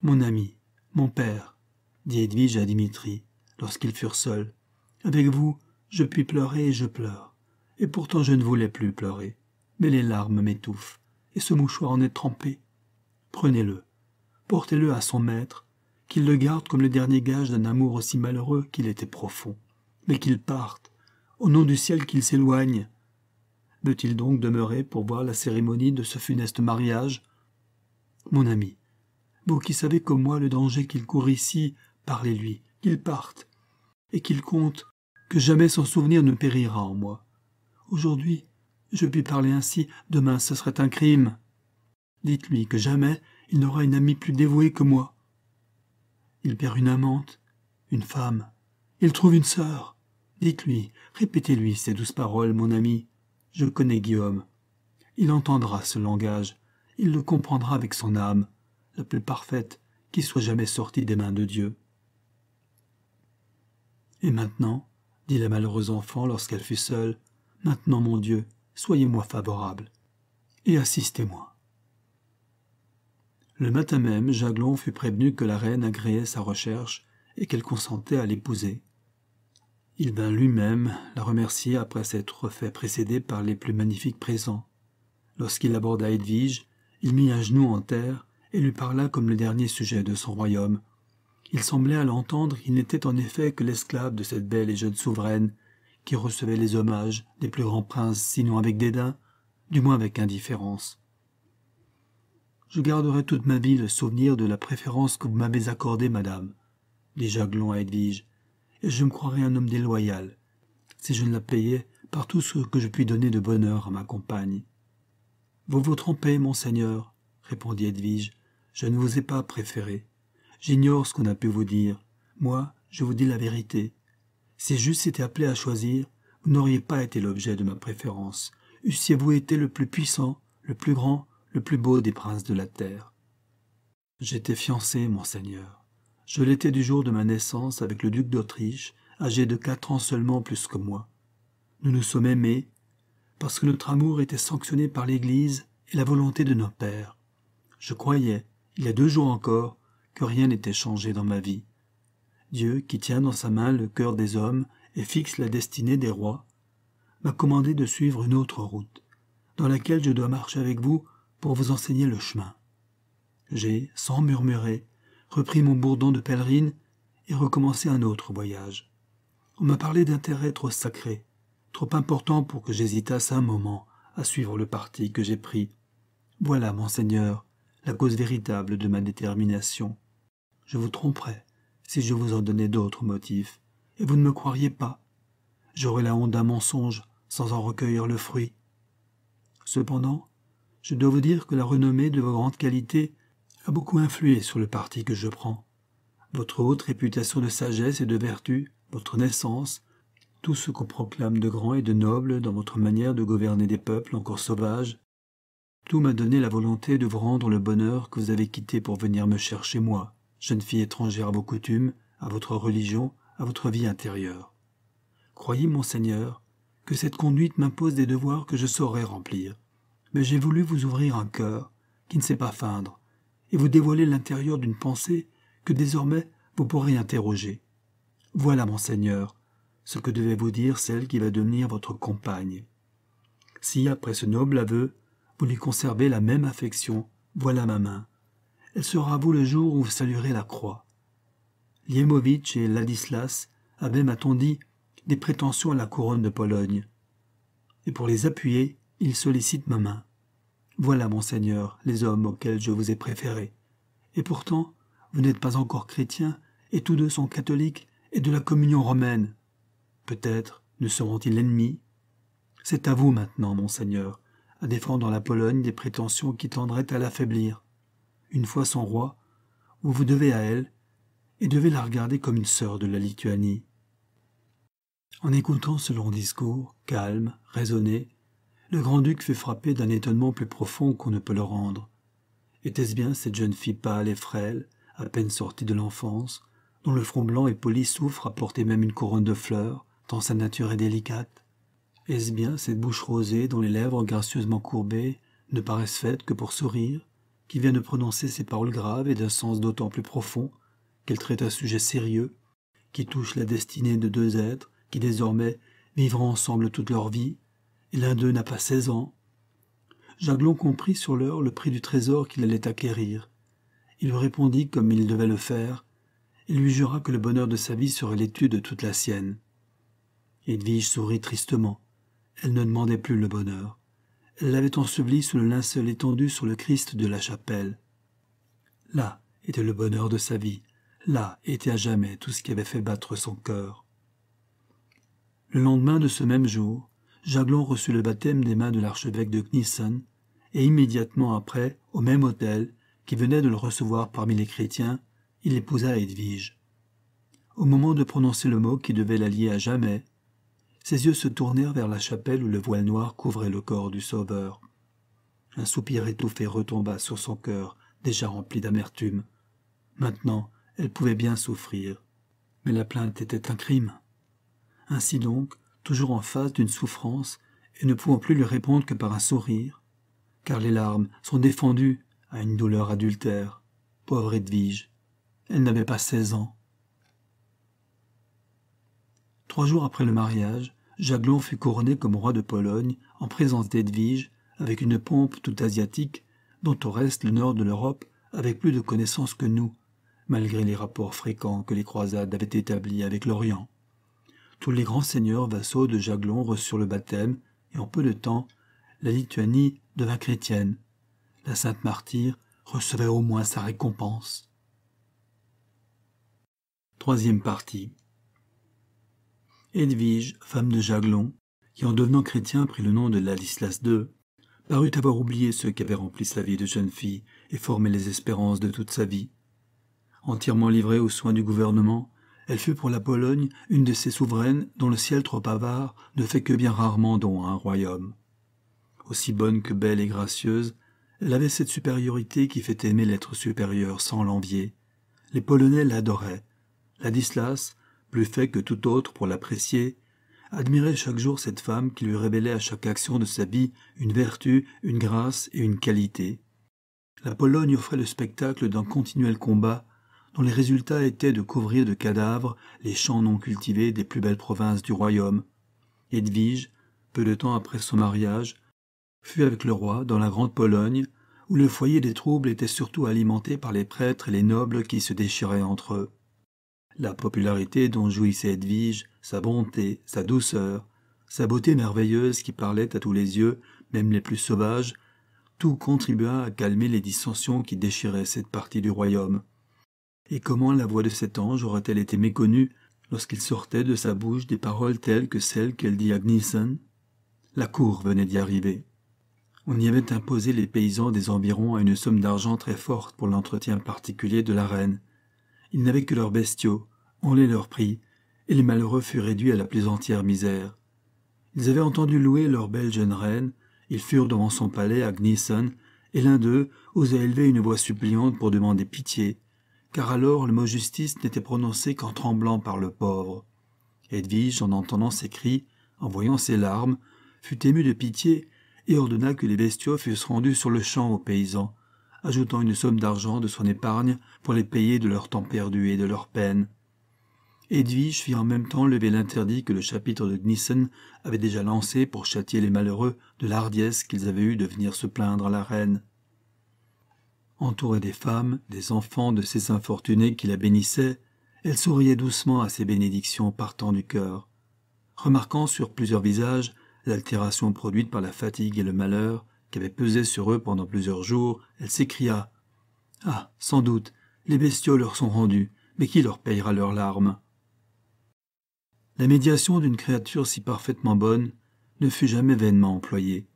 Mon ami, mon père, dit Edwige à Dimitri, lorsqu'ils furent seuls, avec vous, je puis pleurer et je pleure. Et pourtant je ne voulais plus pleurer. Mais les larmes m'étouffent, et ce mouchoir en est trempé. Prenez-le, portez-le à son maître, qu'il le garde comme le dernier gage d'un amour aussi malheureux qu'il était profond mais qu'il parte, au nom du ciel qu'il s'éloigne. Veut-il donc demeurer pour voir la cérémonie de ce funeste mariage? Mon ami, vous qui savez comme moi le danger qu'il court ici, parlez-lui, qu'il parte, et qu'il compte que jamais son souvenir ne périra en moi. Aujourd'hui, je puis parler ainsi, demain ce serait un crime. Dites-lui que jamais il n'aura une amie plus dévouée que moi. Il perd une amante, une femme, il trouve une sœur. Dites-lui, répétez-lui ces douces paroles, mon ami. Je connais Guillaume. Il entendra ce langage, il le comprendra avec son âme, la plus parfaite qui soit jamais sortie des mains de Dieu. Et maintenant, dit la malheureuse enfant lorsqu'elle fut seule, maintenant, mon Dieu, soyez-moi favorable, et assistez-moi. Le matin même, Jaglon fut prévenu que la reine agréait sa recherche et qu'elle consentait à l'épouser. Il vint lui-même la remercier après s'être fait précéder par les plus magnifiques présents. Lorsqu'il aborda Edwige, il mit un genou en terre et lui parla comme le dernier sujet de son royaume. Il semblait à l'entendre qu'il n'était en effet que l'esclave de cette belle et jeune souveraine qui recevait les hommages des plus grands princes, sinon avec dédain, du moins avec indifférence. Je garderai toute ma vie le souvenir de la préférence que vous m'avez accordée, madame, dit Jaglon à Edwige, je me croirais un homme déloyal, si je ne la payais par tout ce que je puis donner de bonheur à ma compagne. Vous vous trompez, monseigneur, répondit Edwige, je ne vous ai pas préféré. J'ignore ce qu'on a pu vous dire. Moi, je vous dis la vérité. Si j'eusse été appelé à choisir, vous n'auriez pas été l'objet de ma préférence. Eussiez-vous été le plus puissant, le plus grand, le plus beau des princes de la terre? J'étais fiancé, monseigneur. Je l'étais du jour de ma naissance avec le duc d'Autriche, âgé de quatre ans seulement plus que moi. Nous nous sommes aimés, parce que notre amour était sanctionné par l'Église et la volonté de nos pères. Je croyais, il y a deux jours encore, que rien n'était changé dans ma vie. Dieu, qui tient dans sa main le cœur des hommes et fixe la destinée des rois, m'a commandé de suivre une autre route, dans laquelle je dois marcher avec vous pour vous enseigner le chemin. J'ai, sans murmurer, repris mon bourdon de pèlerine et recommencé un autre voyage. On m'a parlé d'intérêts trop sacrés, trop importants pour que j'hésitasse un moment à suivre le parti que j'ai pris. Voilà, monseigneur, la cause véritable de ma détermination. Je vous tromperais si je vous en donnais d'autres motifs, et vous ne me croiriez pas. J'aurais la honte d'un mensonge sans en recueillir le fruit. Cependant, je dois vous dire que la renommée de vos grandes qualités a beaucoup influé sur le parti que je prends. Votre haute réputation de sagesse et de vertu, votre naissance, tout ce qu'on proclame de grand et de noble dans votre manière de gouverner des peuples encore sauvages, tout m'a donné la volonté de vous rendre le bonheur que vous avez quitté pour venir me chercher moi, jeune fille étrangère à vos coutumes, à votre religion, à votre vie intérieure. Croyez, monseigneur, que cette conduite m'impose des devoirs que je saurais remplir. Mais j'ai voulu vous ouvrir un cœur qui ne sait pas feindre, et vous dévoiler l'intérieur d'une pensée que désormais vous pourrez interroger. Voilà, monseigneur, ce que devait vous dire celle qui va devenir votre compagne. Si, après ce noble aveu, vous lui conservez la même affection, voilà ma main. Elle sera à vous le jour où vous saluerez la croix. Liemovitch et Ladislas avaient, m'a-t-on dit, des prétentions à la couronne de Pologne. Et pour les appuyer, il sollicite ma main. Voilà, monseigneur, les hommes auxquels je vous ai préféré. Et pourtant, vous n'êtes pas encore chrétien, et tous deux sont catholiques et de la communion romaine. Peut-être ne seront-ils ennemis C'est à vous maintenant, monseigneur, à défendre la Pologne des prétentions qui tendraient à l'affaiblir. Une fois son roi, vous vous devez à elle, et devez la regarder comme une sœur de la Lituanie. En écoutant ce long discours, calme, raisonné, le grand-duc fut frappé d'un étonnement plus profond qu'on ne peut le rendre. Était-ce bien cette jeune fille pâle et frêle, à peine sortie de l'enfance, dont le front blanc et poli souffre à porter même une couronne de fleurs, tant sa nature est délicate? Est-ce bien cette bouche rosée dont les lèvres gracieusement courbées ne paraissent faites que pour sourire, qui vient de prononcer ces paroles graves et d'un sens d'autant plus profond qu'elle traite un sujet sérieux, qui touche la destinée de deux êtres qui désormais vivront ensemble toute leur vie, l'un d'eux n'a pas seize ans. Jaglon comprit sur l'heure le prix du trésor qu'il allait acquérir. Il lui répondit comme il devait le faire, et lui jura que le bonheur de sa vie serait l'étude de toute la sienne. Edwige sourit tristement. Elle ne demandait plus le bonheur. Elle l'avait enseveli sous le linceul étendu sur le Christ de la chapelle. Là était le bonheur de sa vie, là était à jamais tout ce qui avait fait battre son cœur. Le lendemain de ce même jour, Jaglon reçut le baptême des mains de l'archevêque de Knissen, et immédiatement après, au même hôtel, qui venait de le recevoir parmi les chrétiens, il épousa Edwige. Au moment de prononcer le mot qui devait l'allier à jamais, ses yeux se tournèrent vers la chapelle où le voile noir couvrait le corps du Sauveur. Un soupir étouffé retomba sur son cœur, déjà rempli d'amertume. Maintenant, elle pouvait bien souffrir. Mais la plainte était un crime. Ainsi donc, toujours en face d'une souffrance, et ne pouvant plus lui répondre que par un sourire, car les larmes sont défendues à une douleur adultère. Pauvre Edwige, elle n'avait pas seize ans. Trois jours après le mariage, Jaglon fut couronné comme roi de Pologne en présence d'Edwige, avec une pompe tout asiatique, dont au reste le nord de l'Europe avait plus de connaissances que nous, malgré les rapports fréquents que les croisades avaient établis avec l'Orient. Tous les grands seigneurs vassaux de Jaglon reçurent le baptême, et en peu de temps, la Lituanie devint chrétienne. La sainte martyre recevait au moins sa récompense. Troisième partie. Edwige, femme de Jaglon, qui en devenant chrétien prit le nom de Ladislas II, parut avoir oublié ceux qui avaient rempli sa vie de jeune fille et formé les espérances de toute sa vie. Entièrement livrée aux soins du gouvernement, elle fut pour la Pologne une de ces souveraines dont le ciel trop avare ne fait que bien rarement don à un royaume. Aussi bonne que belle et gracieuse, elle avait cette supériorité qui fait aimer l'être supérieur sans l'envier. Les Polonais l'adoraient. Ladislas, plus fait que tout autre pour l'apprécier, admirait chaque jour cette femme qui lui révélait à chaque action de sa vie une vertu, une grâce et une qualité. La Pologne offrait le spectacle d'un continuel combat dont les résultats étaient de couvrir de cadavres les champs non cultivés des plus belles provinces du royaume. Edwige, peu de temps après son mariage, fut avec le roi dans la Grande Pologne, où le foyer des troubles était surtout alimenté par les prêtres et les nobles qui se déchiraient entre eux. La popularité dont jouissait Edwige, sa bonté, sa douceur, sa beauté merveilleuse qui parlait à tous les yeux, même les plus sauvages, tout contribua à calmer les dissensions qui déchiraient cette partie du royaume. Et comment la voix de cet ange aurait-elle été méconnue lorsqu'il sortait de sa bouche des paroles telles que celles qu'elle dit à Gnissen La cour venait d'y arriver. On y avait imposé les paysans des environs à une somme d'argent très forte pour l'entretien particulier de la reine, ils n'avaient que leurs bestiaux, on les leur prit, et les malheureux furent réduits à la plus entière misère. Ils avaient entendu louer leur belle jeune reine, ils furent devant son palais à Gnissen, et l'un d'eux osa élever une voix suppliante pour demander pitié, car alors le mot justice n'était prononcé qu'en tremblant par le pauvre. Edwige, en entendant ces cris, en voyant ces larmes, fut émue de pitié et ordonna que les bestiaux fussent rendus sur le champ aux paysans, ajoutant une somme d'argent de son épargne pour les payer de leur temps perdu et de leur peine. Edwige fit en même temps lever l'interdit que le chapitre de Gnissen avait déjà lancé pour châtier les malheureux de l'hardiesse qu'ils avaient eue de venir se plaindre à la reine. Entourée des femmes, des enfants de ces infortunés qui la bénissaient, elle souriait doucement à ces bénédictions partant du cœur. remarquant sur plusieurs visages l'altération produite par la fatigue et le malheur qui avaient pesé sur eux pendant plusieurs jours, elle s'écria Ah, sans doute, les bestiaux leur sont rendus, mais qui leur payera leurs larmes? La médiation d'une créature si parfaitement bonne ne fut jamais vainement employée.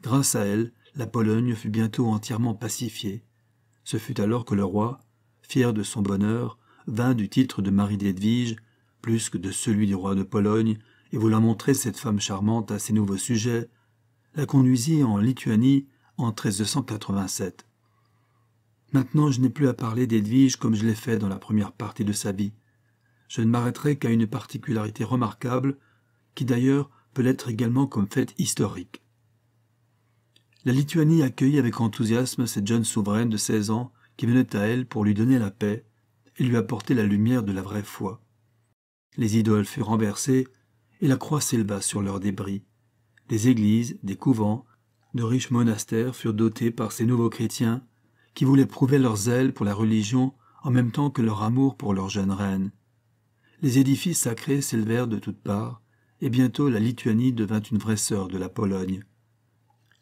Grâce à elle, la Pologne fut bientôt entièrement pacifiée. Ce fut alors que le roi, fier de son bonheur, vint du titre de Marie d'Edwige, plus que de celui du roi de Pologne, et voulant montrer cette femme charmante à ses nouveaux sujets, la conduisit en Lituanie en 1387. Maintenant, je n'ai plus à parler d'Edwige comme je l'ai fait dans la première partie de sa vie. Je ne m'arrêterai qu'à une particularité remarquable, qui d'ailleurs peut l'être également comme fait historique. La Lituanie accueillit avec enthousiasme cette jeune souveraine de seize ans qui venait à elle pour lui donner la paix et lui apporter la lumière de la vraie foi. Les idoles furent renversées et la croix s'éleva sur leurs débris. Des églises, des couvents, de riches monastères furent dotés par ces nouveaux chrétiens qui voulaient prouver leur zèle pour la religion en même temps que leur amour pour leur jeune reine. Les édifices sacrés s'élevèrent de toutes parts, et bientôt la Lituanie devint une vraie sœur de la Pologne.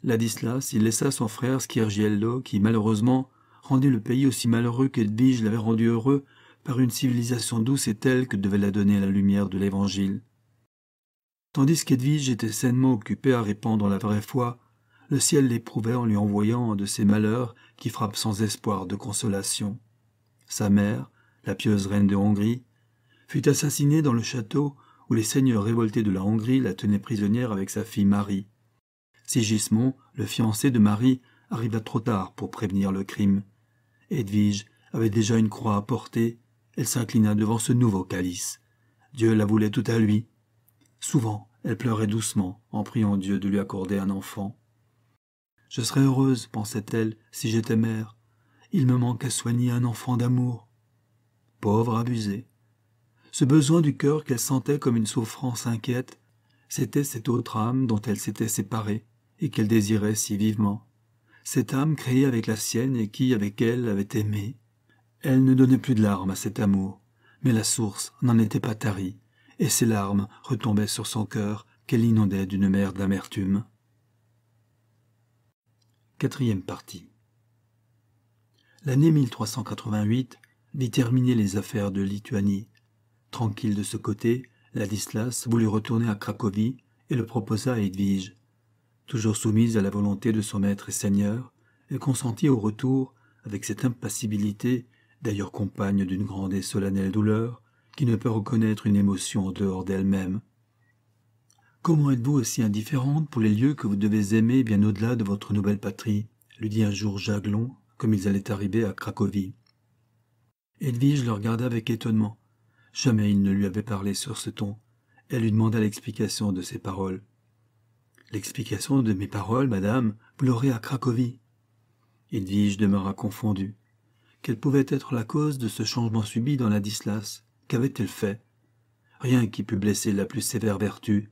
Ladislas y laissa son frère Skirgiello, qui malheureusement rendit le pays aussi malheureux qu'Edwige l'avait rendu heureux par une civilisation douce et telle que devait la donner la lumière de l'Évangile. Tandis qu'Edwige était sainement occupée à répandre la vraie foi, le ciel l'éprouvait en lui envoyant de ces malheurs qui frappent sans espoir de consolation. Sa mère, la pieuse reine de Hongrie, fut assassinée dans le château où les seigneurs révoltés de la Hongrie la tenaient prisonnière avec sa fille Marie. Sigismond, le fiancé de Marie, arriva trop tard pour prévenir le crime. Edwige avait déjà une croix à porter, elle s'inclina devant ce nouveau calice. Dieu la voulait tout à lui. Souvent, elle pleurait doucement en priant Dieu de lui accorder un enfant. Je serais heureuse, pensait-elle, si j'étais mère. Il me manque à soigner un enfant d'amour. Pauvre abusée. Ce besoin du cœur qu'elle sentait comme une souffrance inquiète, c'était cette autre âme dont elle s'était séparée et qu'elle désirait si vivement. Cette âme créée avec la sienne et qui, avec elle, avait aimé. Elle ne donnait plus de larmes à cet amour, mais la source n'en était pas tarie, et ses larmes retombaient sur son cœur qu'elle inondait d'une mer d'amertume. Quatrième partie. L'année 1388 vit terminer les affaires de Lituanie. Tranquille de ce côté, Ladislas voulut retourner à Cracovie et le proposa à Edwige. Toujours soumise à la volonté de son maître et seigneur, elle consentit au retour avec cette impassibilité, d'ailleurs compagne d'une grande et solennelle douleur, qui ne peut reconnaître une émotion en dehors d'elle-même. Comment êtes-vous aussi indifférente pour les lieux que vous devez aimer bien au-delà de votre nouvelle patrie? lui dit un jour Jaglon, comme ils allaient arriver à Cracovie. Edwige le regarda avec étonnement. Jamais il ne lui avait parlé sur ce ton. Elle lui demanda l'explication de ses paroles. L'explication de mes paroles, madame, vous l'aurez à Cracovie. Edwige demeura confondue. Quelle pouvait être la cause de ce changement subit dans Ladislas? Qu'avait-elle fait? Rien qui pût blesser la plus sévère vertu.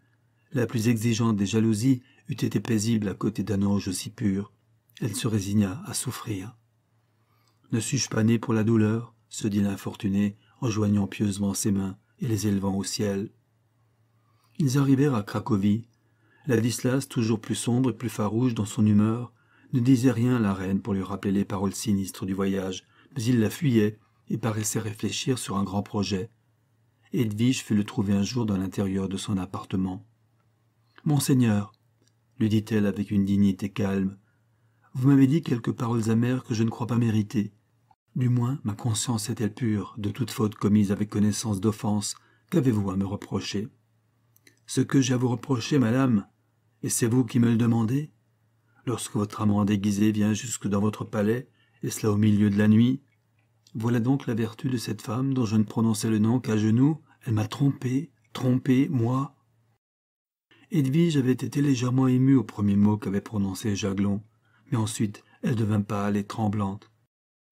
La plus exigeante des jalousies eût été paisible à côté d'un ange aussi pur. Elle se résigna à souffrir. Ne suis-je pas né pour la douleur? se dit l'infortuné en joignant pieusement ses mains et les élevant au ciel. Ils arrivèrent à Cracovie, Ladislas, toujours plus sombre et plus farouche dans son humeur, ne disait rien à la reine pour lui rappeler les paroles sinistres du voyage, mais il la fuyait et paraissait réfléchir sur un grand projet. Edwige fut le trouver un jour dans l'intérieur de son appartement. Monseigneur, lui dit-elle avec une dignité calme, vous m'avez dit quelques paroles amères que je ne crois pas mériter. Du moins, ma conscience est-elle pure de toute faute commise avec connaissance d'offense Qu'avez-vous à me reprocher? Ce que j'ai à vous reprocher, madame, et c'est vous qui me le demandez? Lorsque votre amant déguisé vient jusque dans votre palais, et cela au milieu de la nuit, voilà donc la vertu de cette femme dont je ne prononçais le nom qu'à genoux. Elle m'a trompé, trompé, moi. Edwige avait été légèrement émue au premier mot qu'avait prononcé Jaglon, mais ensuite elle devint pâle et tremblante.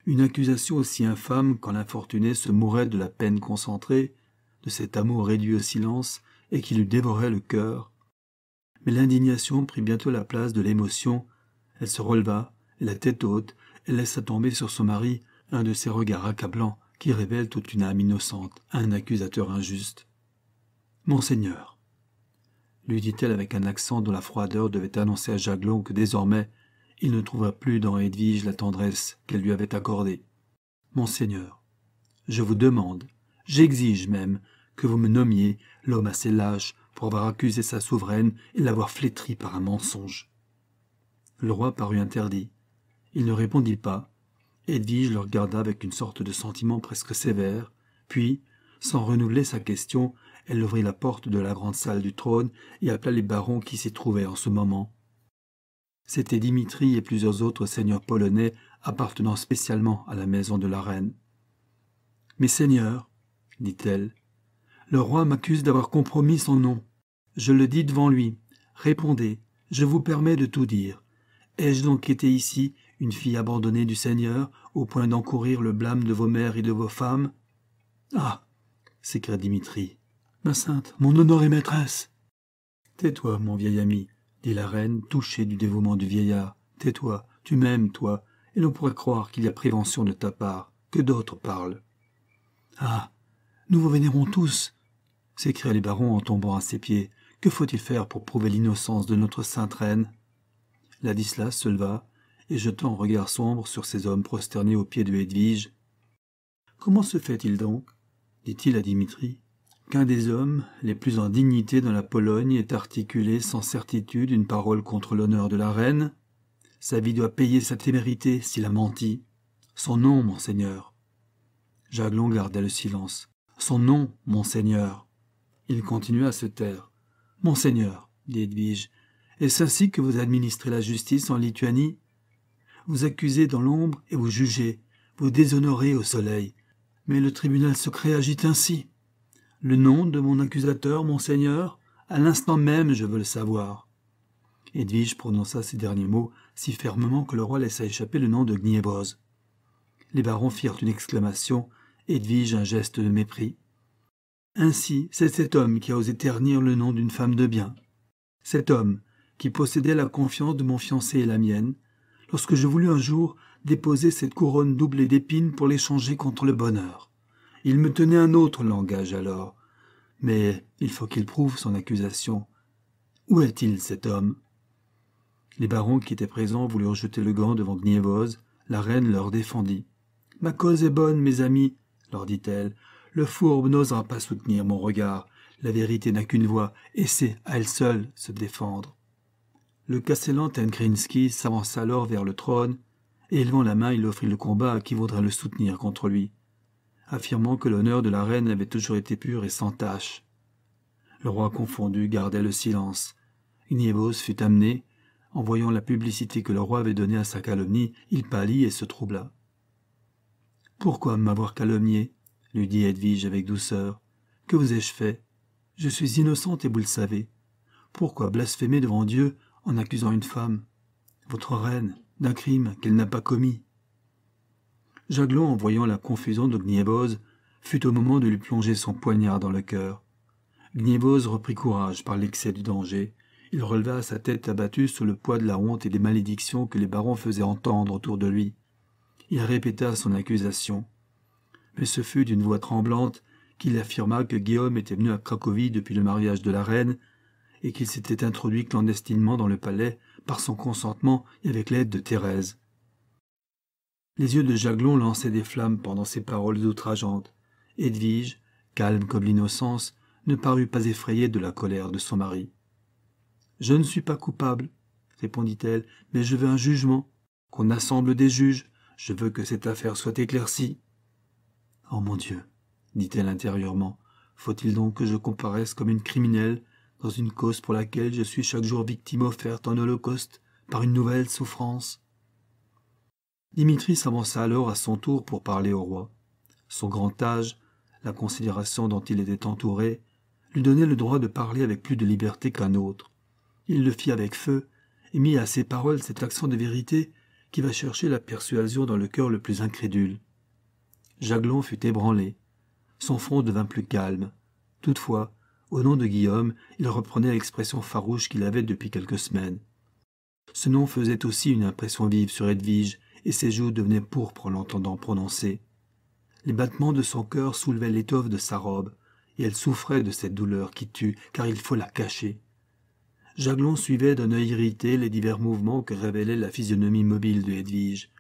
Une accusation aussi infâme quand l'infortuné se mourait de la peine concentrée, de cet amour réduit au silence et qui lui dévorait le cœur, mais l'indignation prit bientôt la place de l'émotion. Elle se releva, la tête haute, elle laissa tomber sur son mari un de ces regards accablants qui révèlent toute une âme innocente un accusateur injuste. Monseigneur, lui dit-elle avec un accent dont la froideur devait annoncer à Jaglon que désormais il ne trouva plus dans Edwige la tendresse qu'elle lui avait accordée. Monseigneur, je vous demande, j'exige même, que vous me nommiez l'homme assez lâche pour avoir accusé sa souveraine et l'avoir flétrie par un mensonge. Le roi parut interdit. Il ne répondit pas. Edwige le regarda avec une sorte de sentiment presque sévère, puis, sans renouveler sa question, elle ouvrit la porte de la grande salle du trône et appela les barons qui s'y trouvaient en ce moment. C'étaient Dimitri et plusieurs autres seigneurs polonais appartenant spécialement à la maison de la reine. Mes seigneurs, dit-elle, le roi m'accuse d'avoir compromis son nom. Je le dis devant lui. Répondez, je vous permets de tout dire. Ai-je donc été ici une fille abandonnée du Seigneur, au point d'encourir le blâme de vos mères et de vos femmes? Ah s'écria Dimitri. Ma sainte, mon et maîtresse Tais-toi, mon vieil ami, dit la reine, touchée du dévouement du vieillard. Tais-toi, tu m'aimes, toi, et l'on pourrait croire qu'il y a prévention de ta part, que d'autres parlent. Ah nous vous vénérons tous s'écrièrent les barons en tombant à ses pieds. Que faut-il faire pour prouver l'innocence de notre sainte reine? Ladislas se leva et jetant un regard sombre sur ces hommes prosternés aux pieds de Hedwige. Comment se fait-il donc, dit-il à Dimitri, qu'un des hommes les plus en dignité dans la Pologne ait articulé sans certitude une parole contre l'honneur de la reine? Sa vie doit payer sa témérité s'il a menti. Son nom, monseigneur. Jaglon gardait le silence. Son nom, monseigneur. Il continua à se taire. Monseigneur, dit Edwige, est-ce ainsi que vous administrez la justice en Lituanie? Vous accusez dans l'ombre et vous jugez, vous déshonorez au soleil. Mais le tribunal secret agit ainsi. Le nom de mon accusateur, monseigneur À l'instant même, je veux le savoir. Edwige prononça ces derniers mots si fermement que le roi laissa échapper le nom de Gnieboz. Les barons firent une exclamation Edwige un geste de mépris. Ainsi, c'est cet homme qui a osé ternir le nom d'une femme de bien. Cet homme qui possédait la confiance de mon fiancé et la mienne, lorsque je voulus un jour déposer cette couronne doublée d'épines pour l'échanger contre le bonheur. Il me tenait un autre langage alors. Mais il faut qu'il prouve son accusation. Où est-il, cet homme? Les barons qui étaient présents voulurent jeter le gant devant Gnievoz. La reine leur défendit. Ma cause est bonne, mes amis, leur dit-elle, le fourbe n'osera pas soutenir mon regard. La vérité n'a qu'une voix, et c'est à elle seule se défendre. Le castellan Tenkrinski s'avança alors vers le trône, et élevant la main, il offrit le combat à qui voudrait le soutenir contre lui, affirmant que l'honneur de la reine avait toujours été pur et sans tache. Le roi confondu gardait le silence. Gnievos fut amené. En voyant la publicité que le roi avait donnée à sa calomnie, il pâlit et se troubla. Pourquoi m'avoir calomnié? lui dit Edwige avec douceur. Que vous ai-je fait? Je suis innocente et vous le savez. Pourquoi blasphémer devant Dieu en accusant une femme, votre reine, d'un crime qu'elle n'a pas commis Jaglon, en voyant la confusion de Gnieboz, fut au moment de lui plonger son poignard dans le cœur. Gnieboz reprit courage par l'excès du danger. Il releva sa tête abattue sous le poids de la honte et des malédictions que les barons faisaient entendre autour de lui. Il répéta son accusation. Mais ce fut d'une voix tremblante qu'il affirma que Guillaume était venu à Cracovie depuis le mariage de la reine et qu'il s'était introduit clandestinement dans le palais par son consentement et avec l'aide de Thérèse. Les yeux de Jaglon lançaient des flammes pendant ces paroles outrageantes. Edwige, calme comme l'innocence, ne parut pas effrayée de la colère de son mari. Je ne suis pas coupable, répondit-elle, mais je veux un jugement, qu'on assemble des juges, je veux que cette affaire soit éclaircie. Oh mon Dieu, dit-elle intérieurement, faut-il donc que je comparaisse comme une criminelle dans une cause pour laquelle je suis chaque jour victime offerte en holocauste par une nouvelle souffrance? Dimitri s'avança alors à son tour pour parler au roi. Son grand âge, la considération dont il était entouré, lui donnaient le droit de parler avec plus de liberté qu'un autre. Il le fit avec feu, et mit à ses paroles cet accent de vérité qui va chercher la persuasion dans le cœur le plus incrédule. Jaglon fut ébranlé. Son front devint plus calme. Toutefois, au nom de Guillaume, il reprenait l'expression farouche qu'il avait depuis quelques semaines. Ce nom faisait aussi une impression vive sur Edwige, et ses joues devenaient pourpres en l'entendant prononcer. Les battements de son cœur soulevaient l'étoffe de sa robe, et elle souffrait de cette douleur qui tue, car il faut la cacher. Jaglon suivait d'un œil irrité les divers mouvements que révélait la physionomie mobile de Edwige.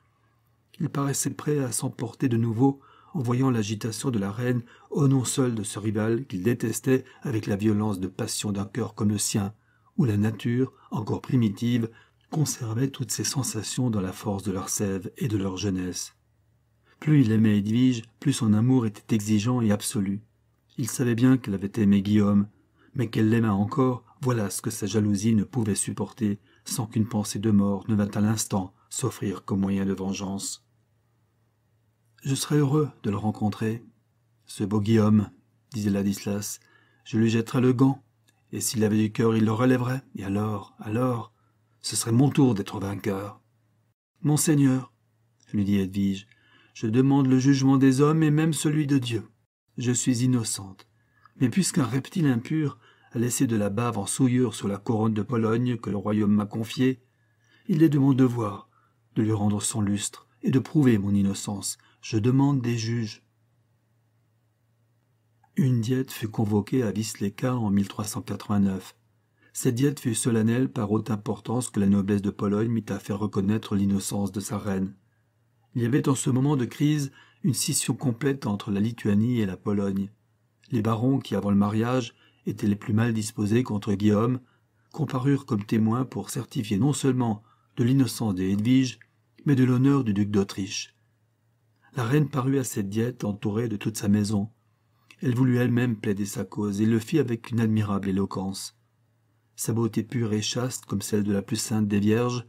Il paraissait prêt à s'emporter de nouveau en voyant l'agitation de la reine au nom seul de ce rival qu'il détestait avec la violence de passion d'un cœur comme le sien, où la nature, encore primitive, conservait toutes ses sensations dans la force de leur sève et de leur jeunesse. Plus il aimait Edwige, plus son amour était exigeant et absolu. Il savait bien qu'elle avait aimé Guillaume, mais qu'elle l'aima encore, voilà ce que sa jalousie ne pouvait supporter sans qu'une pensée de mort ne vînt à l'instant s'offrir comme moyen de vengeance. Je serais heureux de le rencontrer. Ce beau Guillaume, disait Ladislas, je lui jetterais le gant, et s'il avait du cœur, il le relèverait, et alors, alors, ce serait mon tour d'être vainqueur. Monseigneur, lui dit Edwige, je demande le jugement des hommes et même celui de Dieu. Je suis innocente. Mais puisqu'un reptile impur laissé de la bave en souillure sur la couronne de Pologne que le royaume m'a confiée, il est de mon devoir de lui rendre son lustre et de prouver mon innocence. Je demande des juges. Une diète fut convoquée à Wisleka en 1389. Cette diète fut solennelle par haute importance que la noblesse de Pologne mit à faire reconnaître l'innocence de sa reine. Il y avait en ce moment de crise une scission complète entre la Lituanie et la Pologne. Les barons qui, avant le mariage, étaient les plus mal disposés contre Guillaume, comparurent comme témoins pour certifier non seulement de l'innocence des Hedwige, mais de l'honneur du duc d'Autriche. La reine parut à cette diète entourée de toute sa maison. Elle voulut elle-même plaider sa cause et le fit avec une admirable éloquence. Sa beauté pure et chaste, comme celle de la plus sainte des vierges,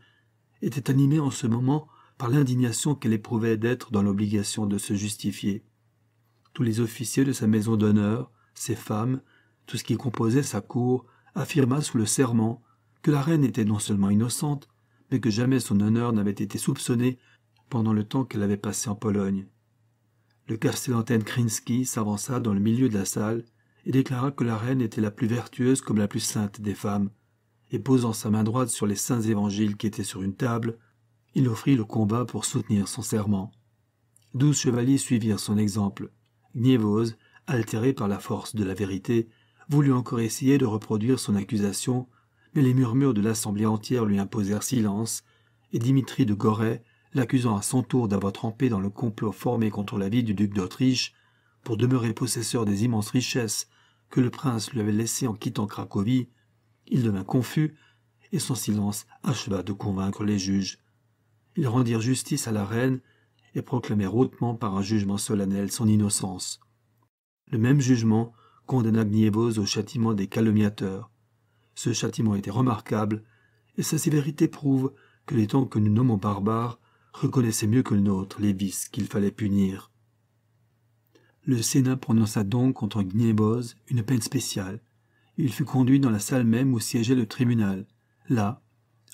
était animée en ce moment par l'indignation qu'elle éprouvait d'être dans l'obligation de se justifier. Tous les officiers de sa maison d'honneur, ses femmes, tout ce qui composait sa cour, affirma sous le serment que la reine était non seulement innocente, mais que jamais son honneur n'avait été soupçonné pendant le temps qu'elle avait passé en Pologne. Le castellantène Krinsky s'avança dans le milieu de la salle et déclara que la reine était la plus vertueuse comme la plus sainte des femmes, et posant sa main droite sur les saints évangiles qui étaient sur une table, il offrit le combat pour soutenir son serment. Douze chevaliers suivirent son exemple. Gnievose, altéré par la force de la vérité, voulut encore essayer de reproduire son accusation, mais les murmures de l'assemblée entière lui imposèrent silence, et Dimitri de Goret, l'accusant à son tour d'avoir trempé dans le complot formé contre la vie du duc d'Autriche, pour demeurer possesseur des immenses richesses que le prince lui avait laissées en quittant Cracovie, il devint confus, et son silence acheva de convaincre les juges. Ils rendirent justice à la reine et proclamèrent hautement par un jugement solennel son innocence. Le même jugement condamna Gnievos au châtiment des calomniateurs. Ce châtiment était remarquable, et sa sévérité prouve que les temps que nous nommons barbares reconnaissaient mieux que le nôtre les vices qu'il fallait punir. Le Sénat prononça donc contre Gnievos une peine spéciale. Il fut conduit dans la salle même où siégeait le tribunal. Là,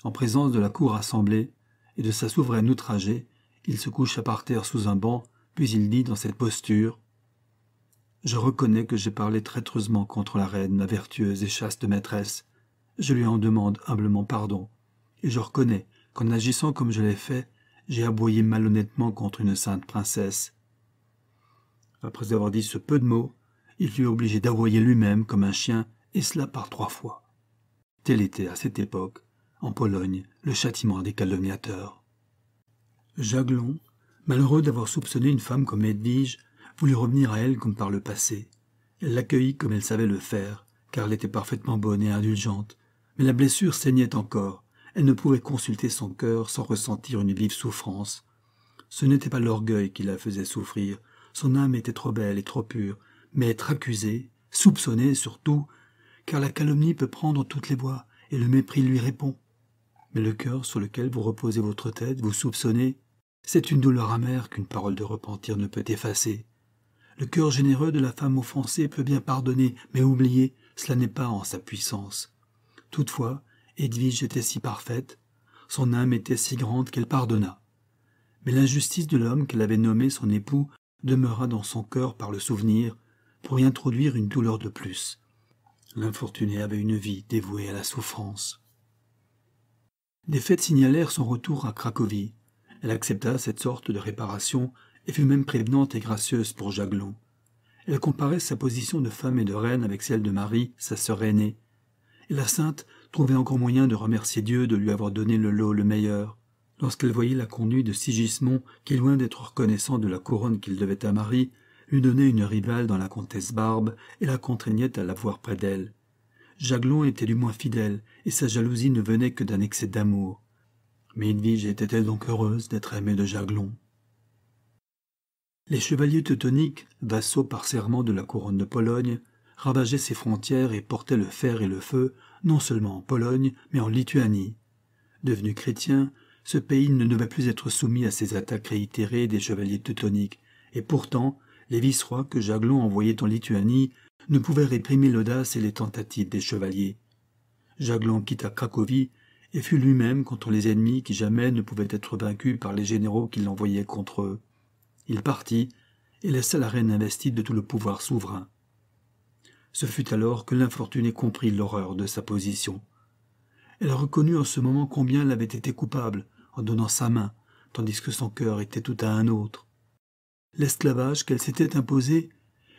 en présence de la cour assemblée, et de sa souveraine outragée, il se coucha par terre sous un banc, puis il dit dans cette posture Je reconnais que j'ai parlé traîtreusement contre la reine, ma vertueuse et chaste maîtresse. Je lui en demande humblement pardon, et je reconnais qu'en agissant comme je l'ai fait, j'ai aboyé malhonnêtement contre une sainte princesse. Après avoir dit ce peu de mots, il fut obligé d'aboyer lui-même comme un chien, et cela par trois fois. Tel était à cette époque en Pologne, le châtiment des calomniateurs. Jaglon, malheureux d'avoir soupçonné une femme comme Edwige, voulut revenir à elle comme par le passé. Elle l'accueillit comme elle savait le faire, car elle était parfaitement bonne et indulgente. Mais la blessure saignait encore. Elle ne pouvait consulter son cœur sans ressentir une vive souffrance. Ce n'était pas l'orgueil qui la faisait souffrir. Son âme était trop belle et trop pure. Mais être accusée, soupçonnée surtout, car la calomnie peut prendre toutes les voies, et le mépris lui répond. Mais le cœur sur lequel vous reposez votre tête, vous soupçonnez, c'est une douleur amère qu'une parole de repentir ne peut effacer. Le cœur généreux de la femme offensée peut bien pardonner, mais oublier, cela n'est pas en sa puissance. Toutefois, Edwige était si parfaite, son âme était si grande qu'elle pardonna. Mais l'injustice de l'homme qu'elle avait nommé son époux demeura dans son cœur par le souvenir, pour y introduire une douleur de plus. L'infortuné avait une vie dévouée à la souffrance. Des faits signalèrent son retour à Cracovie. Elle accepta cette sorte de réparation et fut même prévenante et gracieuse pour Jaglon. Elle comparait sa position de femme et de reine avec celle de Marie, sa sœur aînée. Et la sainte trouvait encore moyen de remercier Dieu de lui avoir donné le lot le meilleur. Lorsqu'elle voyait la conduite de Sigismond, qui, loin d'être reconnaissant de la couronne qu'il devait à Marie, lui donnait une rivale dans la comtesse Barbe et la contraignait à la voir près d'elle. Jaglon était du moins fidèle, et sa jalousie ne venait que d'un excès d'amour. Mais Edwige était-elle donc heureuse d'être aimée de Jaglon Les chevaliers teutoniques, vassaux par serment de la couronne de Pologne, ravageaient ses frontières et portaient le fer et le feu, non seulement en Pologne, mais en Lituanie. Devenu chrétien, ce pays ne devait plus être soumis à ces attaques réitérées des chevaliers teutoniques, et pourtant les vice-rois que Jaglon envoyait en Lituanie ne pouvaient réprimer l'audace et les tentatives des chevaliers. Jaglon quitta Cracovie et fut lui-même contre les ennemis qui jamais ne pouvaient être vaincus par les généraux qui l'envoyaient contre eux. Il partit et laissa la reine investie de tout le pouvoir souverain. Ce fut alors que l'infortuné comprit l'horreur de sa position. Elle reconnut en ce moment combien elle avait été coupable en donnant sa main, tandis que son cœur était tout à un autre. L'esclavage qu'elle s'était imposé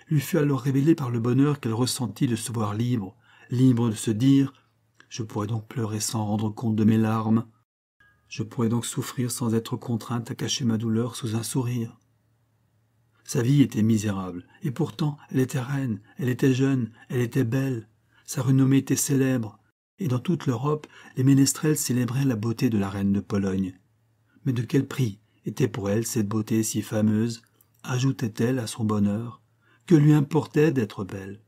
lui fut alors révélé par le bonheur qu'elle ressentit de se voir libre, libre de se dire Je pourrais donc pleurer sans rendre compte de mes larmes. Je pourrais donc souffrir sans être contrainte à cacher ma douleur sous un sourire. Sa vie était misérable, et pourtant elle était reine, elle était jeune, elle était belle, sa renommée était célèbre, et dans toute l'Europe les ménestrels célébraient la beauté de la reine de Pologne. Mais de quel prix était pour elle cette beauté si fameuse? Ajoutait-elle à son bonheur, que lui importait d'être belle?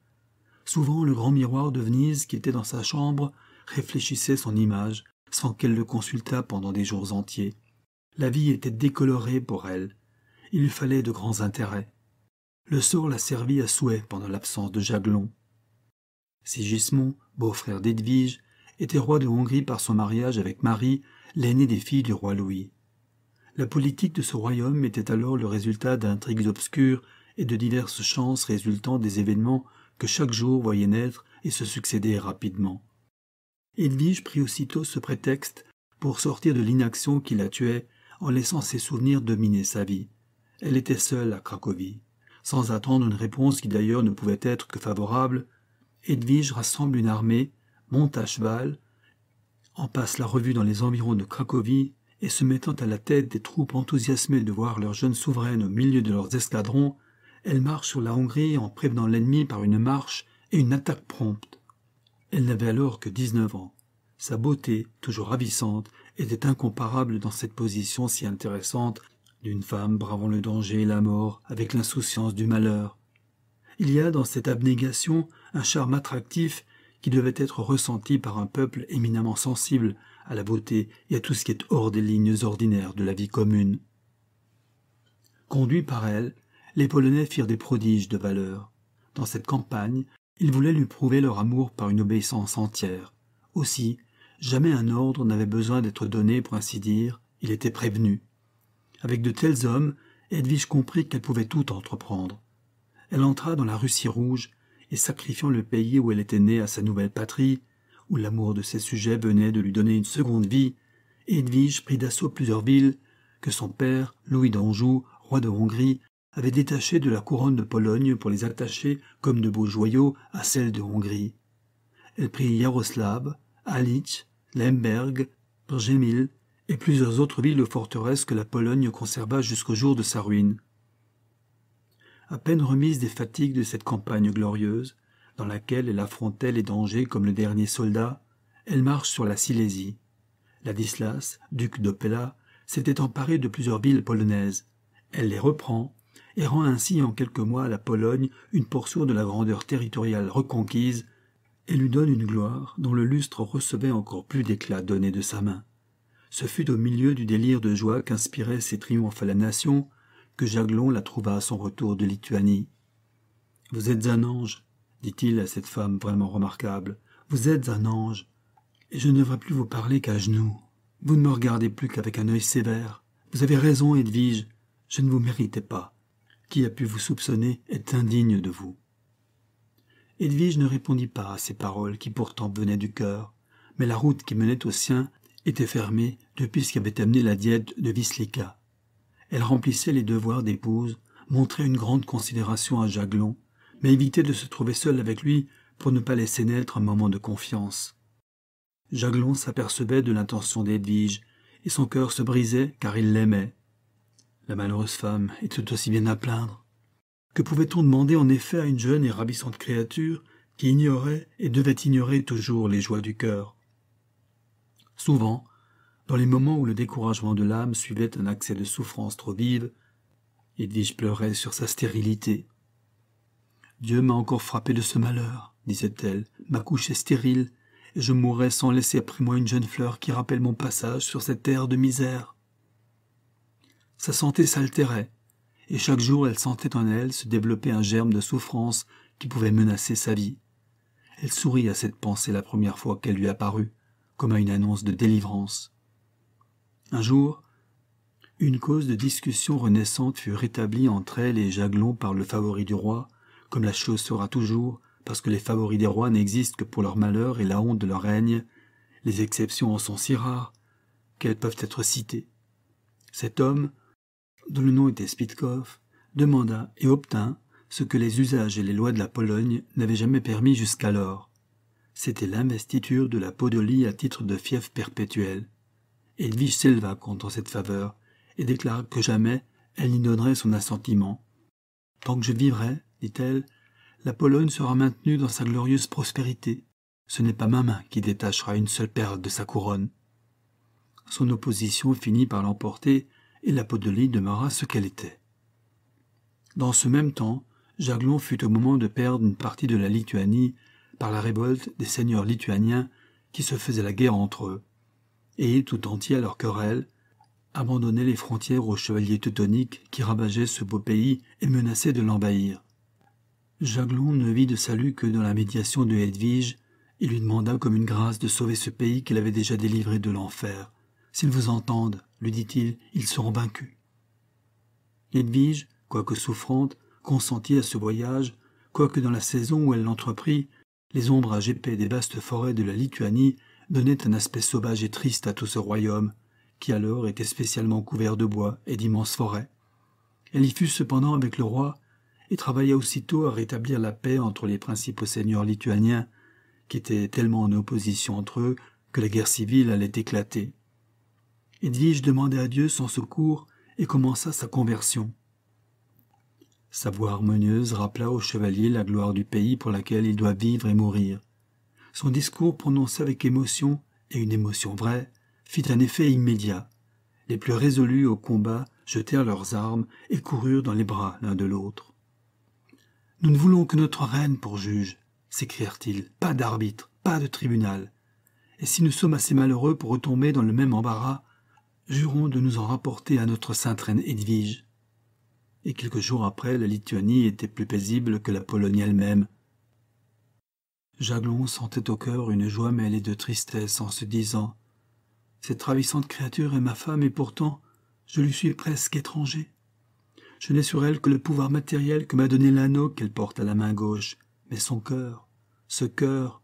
Souvent le grand miroir de Venise qui était dans sa chambre réfléchissait son image sans qu'elle le consultât pendant des jours entiers. La vie était décolorée pour elle. Il lui fallait de grands intérêts. Le sort la servit à souhait pendant l'absence de Jaglon. Sigismond, beau-frère d'Edwige, était roi de Hongrie par son mariage avec Marie, l'aînée des filles du roi Louis. La politique de ce royaume était alors le résultat d'intrigues obscures et de diverses chances résultant des événements que chaque jour voyait naître et se succéder rapidement. Edwige prit aussitôt ce prétexte pour sortir de l'inaction qui la tuait en laissant ses souvenirs dominer sa vie. Elle était seule à Cracovie. Sans attendre une réponse qui d'ailleurs ne pouvait être que favorable, Edwige rassemble une armée, monte à cheval, en passe la revue dans les environs de Cracovie et se mettant à la tête des troupes enthousiasmées de voir leur jeune souveraine au milieu de leurs escadrons, elle marche sur la Hongrie en prévenant l'ennemi par une marche et une attaque prompte. Elle n'avait alors que dix-neuf ans. Sa beauté, toujours ravissante, était incomparable dans cette position si intéressante d'une femme bravant le danger et la mort avec l'insouciance du malheur. Il y a dans cette abnégation un charme attractif qui devait être ressenti par un peuple éminemment sensible à la beauté et à tout ce qui est hors des lignes ordinaires de la vie commune. Conduits par elle, les Polonais firent des prodiges de valeur. Dans cette campagne, ils voulaient lui prouver leur amour par une obéissance entière. Aussi, jamais un ordre n'avait besoin d'être donné pour ainsi dire, il était prévenu. Avec de tels hommes, Edwige comprit qu'elle pouvait tout entreprendre. Elle entra dans la Russie rouge, et sacrifiant le pays où elle était née à sa nouvelle patrie, où l'amour de ses sujets venait de lui donner une seconde vie, Edwige prit d'assaut plusieurs villes que son père, Louis d'Anjou, roi de Hongrie, avait détachées de la couronne de Pologne pour les attacher comme de beaux joyaux à celle de Hongrie. Elle prit Yaroslav, Halich, Lemberg, Przemil et plusieurs autres villes ou forteresses que la Pologne conserva jusqu'au jour de sa ruine. À peine remise des fatigues de cette campagne glorieuse, dans laquelle elle affrontait les dangers comme le dernier soldat, elle marche sur la Silésie. Ladislas, duc d'Opella, s'était emparé de plusieurs villes polonaises. Elle les reprend et rend ainsi en quelques mois à la Pologne une portion de la grandeur territoriale reconquise et lui donne une gloire dont le lustre recevait encore plus d'éclat donné de sa main. Ce fut au milieu du délire de joie qu'inspiraient ses triomphes à la nation que Jaglon la trouva à son retour de Lituanie. Vous êtes un ange, dit-il à cette femme vraiment remarquable. Vous êtes un ange, et je ne devrais plus vous parler qu'à genoux. Vous ne me regardez plus qu'avec un œil sévère. Vous avez raison, Edwige, je ne vous méritais pas. Qui a pu vous soupçonner est indigne de vous. Edwige ne répondit pas à ces paroles qui pourtant venaient du cœur, mais la route qui menait au sien était fermée depuis ce qu'avait amené la diète de Vislika. Elle remplissait les devoirs d'épouse, montrait une grande considération à Jaglon, mais évitait de se trouver seule avec lui pour ne pas laisser naître un moment de confiance. Jaglon s'apercevait de l'intention d'Edwige, et son cœur se brisait car il l'aimait. La malheureuse femme était aussi bien à plaindre. Que pouvait-on demander en effet à une jeune et ravissante créature qui ignorait et devait ignorer toujours les joies du cœur? Souvent, dans les moments où le découragement de l'âme suivait un accès de souffrance trop vive, Edwige pleurait sur sa stérilité. Dieu m'a encore frappé de ce malheur, disait-elle. Ma couche est stérile, et je mourrai sans laisser après moi une jeune fleur qui rappelle mon passage sur cette terre de misère. Sa santé s'altérait, et chaque jour elle sentait en elle se développer un germe de souffrance qui pouvait menacer sa vie. Elle sourit à cette pensée la première fois qu'elle lui apparut, comme à une annonce de délivrance. Un jour, une cause de discussion renaissante fut rétablie entre elle et Jaglon par le favori du roi, comme la chose sera toujours, parce que les favoris des rois n'existent que pour leur malheur et la honte de leur règne, les exceptions en sont si rares qu'elles peuvent être citées. Cet homme, dont le nom était Spitkov, demanda et obtint ce que les usages et les lois de la Pologne n'avaient jamais permis jusqu'alors. C'était l'investiture de la Podolie à titre de fief perpétuel. Edwige s'éleva contre cette faveur et déclara que jamais elle n'y donnerait son assentiment. Tant que je vivrai, dit-elle, la Pologne sera maintenue dans sa glorieuse prospérité. Ce n'est pas ma main qui détachera une seule perle de sa couronne. Son opposition finit par l'emporter et la Podolie demeura ce qu'elle était. Dans ce même temps, Jaglon fut au moment de perdre une partie de la Lituanie par la révolte des seigneurs lituaniens qui se faisaient la guerre entre eux, et, tout entier à leur querelle, abandonnaient les frontières aux chevaliers teutoniques qui ravageaient ce beau pays et menaçaient de l'envahir. Jaglon ne vit de salut que dans la médiation de Hedwige, et lui demanda comme une grâce de sauver ce pays qu'il avait déjà délivré de l'enfer. S'ils vous entendent, lui dit-il, ils seront vaincus. Edwige, quoique souffrante, consentit à ce voyage, quoique dans la saison où elle l'entreprit, les ombrages épais des vastes forêts de la Lituanie donnaient un aspect sauvage et triste à tout ce royaume, qui alors était spécialement couvert de bois et d'immenses forêts. Elle y fut cependant avec le roi, et travailla aussitôt à rétablir la paix entre les principaux seigneurs lituaniens, qui étaient tellement en opposition entre eux que la guerre civile allait éclater. Edwige demanda à Dieu son secours et commença sa conversion. Sa voix harmonieuse rappela au chevalier la gloire du pays pour laquelle il doit vivre et mourir. Son discours prononcé avec émotion, et une émotion vraie, fit un effet immédiat. Les plus résolus au combat jetèrent leurs armes et coururent dans les bras l'un de l'autre. Nous ne voulons que notre reine pour juge, s'écrièrent-ils, pas d'arbitre, pas de tribunal. Et si nous sommes assez malheureux pour retomber dans le même embarras, jurons de nous en rapporter à notre sainte reine Edwige. Et quelques jours après, la Lituanie était plus paisible que la Pologne elle-même. Jaglon sentait au cœur une joie mêlée de tristesse en se disant Cette ravissante créature est ma femme et pourtant je lui suis presque étranger. Je n'ai sur elle que le pouvoir matériel que m'a donné l'anneau qu'elle porte à la main gauche, mais son cœur, ce cœur,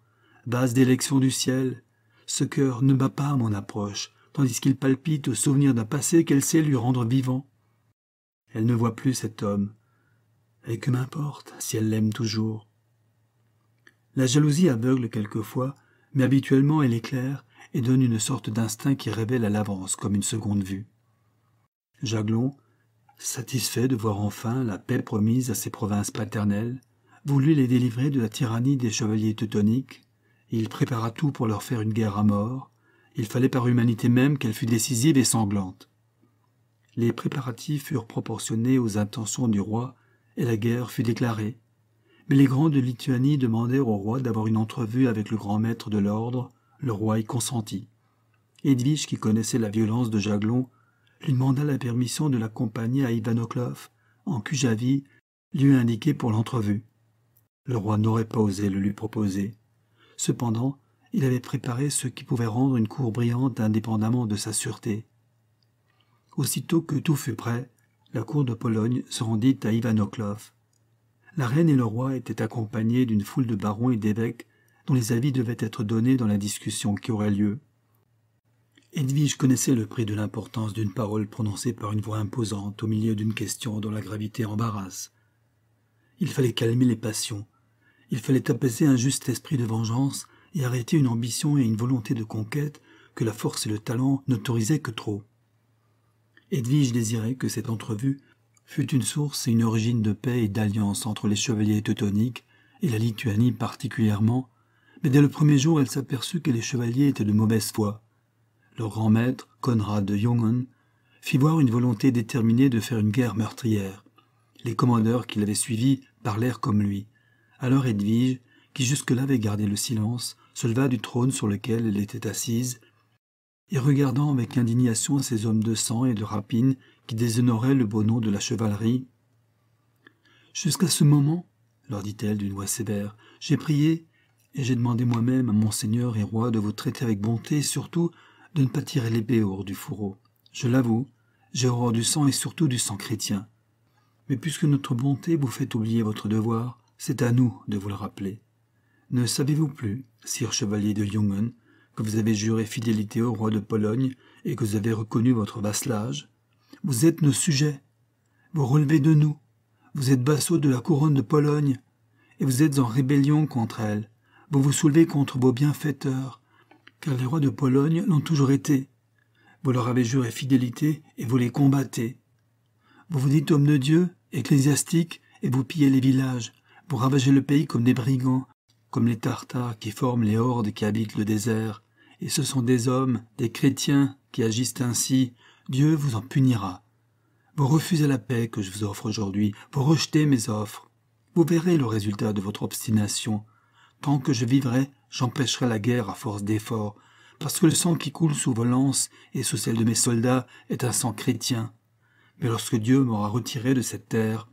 base d'élection du ciel, ce cœur ne bat pas à mon approche, tandis qu'il palpite au souvenir d'un passé qu'elle sait lui rendre vivant. Elle ne voit plus cet homme, et que m'importe si elle l'aime toujours? La jalousie aveugle quelquefois, mais habituellement elle éclaire et donne une sorte d'instinct qui révèle à l'avance comme une seconde vue. Jaglon, satisfait de voir enfin la paix promise à ses provinces paternelles, voulut les délivrer de la tyrannie des chevaliers teutoniques, il prépara tout pour leur faire une guerre à mort, il fallait par humanité même qu'elle fût décisive et sanglante. Les préparatifs furent proportionnés aux intentions du roi, et la guerre fut déclarée. Mais les grands de Lituanie demandèrent au roi d'avoir une entrevue avec le grand maître de l'ordre, le roi y consentit. Edwige, qui connaissait la violence de Jaglon, lui demanda la permission de l'accompagner à Ivanoklov, en Kujavie, lieu indiqué pour l'entrevue. Le roi n'aurait pas osé le lui proposer. Cependant, il avait préparé ce qui pouvait rendre une cour brillante indépendamment de sa sûreté. Aussitôt que tout fut prêt, la cour de Pologne se rendit à Ivanoklov. La reine et le roi étaient accompagnés d'une foule de barons et d'évêques dont les avis devaient être donnés dans la discussion qui aurait lieu. Edwige connaissait le prix de l'importance d'une parole prononcée par une voix imposante au milieu d'une question dont la gravité embarrasse. Il fallait calmer les passions, il fallait apaiser un juste esprit de vengeance et arrêter une ambition et une volonté de conquête que la force et le talent n'autorisaient que trop. Edwige désirait que cette entrevue fût une source et une origine de paix et d'alliance entre les chevaliers teutoniques et la Lituanie particulièrement, mais dès le premier jour elle s'aperçut que les chevaliers étaient de mauvaise foi. Leur grand maître, Conrad de Jungen, fit voir une volonté déterminée de faire une guerre meurtrière. Les commandeurs qui l'avaient suivi parlèrent comme lui. Alors Edwige, qui jusque-là avait gardé le silence, se leva du trône sur lequel elle était assise, et regardant avec indignation ces hommes de sang et de rapine qui déshonoraient le beau nom de la chevalerie. Jusqu'à ce moment, leur dit-elle d'une voix sévère, j'ai prié et j'ai demandé moi-même à mon Seigneur et roi de vous traiter avec bonté et surtout de ne pas tirer l'épée hors du fourreau. Je l'avoue, j'ai horreur du sang et surtout du sang chrétien. Mais puisque notre bonté vous fait oublier votre devoir, c'est à nous de vous le rappeler. Ne savez-vous plus, sire chevalier de Jungen, que vous avez juré fidélité au roi de Pologne et que vous avez reconnu votre vasselage Vous êtes nos sujets. Vous relevez de nous. Vous êtes vassaux de la couronne de Pologne. Et vous êtes en rébellion contre elle. Vous vous soulevez contre vos bienfaiteurs. Car les rois de Pologne l'ont toujours été. Vous leur avez juré fidélité et vous les combattez. Vous vous dites homme de Dieu, ecclésiastique, et vous pillez les villages. Vous ravagez le pays comme des brigands, comme les Tartares qui forment les hordes qui habitent le désert, et ce sont des hommes, des chrétiens, qui agissent ainsi, Dieu vous en punira. Vous refusez la paix que je vous offre aujourd'hui, vous rejetez mes offres. Vous verrez le résultat de votre obstination. Tant que je vivrai, j'empêcherai la guerre à force d'efforts, parce que le sang qui coule sous vos lances et sous celle de mes soldats est un sang chrétien. Mais lorsque Dieu m'aura retiré de cette terre,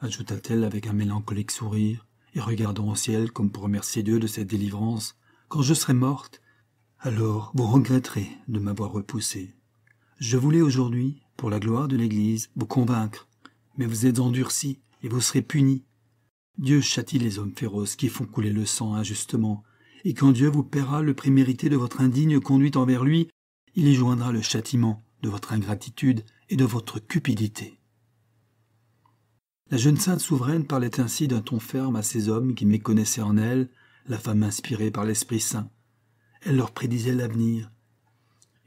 ajouta-t-elle avec un mélancolique sourire, et regardant au ciel comme pour remercier Dieu de cette délivrance, quand je serai morte, alors vous regretterez de m'avoir repoussé. Je voulais aujourd'hui, pour la gloire de l'Église, vous convaincre, mais vous êtes endurcis et vous serez punis. Dieu châtie les hommes féroces qui font couler le sang injustement, et quand Dieu vous paiera le prix mérité de votre indigne conduite envers lui, il y joindra le châtiment de votre ingratitude et de votre cupidité. La jeune sainte souveraine parlait ainsi d'un ton ferme à ces hommes qui méconnaissaient en elle la femme inspirée par l'Esprit Saint. Elle leur prédisait l'avenir.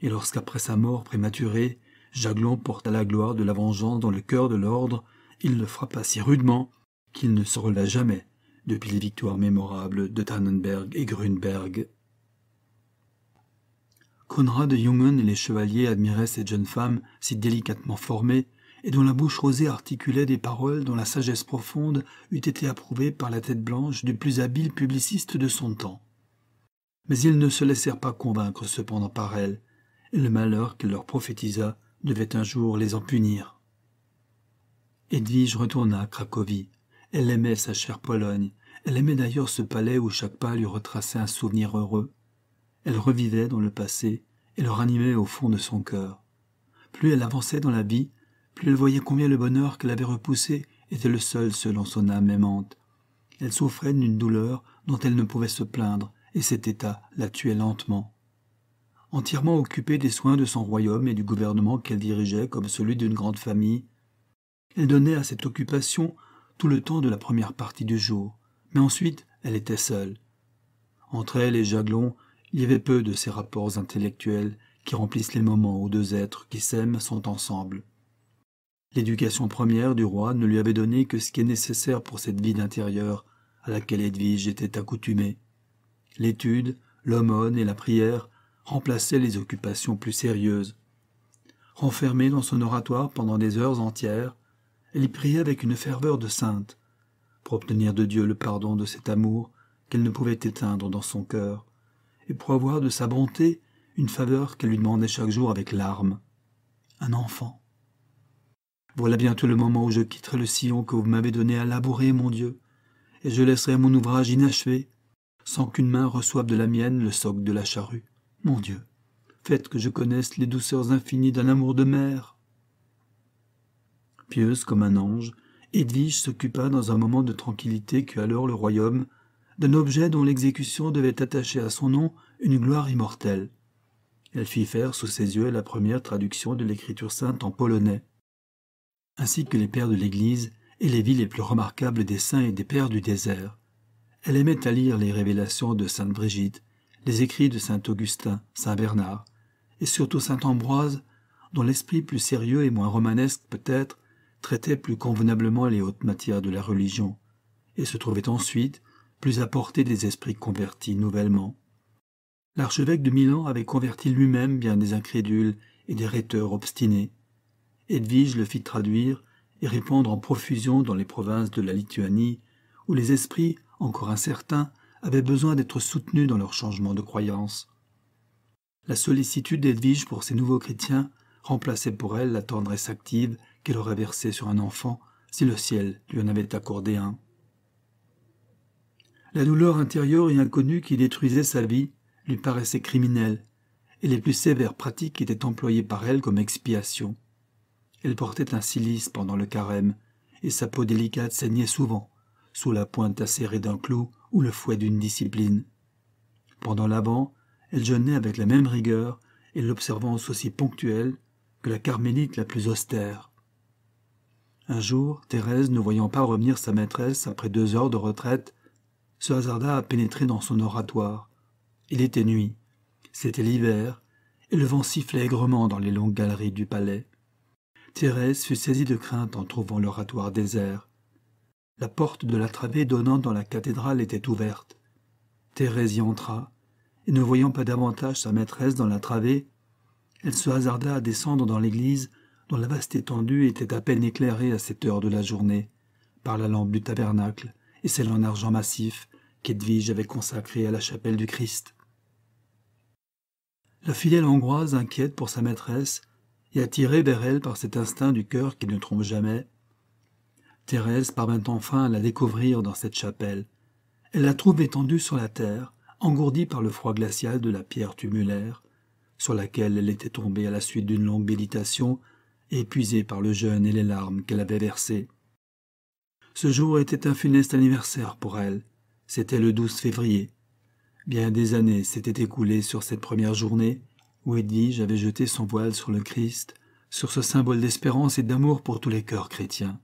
Et lorsqu'après sa mort prématurée, Jaglon porta la gloire de la vengeance dans le cœur de l'ordre, il le frappa si rudement qu'il ne se releva jamais depuis les victoires mémorables de Tannenberg et Grunberg. Conrad de Jungen et les chevaliers admiraient cette jeune femme si délicatement formée et dont la bouche rosée articulait des paroles dont la sagesse profonde eût été approuvée par la tête blanche du plus habile publiciste de son temps. Mais ils ne se laissèrent pas convaincre cependant par elle, et le malheur qu'elle leur prophétisa devait un jour les en punir. Edwige retourna à Cracovie. Elle aimait sa chère Pologne. Elle aimait d'ailleurs ce palais où chaque pas lui retraçait un souvenir heureux. Elle revivait dans le passé et le ranimait au fond de son cœur. Plus elle avançait dans la vie, plus elle voyait combien le bonheur qu'elle avait repoussé était le seul selon son âme aimante. Elle souffrait d'une douleur dont elle ne pouvait se plaindre, et cet état la tuait lentement. Entièrement occupée des soins de son royaume et du gouvernement qu'elle dirigeait comme celui d'une grande famille, elle donnait à cette occupation tout le temps de la première partie du jour, mais ensuite elle était seule. Entre elle et Jaglon, il y avait peu de ces rapports intellectuels qui remplissent les moments où deux êtres qui s'aiment sont ensemble. L'éducation première du roi ne lui avait donné que ce qui est nécessaire pour cette vie d'intérieur à laquelle Edwige était accoutumée. L'étude, l'aumône et la prière remplaçaient les occupations plus sérieuses. Renfermée dans son oratoire pendant des heures entières, elle y priait avec une ferveur de sainte, pour obtenir de Dieu le pardon de cet amour qu'elle ne pouvait éteindre dans son cœur, et pour avoir de sa bonté une faveur qu'elle lui demandait chaque jour avec larmes. Un enfant. Voilà bientôt le moment où je quitterai le sillon que vous m'avez donné à labourer, mon Dieu, et je laisserai mon ouvrage inachevé, sans qu'une main reçoive de la mienne le soc de la charrue. Mon Dieu, faites que je connaisse les douceurs infinies d'un amour de mère. Pieuse comme un ange, Edwige s'occupa dans un moment de tranquillité qu'eut alors le royaume d'un objet dont l'exécution devait attacher à son nom une gloire immortelle. Elle fit faire sous ses yeux la première traduction de l'écriture sainte en polonais ainsi que les pères de l'Église et les vies les plus remarquables des saints et des pères du désert. Elle aimait à lire les révélations de sainte Brigitte, les écrits de saint Augustin, saint Bernard, et surtout saint Ambroise, dont l'esprit plus sérieux et moins romanesque peut-être traitait plus convenablement les hautes matières de la religion, et se trouvait ensuite plus à portée des esprits convertis nouvellement. L'archevêque de Milan avait converti lui-même bien des incrédules et des rhéteurs obstinés. Edwige le fit traduire et répandre en profusion dans les provinces de la Lituanie, où les esprits, encore incertains, avaient besoin d'être soutenus dans leur changement de croyance. La sollicitude d'Edwige pour ces nouveaux chrétiens remplaçait pour elle la tendresse active qu'elle aurait versée sur un enfant si le ciel lui en avait accordé un. La douleur intérieure et inconnue qui détruisait sa vie lui paraissait criminelle, et les plus sévères pratiques étaient employées par elle comme expiation. Elle portait un cilice pendant le carême, et sa peau délicate saignait souvent, sous la pointe acérée d'un clou ou le fouet d'une discipline. Pendant l'avant, elle jeûnait avec la même rigueur et l'observance aussi ponctuelle que la carmélite la plus austère. Un jour, Thérèse, ne voyant pas revenir sa maîtresse après deux heures de retraite, se hasarda à pénétrer dans son oratoire. Il était nuit, c'était l'hiver, et le vent sifflait aigrement dans les longues galeries du palais. Thérèse fut saisie de crainte en trouvant l'oratoire désert. La porte de la travée donnant dans la cathédrale était ouverte. Thérèse y entra, et ne voyant pas davantage sa maîtresse dans la travée, elle se hasarda à descendre dans l'église dont la vaste étendue était à peine éclairée à cette heure de la journée par la lampe du tabernacle et celle en argent massif qu'Edwige avait consacrée à la chapelle du Christ. La fidèle hongroise, inquiète pour sa maîtresse, et attirée vers elle par cet instinct du cœur qui ne trompe jamais, Thérèse parvint enfin à la découvrir dans cette chapelle. Elle la trouve étendue sur la terre, engourdie par le froid glacial de la pierre tumulaire, sur laquelle elle était tombée à la suite d'une longue méditation, épuisée par le jeûne et les larmes qu'elle avait versées. Ce jour était un funeste anniversaire pour elle. C'était le 12 février. Bien des années s'étaient écoulées sur cette première journée où Edwige avait jeté son voile sur le Christ, sur ce symbole d'espérance et d'amour pour tous les cœurs chrétiens.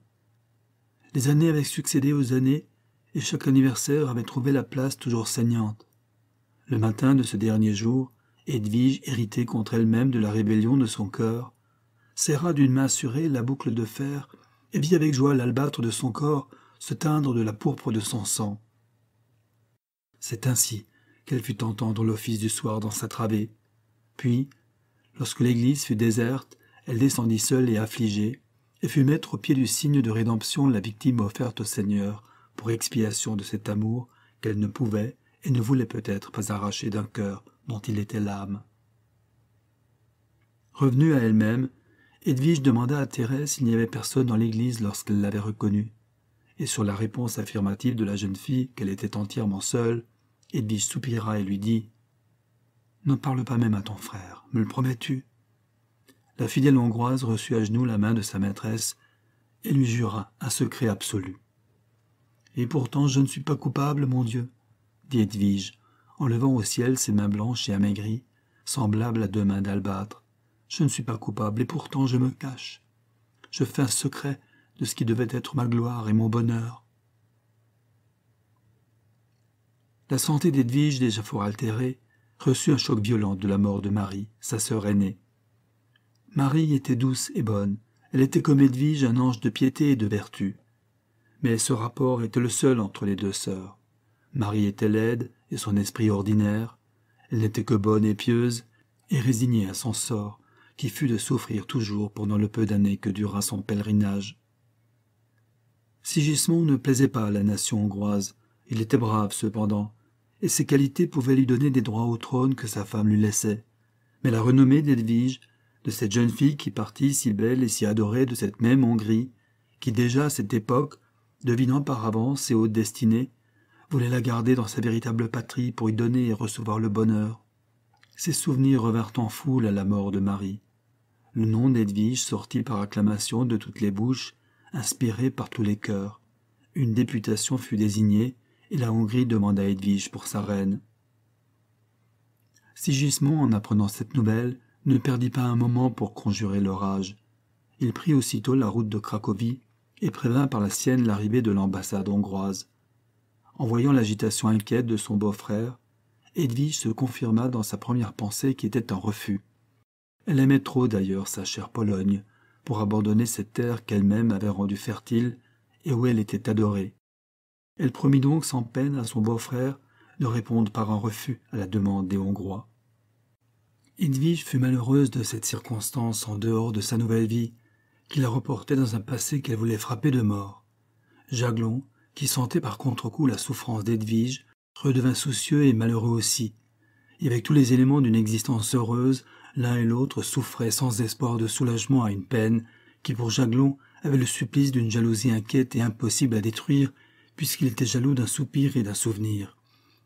Les années avaient succédé aux années, et chaque anniversaire avait trouvé la place toujours saignante. Le matin de ce dernier jour, Edwige, irritée contre elle-même de la rébellion de son cœur, serra d'une main assurée la boucle de fer et vit avec joie l'albâtre de son corps se teindre de la pourpre de son sang. C'est ainsi qu'elle fut entendre l'office du soir dans sa travée. Puis, lorsque l'église fut déserte, elle descendit seule et affligée, et fut mettre au pied du signe de rédemption la victime offerte au Seigneur pour expiation de cet amour qu'elle ne pouvait et ne voulait peut-être pas arracher d'un cœur dont il était l'âme. Revenue à elle-même, Edwige demanda à Thérèse s'il n'y avait personne dans l'église lorsqu'elle l'avait reconnue. Et sur la réponse affirmative de la jeune fille qu'elle était entièrement seule, Edwige soupira et lui dit Ne parle pas même à ton frère, me le promets-tu? La fidèle hongroise reçut à genoux la main de sa maîtresse et lui jura un secret absolu. Et pourtant je ne suis pas coupable, mon Dieu, dit Edwige, en levant au ciel ses mains blanches et amaigries, semblables à deux mains d'albâtre. Je ne suis pas coupable, et pourtant je me cache. Je fais un secret de ce qui devait être ma gloire et mon bonheur. La santé d'Edwige, déjà fort altérée, reçut un choc violent de la mort de Marie, sa sœur aînée. Marie était douce et bonne, elle était comme Edwige un ange de piété et de vertu. Mais ce rapport était le seul entre les deux sœurs. Marie était laide et son esprit ordinaire, elle n'était que bonne et pieuse, et résignée à son sort, qui fut de souffrir toujours pendant le peu d'années que dura son pèlerinage. Sigismond ne plaisait pas à la nation hongroise, il était brave cependant, et ses qualités pouvaient lui donner des droits au trône que sa femme lui laissait. Mais la renommée d'Edwige, de cette jeune fille qui partit si belle et si adorée de cette même Hongrie, qui déjà à cette époque, devinant par avance ses hautes destinées, voulait la garder dans sa véritable patrie pour y donner et recevoir le bonheur. Ses souvenirs revinrent en foule à la mort de Marie. Le nom d'Edwige sortit par acclamation de toutes les bouches, inspiré par tous les cœurs. Une députation fut désignée, et la Hongrie demanda Edwige pour sa reine. Sigismond, en apprenant cette nouvelle, ne perdit pas un moment pour conjurer l'orage. Il prit aussitôt la route de Cracovie et prévint par la sienne l'arrivée de l'ambassade hongroise. en voyant l'agitation inquiète de son beau-frère, Edwige se confirma dans sa première pensée qui était un refus. Elle aimait trop d'ailleurs sa chère Pologne pour abandonner cette terre qu'elle-même avait rendue fertile et où elle était adorée. Elle promit donc sans peine à son beau-frère de répondre par un refus à la demande des Hongrois. Edwige fut malheureuse de cette circonstance en dehors de sa nouvelle vie, qui la reportait dans un passé qu'elle voulait frapper de mort. Jaglon, qui sentait par contre-coup la souffrance d'Edwige, redevint soucieux et malheureux aussi, et avec tous les éléments d'une existence heureuse, l'un et l'autre souffraient sans espoir de soulagement à une peine qui pour Jaglon avait le supplice d'une jalousie inquiète et impossible à détruire, puisqu'il était jaloux d'un soupir et d'un souvenir.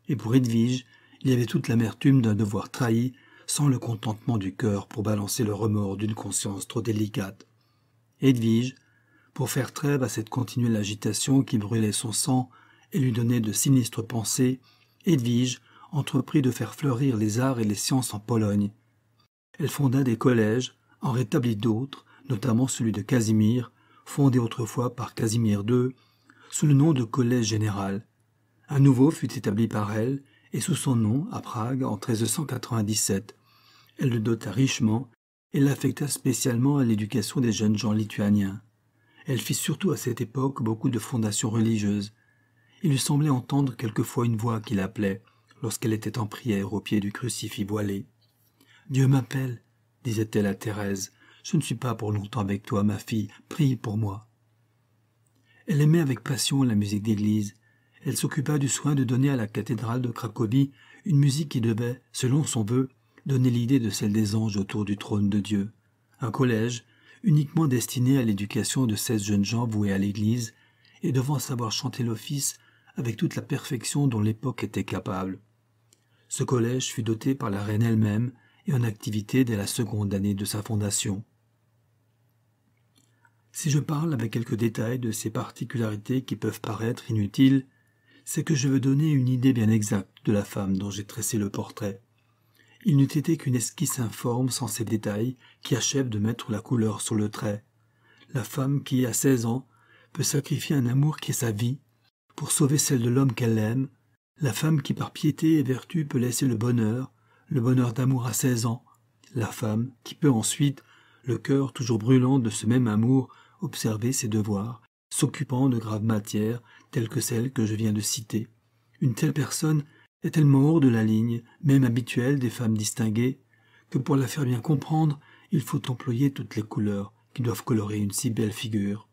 Et pour Edwige, il y avait toute l'amertume d'un devoir trahi, sans le contentement du cœur pour balancer le remords d'une conscience trop délicate. Edwige, pour faire trêve à cette continuelle agitation qui brûlait son sang et lui donnait de sinistres pensées, Edwige entreprit de faire fleurir les arts et les sciences en Pologne. Elle fonda des collèges, en rétablit d'autres, notamment celui de Casimir, fondé autrefois par Casimir II, sous le nom de Collège général. Un nouveau fut établi par elle, et sous son nom, à Prague, en 1397. Elle le dota richement et l'affecta spécialement à l'éducation des jeunes gens lituaniens. Elle fit surtout à cette époque beaucoup de fondations religieuses. Il lui semblait entendre quelquefois une voix qui l'appelait, lorsqu'elle était en prière au pied du crucifix voilé. Dieu m'appelle, disait-elle à Thérèse. Je ne suis pas pour longtemps avec toi, ma fille. Prie pour moi. Elle aimait avec passion la musique d'église. Elle s'occupa du soin de donner à la cathédrale de Cracovie une musique qui devait, selon son vœu, donner l'idée de celle des anges autour du trône de Dieu. Un collège, uniquement destiné à l'éducation de seize jeunes gens voués à l'Église, et devant savoir chanter l'office avec toute la perfection dont l'époque était capable. Ce collège fut doté par la reine elle-même et en activité dès la seconde année de sa fondation. Si je parle avec quelques détails de ces particularités qui peuvent paraître inutiles, c'est que je veux donner une idée bien exacte de la femme dont j'ai tressé le portrait. Il n'eût été qu'une esquisse informe sans ces détails qui achèvent de mettre la couleur sur le trait. La femme qui, à seize ans, peut sacrifier un amour qui est sa vie pour sauver celle de l'homme qu'elle aime, la femme qui par piété et vertu peut laisser le bonheur, le bonheur d'amour à seize ans, la femme qui peut ensuite, le cœur toujours brûlant de ce même amour, observer ses devoirs, s'occupant de graves matières telles que celles que je viens de citer. Une telle personne est tellement hors de la ligne, même habituelle des femmes distinguées, que pour la faire bien comprendre, il faut employer toutes les couleurs qui doivent colorer une si belle figure.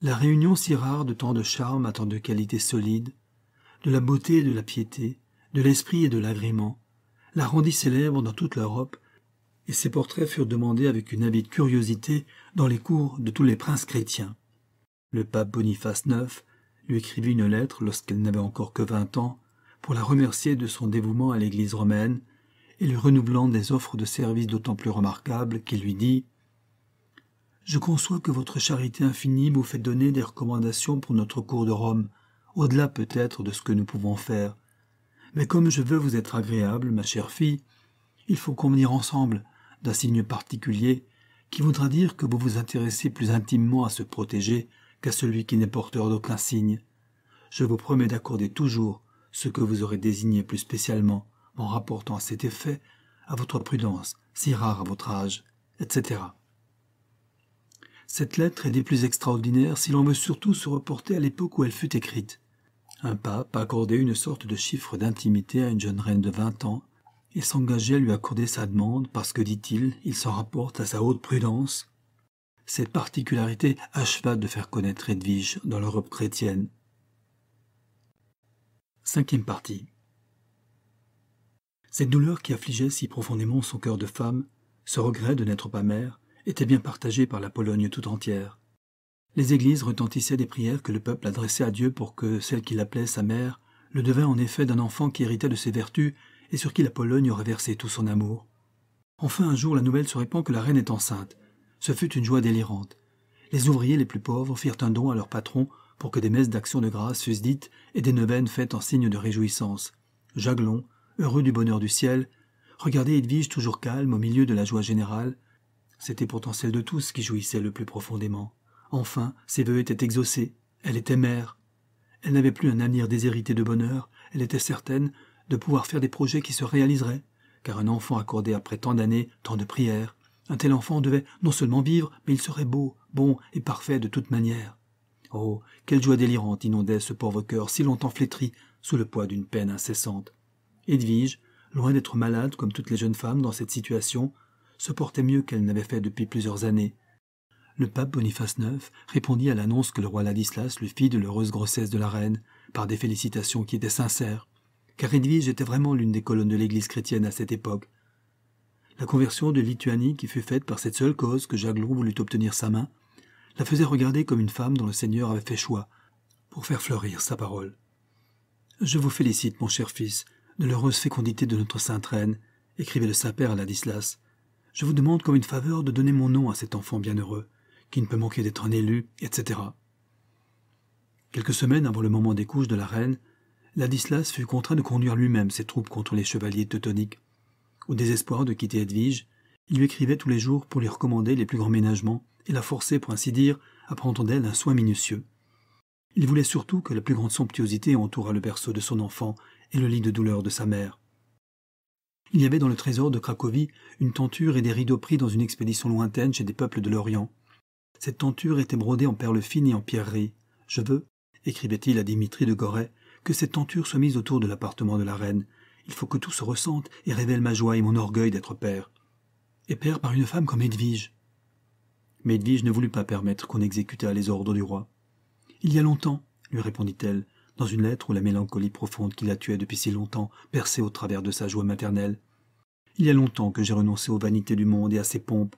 La réunion si rare de tant de charme à tant de qualités solides, de la beauté et de la piété, de l'esprit et de l'agrément, la rendit célèbre dans toute l'Europe, et ses portraits furent demandés avec une avide curiosité dans les cours de tous les princes chrétiens. Le pape Boniface IX lui écrivit une lettre lorsqu'elle n'avait encore que vingt ans, pour la remercier de son dévouement à l'Église romaine, et lui renouvelant des offres de service d'autant plus remarquables qu'il lui dit Je conçois que votre charité infinie vous fait donner des recommandations pour notre cour de Rome, au-delà peut-être de ce que nous pouvons faire. Mais comme je veux vous être agréable, ma chère fille, il faut convenir ensemble d'un signe particulier qui voudra dire que vous vous intéressez plus intimement à se protéger qu'à celui qui n'est porteur d'aucun signe. Je vous promets d'accorder toujours ce que vous aurez désigné plus spécialement en rapportant à cet effet à votre prudence, si rare à votre âge, etc. Cette lettre est des plus extraordinaires si l'on veut surtout se reporter à l'époque où elle fut écrite. Un pape accordait une sorte de chiffre d'intimité à une jeune reine de vingt ans et s'engageait à lui accorder sa demande parce que, dit-il, il s'en rapporte à sa haute prudence. Cette particularité acheva de faire connaître Edwige dans l'Europe chrétienne. Cinquième partie. Cette douleur qui affligeait si profondément son cœur de femme, ce regret de n'être pas mère, était bien partagé par la Pologne tout entière. Les églises retentissaient des prières que le peuple adressait à Dieu pour que celle qu'il appelait sa mère le devint en effet d'un enfant qui héritait de ses vertus et sur qui la Pologne aurait versé tout son amour. Enfin un jour la nouvelle se répand que la reine est enceinte. Ce fut une joie délirante. Les ouvriers les plus pauvres firent un don à leur patron pour que des messes d'action de grâce fussent dites et des neuvaines faites en signe de réjouissance. Jaglon, heureux du bonheur du ciel, regardait Edwige toujours calme au milieu de la joie générale. C'était pourtant celle de tous qui jouissait le plus profondément. Enfin, ses vœux étaient exaucés. Elle était mère. Elle n'avait plus un avenir déshérité de bonheur, elle était certaine de pouvoir faire des projets qui se réaliseraient, car un enfant accordé après tant d'années, tant de prières, un tel enfant devait non seulement vivre, mais il serait beau, bon et parfait de toute manière. Oh, quelle joie délirante inondait ce pauvre cœur si longtemps flétri sous le poids d'une peine incessante. Edwige, loin d'être malade comme toutes les jeunes femmes dans cette situation, se portait mieux qu'elle n'avait fait depuis plusieurs années. Le pape Boniface IX répondit à l'annonce que le roi Ladislas lui fit de l'heureuse grossesse de la reine, par des félicitations qui étaient sincères, car Edwige était vraiment l'une des colonnes de l'Église chrétienne à cette époque. La conversion de Lituanie qui fut faite par cette seule cause que Jaglon voulut obtenir sa main, la faisait regarder comme une femme dont le Seigneur avait fait choix pour faire fleurir sa parole. Je vous félicite, mon cher fils, de l'heureuse fécondité de notre sainte reine, écrivait le Saint-Père à Ladislas. Je vous demande comme une faveur de donner mon nom à cet enfant bienheureux, qui ne peut manquer d'être un élu, etc. Quelques semaines avant le moment des couches de la reine, Ladislas fut contraint de conduire lui-même ses troupes contre les chevaliers teutoniques. Au désespoir de quitter Edwige, il lui écrivait tous les jours pour lui recommander les plus grands ménagements et la forcer, pour ainsi dire, à prendre d'elle un soin minutieux. Il voulait surtout que la plus grande somptuosité entourât le berceau de son enfant et le lit de douleur de sa mère. Il y avait dans le trésor de Cracovie une tenture et des rideaux pris dans une expédition lointaine chez des peuples de l'Orient. Cette tenture était brodée en perles fines et en pierreries. Je veux, écrivait-il à Dimitri de Goret, que cette tenture soit mise autour de l'appartement de la reine, il faut que tout se ressente et révèle ma joie et mon orgueil d'être père. Et père par une femme comme Edwige. Mais Edwige ne voulut pas permettre qu'on exécutât les ordres du roi. Il y a longtemps, lui répondit-elle, dans une lettre où la mélancolie profonde qui la tuait depuis si longtemps perçait au travers de sa joie maternelle. Il y a longtemps que j'ai renoncé aux vanités du monde et à ses pompes.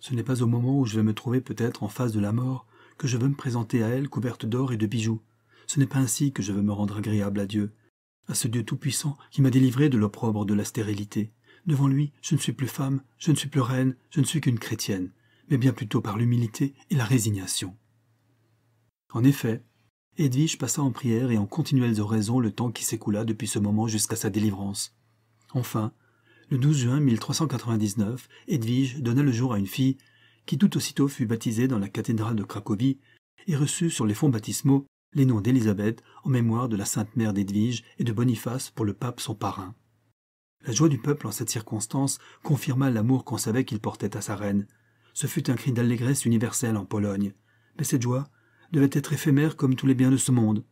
Ce n'est pas au moment où je vais me trouver peut-être en face de la mort que je veux me présenter à elle couverte d'or et de bijoux. Ce n'est pas ainsi que je veux me rendre agréable à Dieu, à ce Dieu tout-puissant qui m'a délivré de l'opprobre de la stérilité. Devant lui, je ne suis plus femme, je ne suis plus reine, je ne suis qu'une chrétienne, mais bien plutôt par l'humilité et la résignation. En effet, Edwige passa en prière et en continuelles oraisons le temps qui s'écoula depuis ce moment jusqu'à sa délivrance. Enfin, le 12 juin 1399, Edwige donna le jour à une fille qui tout aussitôt fut baptisée dans la cathédrale de Cracovie et reçut sur les fonds baptismaux les noms d'Élisabeth en mémoire de la Sainte Mère d'Edwige et de Boniface pour le pape son parrain. La joie du peuple en cette circonstance confirma l'amour qu'on savait qu'il portait à sa reine. Ce fut un cri d'allégresse universelle en Pologne, mais cette joie devait être éphémère comme tous les biens de ce monde.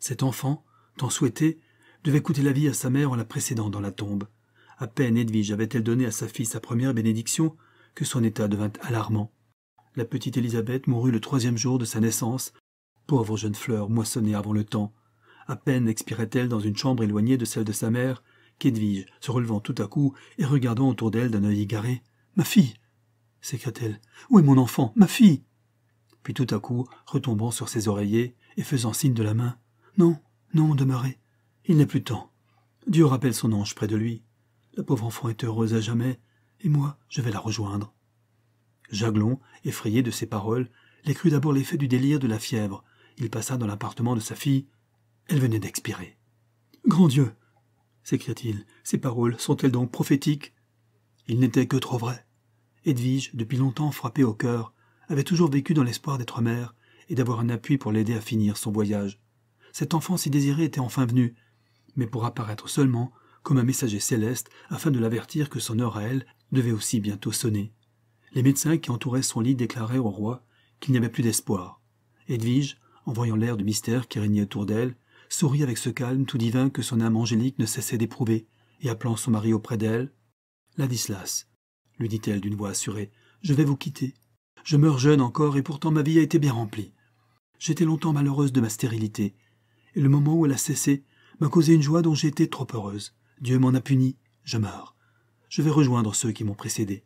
Cet enfant, tant souhaité, devait coûter la vie à sa mère en la précédant dans la tombe. À peine Edwige avait-elle donné à sa fille sa première bénédiction que son état devint alarmant. La petite Élisabeth mourut le troisième jour de sa naissance, Pauvre jeune fleur moissonnée avant le temps. À peine expirait-elle dans une chambre éloignée de celle de sa mère, qu'Edwige, se relevant tout à coup et regardant autour d'elle d'un œil égaré. Ma fille s'écria-t-elle. Où est mon enfant? Ma fille Puis tout à coup, retombant sur ses oreillers et faisant signe de la main. Non, non, demeurez. Il n'est plus temps. Dieu rappelle son ange près de lui. La pauvre enfant est heureuse à jamais, et moi, je vais la rejoindre. Jaglon, effrayé de ces paroles, les crut d'abord l'effet du délire de la fièvre, il passa dans l'appartement de sa fille. Elle venait d'expirer. Grand Dieu s'écria-t-il, ces paroles sont-elles donc prophétiques? Il n'était que trop vrai. Edwige, depuis longtemps frappée au cœur, avait toujours vécu dans l'espoir d'être mère et d'avoir un appui pour l'aider à finir son voyage. Cet enfant si désiré était enfin venu, mais pour apparaître seulement comme un messager céleste afin de l'avertir que son heure à elle devait aussi bientôt sonner. Les médecins qui entouraient son lit déclaraient au roi qu'il n'y avait plus d'espoir. Edwige, en voyant l'air de mystère qui régnait autour d'elle, sourit avec ce calme tout divin que son âme angélique ne cessait d'éprouver, et appelant son mari auprès d'elle, Ladislas, lui dit-elle d'une voix assurée, je vais vous quitter. Je meurs jeune encore, et pourtant ma vie a été bien remplie. J'étais longtemps malheureuse de ma stérilité, et le moment où elle a cessé m'a causé une joie dont j'ai été trop heureuse. Dieu m'en a puni, je meurs. Je vais rejoindre ceux qui m'ont précédé.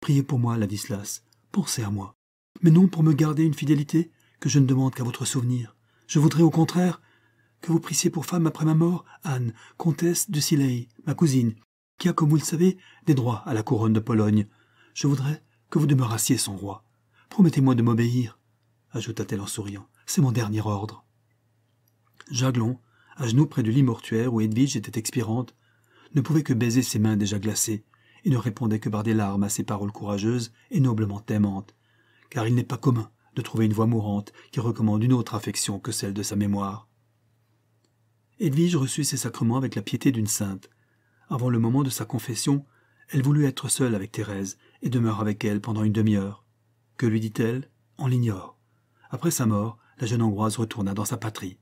Priez pour moi, Ladislas, pensez à moi. Mais non pour me garder une fidélité que je ne demande qu'à votre souvenir. Je voudrais au contraire que vous prissiez pour femme après ma mort Anne, comtesse de Silei, ma cousine, qui a, comme vous le savez, des droits à la couronne de Pologne. Je voudrais que vous demeurassiez son roi. Promettez-moi de m'obéir, ajouta-t-elle en souriant. C'est mon dernier ordre. Jaglon, à genoux près du lit mortuaire où Edwige était expirante, ne pouvait que baiser ses mains déjà glacées, et ne répondait que par des larmes à ces paroles courageuses et noblement aimantes. Car il n'est pas commun de trouver une voix mourante qui recommande une autre affection que celle de sa mémoire. Edwige reçut ses sacrements avec la piété d'une sainte. Avant le moment de sa confession, elle voulut être seule avec Thérèse et demeure avec elle pendant une demi-heure. Que lui dit-elle? On l'ignore. Après sa mort, la jeune Hongroise retourna dans sa patrie.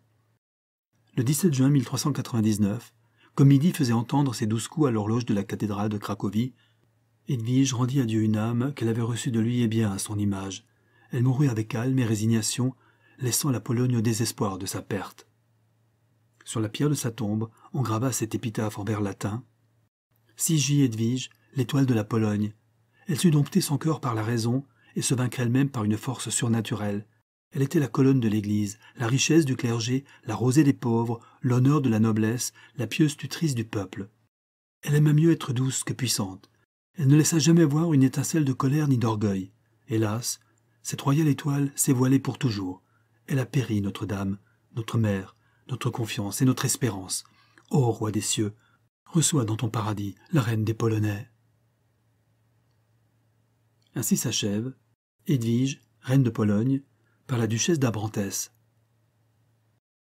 Le 17 juin 1399, comme midi faisait entendre ses douze coups à l'horloge de la cathédrale de Cracovie, Edwige rendit à Dieu une âme qu'elle avait reçue de lui et bien à son image. Elle mourut avec calme et résignation, laissant la Pologne au désespoir de sa perte. Sur la pierre de sa tombe, on grava cette épitaphe en vers latin. Si j'y Edwige, l'étoile de la Pologne. Elle sut dompter son cœur par la raison et se vaincre elle-même par une force surnaturelle. Elle était la colonne de l'Église, la richesse du clergé, la rosée des pauvres, l'honneur de la noblesse, la pieuse tutrice du peuple. Elle aima mieux être douce que puissante. Elle ne laissa jamais voir une étincelle de colère ni d'orgueil. Hélas, cette royale étoile s'est voilée pour toujours. Elle a péri, Notre-Dame, notre mère, notre confiance et notre espérance. Ô roi des cieux, reçois dans ton paradis la reine des Polonais. Ainsi s'achève Edwige, reine de Pologne, par la duchesse d'Abrantès,